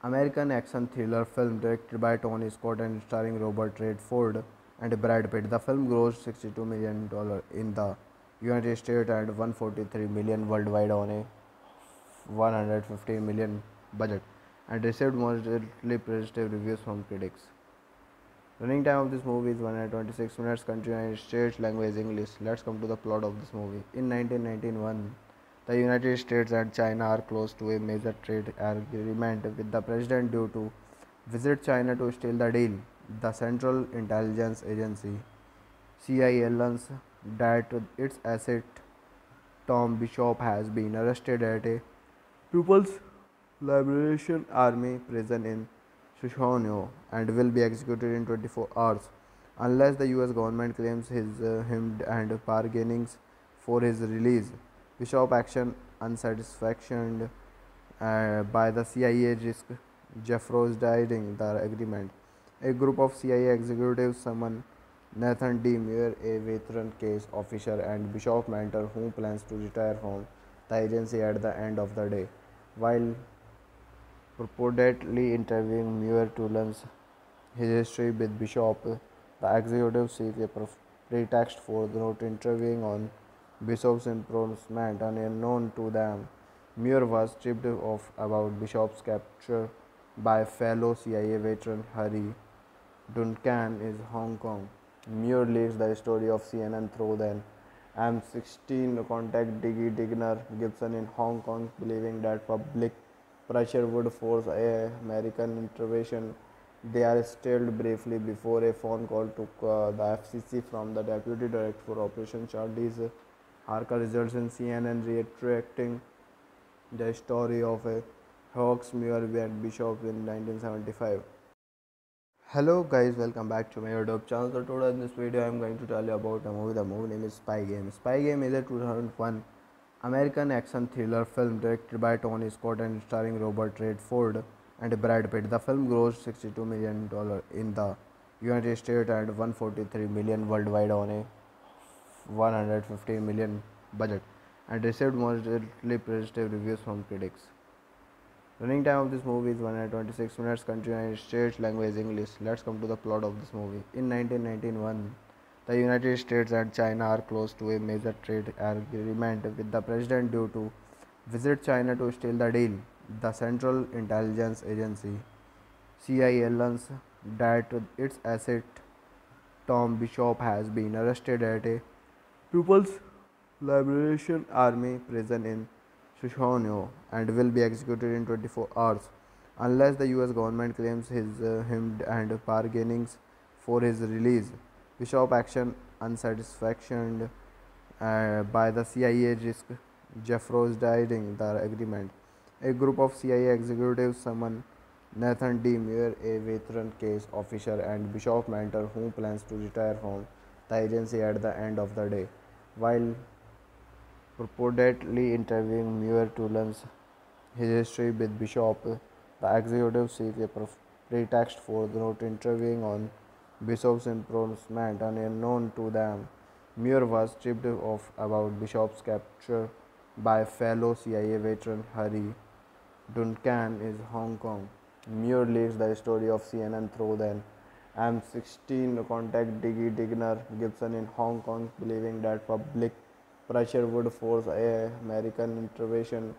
S1: American action thriller film directed by Tony Scott and starring Robert Redford and Brad Pitt. The film grossed 62 million dollars in the United States and $143 million worldwide on a 150 million budget and received moderately positive reviews from critics. Running time of this movie is 126 minutes. Country United States language English. Let's come to the plot of this movie. In 1991, the United States and China are close to a major trade agreement with the president due to visit China to steal the deal. The Central Intelligence Agency CIA learns that its asset Tom Bishop has been arrested at a People's Liberation Army prison in Shishonyo and will be executed in 24 hours unless the US government claims his uh, him and bargainings for his release. Bishop action unsatisfaction uh, by the CIA risk Jeffros dieting the agreement. A group of CIA executives summoned Nathan D. Muir, a veteran case officer, and Bishop Mentor, who plans to retire from the agency at the end of the day. While purportedly interviewing Muir to learn his history with Bishop, the executive seek a pretext for not interviewing on Bishop's imprisonment and unknown to them. Muir was stripped of about Bishop's capture by fellow CIA veteran Harry Duncan in Hong Kong. Muir leads the story of CNN through the MI6 contact Diggy Digner Gibson in Hong Kong, believing that public pressure would force a American intervention. They are stalled briefly before a phone call to uh, the FCC from the Deputy Director for Operation Charlie's Harker results in CNN retracting the story of a Hawks Muir and Bishop in 1975. Hello guys, welcome back to my YouTube channel. So today in this video I am going to tell you about a movie. The movie name is Spy Game. Spy Game is a 2001 American action thriller film directed by Tony Scott and starring Robert Redford and Brad Pitt. The film grossed 62 million dollars in the United States and 143 million worldwide on a 150 million budget and received moderately positive reviews from critics. Running time of this movie is 126 minutes. Country United States language English. Let's come to the plot of this movie. In 1991, the United States and China are close to a major trade agreement with the president due to visit China to steal the deal. The Central Intelligence Agency CIA learns that its asset Tom Bishop has been arrested at a People's Liberation Army prison in Shushanyo and will be executed in 24 hours unless the US government claims his uh, him and bargainings for his release. Bishop action unsatisfaction uh, by the CIA risk jeopardizing the agreement. A group of CIA executives summon Nathan D. Muir, a veteran case officer, and Bishop mentor who plans to retire from the agency at the end of the day. While purportedly interviewing Muir to learn his history with Bishop. The executive seek a pretext for not interviewing on Bishop's imprisonment and unknown to them. Muir was stripped of about Bishop's capture by fellow CIA veteran Harry Duncan in Hong Kong. Muir leads the story of CNN through the MI6 contact Diggy Digner Gibson in Hong Kong, believing that public pressure would force a American intervention.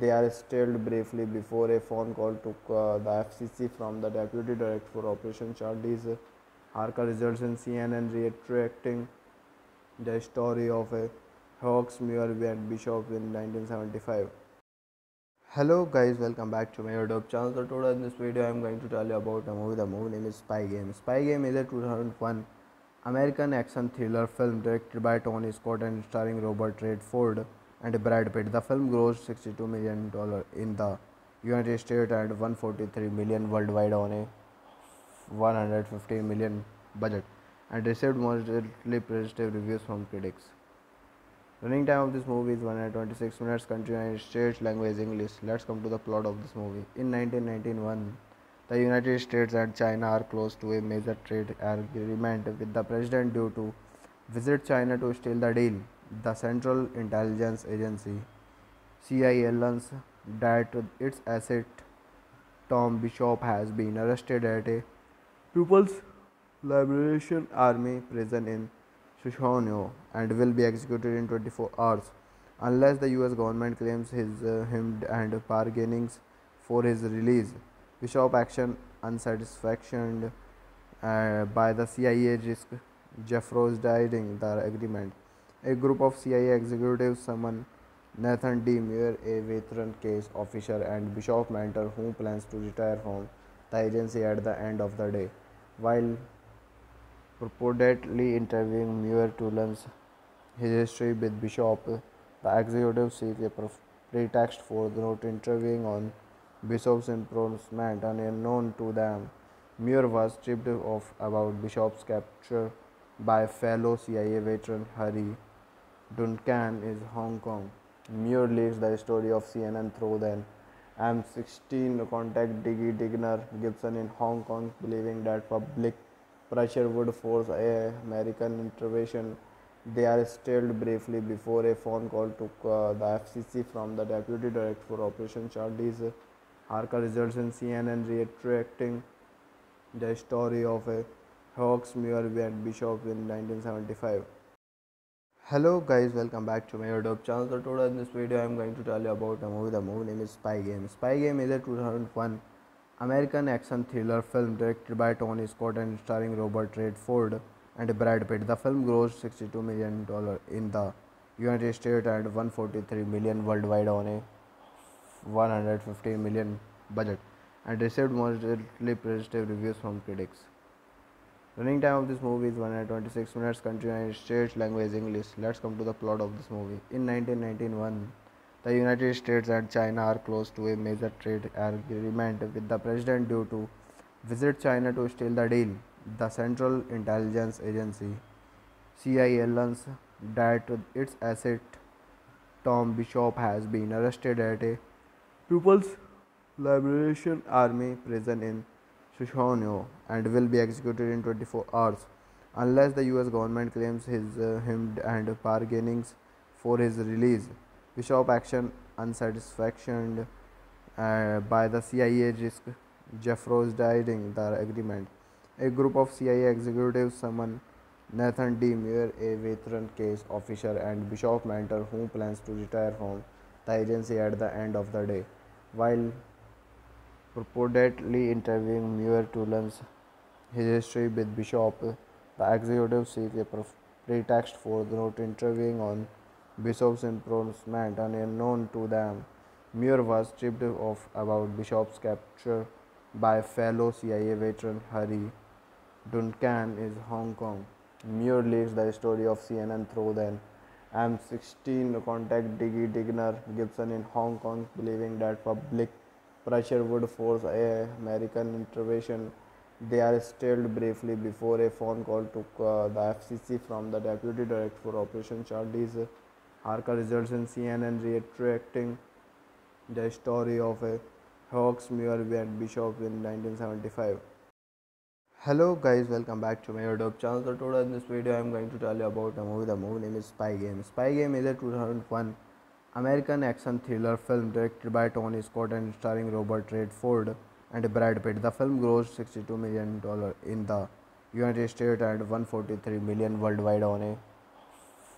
S1: They are stalled briefly before a phone call to uh, the FCC from the Deputy Director for Operation Charles Harker results in CNN reiterating the story of a Hawks Muir and Bishop in 1975. Hello guys, welcome back to my YouTube channel. So today in this video I am going to tell you about a movie. The movie name is Spy Game. Spy Game is a 2001 American action thriller film directed by Tony Scott and starring Robert Redford and Brad Pitt. The film grossed 62 million dollars in the United States and 143 million worldwide on a 150 million budget and received moderately positive reviews from critics. Running time of this movie is 126 minutes. Country United States language English. Let's come to the plot of this movie. In 1991, the United States and China are close to a major trade agreement with the president due to visit China to steal the deal. The Central Intelligence Agency CIA learns that its asset Tom Bishop has been arrested at a People's Liberation Army prison in Shushanyo and will be executed in 24 hours unless the US government claims his uh, him and bargainings for his release. Bishop action unsatisfaction uh, by the CIA risk Jeff Rose died in the agreement. A group of CIA executives summon Nathan D. Muir, a veteran case officer, and Bishop mentor who plans to retire from the agency at the end of the day. While purportedly interviewing Muir to learn his history with Bishop, the executive seek a pretext for not interviewing on Bishop's imprisonment and unknown to them. Muir was stripped of about Bishop's capture by fellow CIA veteran Harry Duncan in Hong Kong. Muir leads the story of CNN through the MI6 contact Diggy Digner Gibson in Hong Kong, believing that public pressure would force a American intervention. They are stalled briefly before a phone call to uh, the FCC from the Deputy Director for Operation Charles Harker results in CNN retracting the story of a Hawks Muir and Bishop in 1975. Hello guys, welcome back to my YouTube channel. So today in this video I am going to tell you about a movie. The movie name is Spy Game. Spy Game is a 2001 American action thriller film directed by Tony Scott and starring Robert Redford and Brad Pitt. The film grossed 62 million dollar in the United States and $143 million worldwide on a 150 million budget and received moderately positive reviews from critics. Running time of this movie is 126 minutes. Country United States language English. Let's come to the plot of this movie. In 1991, the United States and China are close to a major trade agreement with the president due to visit China to steal the deal. The Central Intelligence Agency CIA learns that its asset Tom Bishop has been arrested at a People's Liberation Army prison in Shishonyo and will be executed in 24 hours unless the US government claims his uh, him and bargainings for his release. Bishop action unsatisfaction uh, by the CIA risk jeopardizing the agreement. A group of CIA executives summon Nathan D. Muir, a veteran case officer, and Bishop mentor who plans to retire from the agency at the end of the day. While purportedly interviewing Muir to learn his history with Bishop. The executive seek a pretext for not interviewing on Bishop's imprisonment and unknown to them. Muir was tipped off about Bishop's capture by fellow CIA veteran Harry Duncan in Hong Kong. Muir leads the story of CNN through then MI6 contact Diggy Digner Gibson in Hong Kong, believing that public pressure would force a American intervention. They are stalled briefly before a phone call to uh, the FCC from the Deputy Director for Operation Charles Harker results in CNN retracting the story of a Hawks Muir and Bishop in 1975. Hello guys, welcome back to my YouTube channel. So today in this video I am going to tell you about a movie. The movie name is Spy Game. Spy Game is a 2001 American action thriller film directed by Tony Scott and starring Robert Redford and Brad Pitt. The film grossed 62 million dollars in the United States and 143 million worldwide on a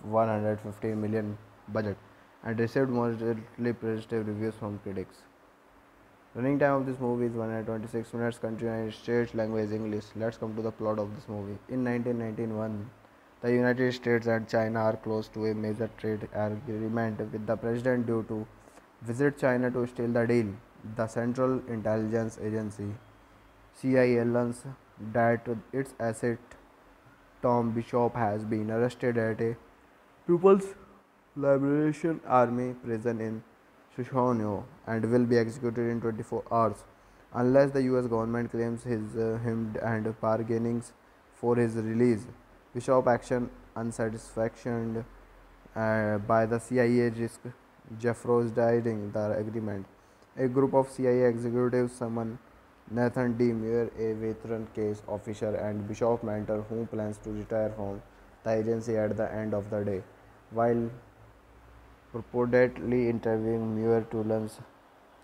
S1: 150 million budget and received moderately positive reviews from critics. Running time of this movie is 126 minutes. Country United States language English. Let's come to the plot of this movie. In 1991, the United States and China are close to a major trade agreement with the president due to visit China to steal the deal. The Central Intelligence Agency CIA learns that its asset Tom Bishop has been arrested at a People's Liberation Army prison in Shishonyo and will be executed in 24 hours unless the US government claims his uh, him and bargainings for his release. Bishop action unsatisfaction uh, by the CIA risk jeopardizing the agreement. A group of CIA executives summon Nathan D. Muir, a veteran case officer, and Bishop mentor who plans to retire from the agency at the end of the day. While purportedly interviewing Muir to learn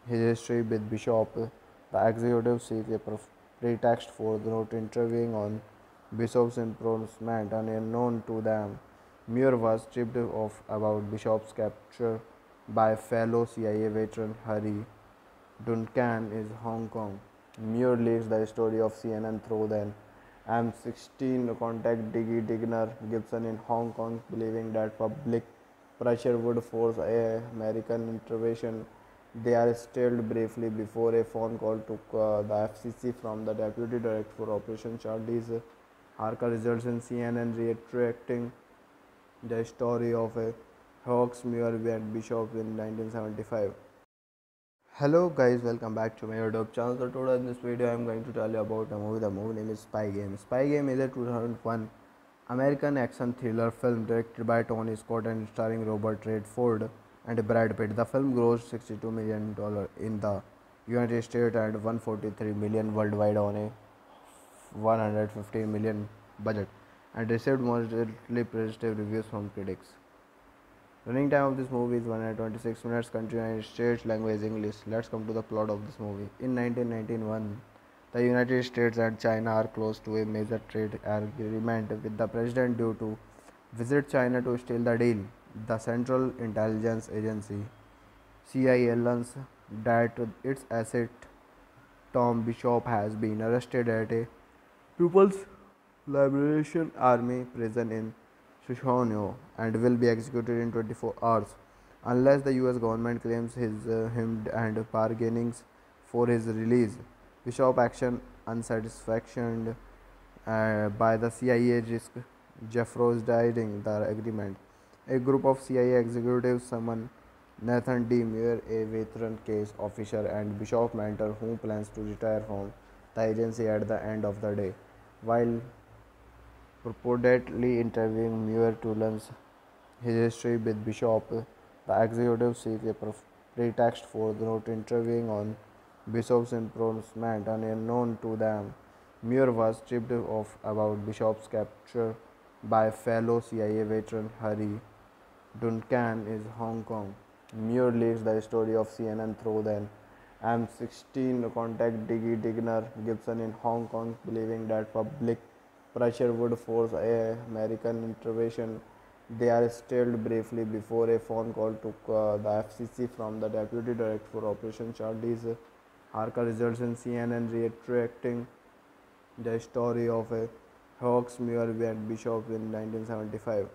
S1: his history with Bishop, the executive seek a pretext for not interviewing on Bishop's imprisonment and unknown to them. Muir was tipped off about Bishop's capture by fellow CIA veteran Harry Duncan in Hong Kong. Muir leads the story of CNN through then MI6 contact Diggy Digner Gibson in Hong Kong, believing that public pressure would force a American intervention. They are stalled briefly before a phone call to uh, the FCC from the Deputy Director for Operation Charles Harker results in CNN reiterating the story of a Hawks Muir and Bishop in 1975. Hello guys, welcome back to my YouTube channel. So today in this video I am going to tell you about a movie. The movie name is Spy Game. Spy Game is a 2001 American action thriller film directed by Tony Scott and starring Robert Redford and Brad Pitt. The film grossed 62 million dollars in the United States and 143 million worldwide on a 150 million budget and received moderately positive reviews from critics. Running time of this movie is 126 minutes. Country United States language English. Let's come to the plot of this movie. In 1991, the United States and China are close to a major trade agreement with the president due to visit China to steal the deal. The Central Intelligence Agency CIA learns that its asset Tom Bishop has been arrested at a People's Liberation Army prison in Shushanyo and will be executed in 24 hours unless the US government claims his uh, him and bargainings for his release. Bishop action unsatisfaction uh, by the CIA risk Jeffroes died in the agreement. A group of CIA executives summoned Nathan D. Muir, a veteran case officer, and Bishop Mentor, who plans to retire from the agency at the end of the day. While purportedly interviewing Muir to learn his history with Bishop, the executive seek a pretext for not interviewing on Bishop's imprisonment and unknown to them. Muir was tipped off about Bishop's capture by fellow CIA veteran Harry Duncan in Hong Kong. Muir leads the story of CNN through then MI6 contact Diggy Digner Gibson in Hong Kong, believing that public pressure would force a American intervention. They are stalled briefly before a phone call took uh, the FCC from the Deputy Director for Operation Charles Harker results in CNN retracting the story of a Hawks Muir and Bishop in 1975.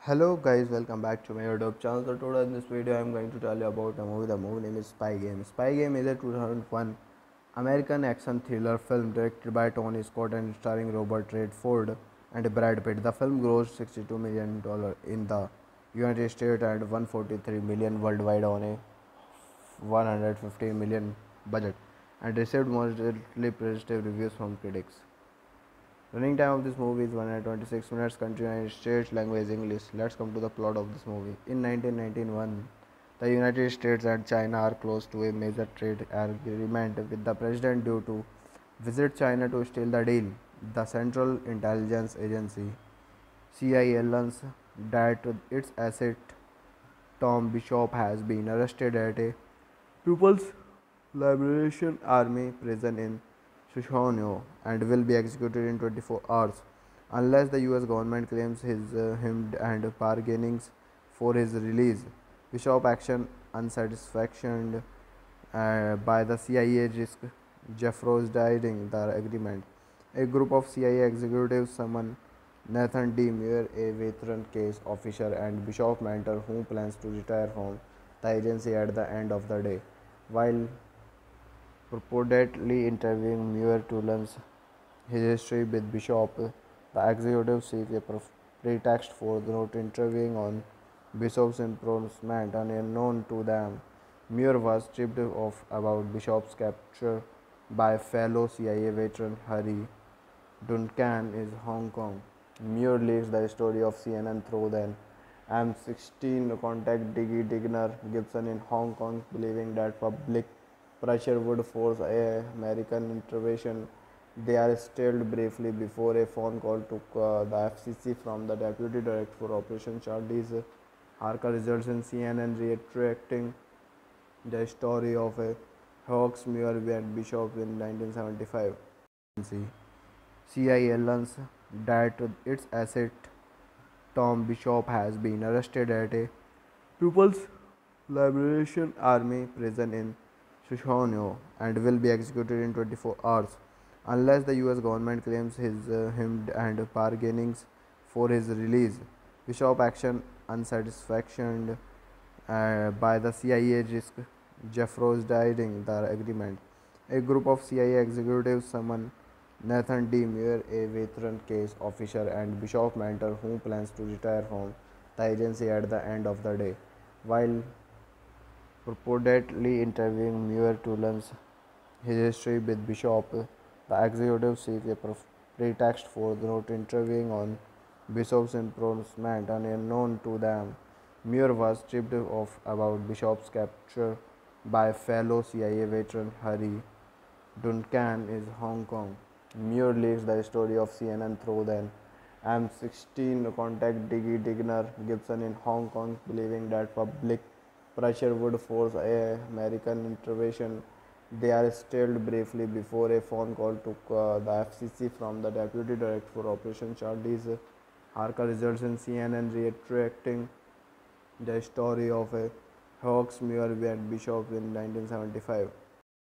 S1: Hello guys, welcome back to my YouTube channel. So today in this video I am going to tell you about a movie. The movie name is Spy Game. Spy Game is a 2001 American action thriller film directed by Tony Scott and starring Robert Redford and Brad Pitt. The film grossed 62 million dollars in the United States and 143 million worldwide on a 150 million budget and received moderately positive reviews from critics. Running time of this movie is 126 minutes. Country United States language English. Let's come to the plot of this movie. In 1991, the United States and China are close to a major trade agreement with the president due to visit China to steal the deal. The Central Intelligence Agency CIA learns that its asset Tom Bishop has been arrested at a People's Liberation Army prison in Shushanyo and will be executed in 24 hours unless the US government claims his uh, him and bargainings for his release. Bishop action unsatisfaction uh, by the CIA risk jeopardizing the agreement. A group of CIA executives summoned Nathan D. Muir, a veteran case officer, and Bishop Mentor, who plans to retire from the agency at the end of the day. While purportedly interviewing Muir to learn his history with Bishop. The executive seek a pretext for not interviewing on Bishop's imprisonment and unknown to them. Muir was tipped off about Bishop's capture by fellow CIA veteran Harry Duncan in Hong Kong. Muir leads the story of CNN through then MI6 contact Diggy Digner Gibson in Hong Kong, believing that public pressure would force a American intervention. They are stalled briefly before a phone call took uh, the FCC from the Deputy Director for Operation Charles Harker results in CNN reiterating the story of a Hawks Muir and Bishop in 1975. CIA learns that its asset Tom Bishop has been arrested at a People's Liberation Army prison in Shushanyo and will be executed in 24 hours unless the US government claims his uh, him and bargainings for his release. Bishop action unsatisfaction uh, by the CIA risk jeopardizing the agreement. A group of CIA executives summoned Nathan D. Muir, a veteran case officer, and Bishop Mentor, who plans to retire from the agency at the end of the day. While purportedly interviewing Muir to learn his history with Bishop, the executive seek a pretext for not interviewing on Bishop's imprisonment and unknown to them. Muir was tipped off about Bishop's capture by fellow CIA veteran Harry Duncan in Hong Kong. Muir the story of CNN through then MI6 contact Diggy Digner Gibson in Hong Kong, believing that public pressure would force a American intervention. They are stalled briefly before a phone call took uh, the FCC from the Deputy Director for Operation Charles Harker results in CNN reiterating the story of a Hawksmuir Bishop in 1975.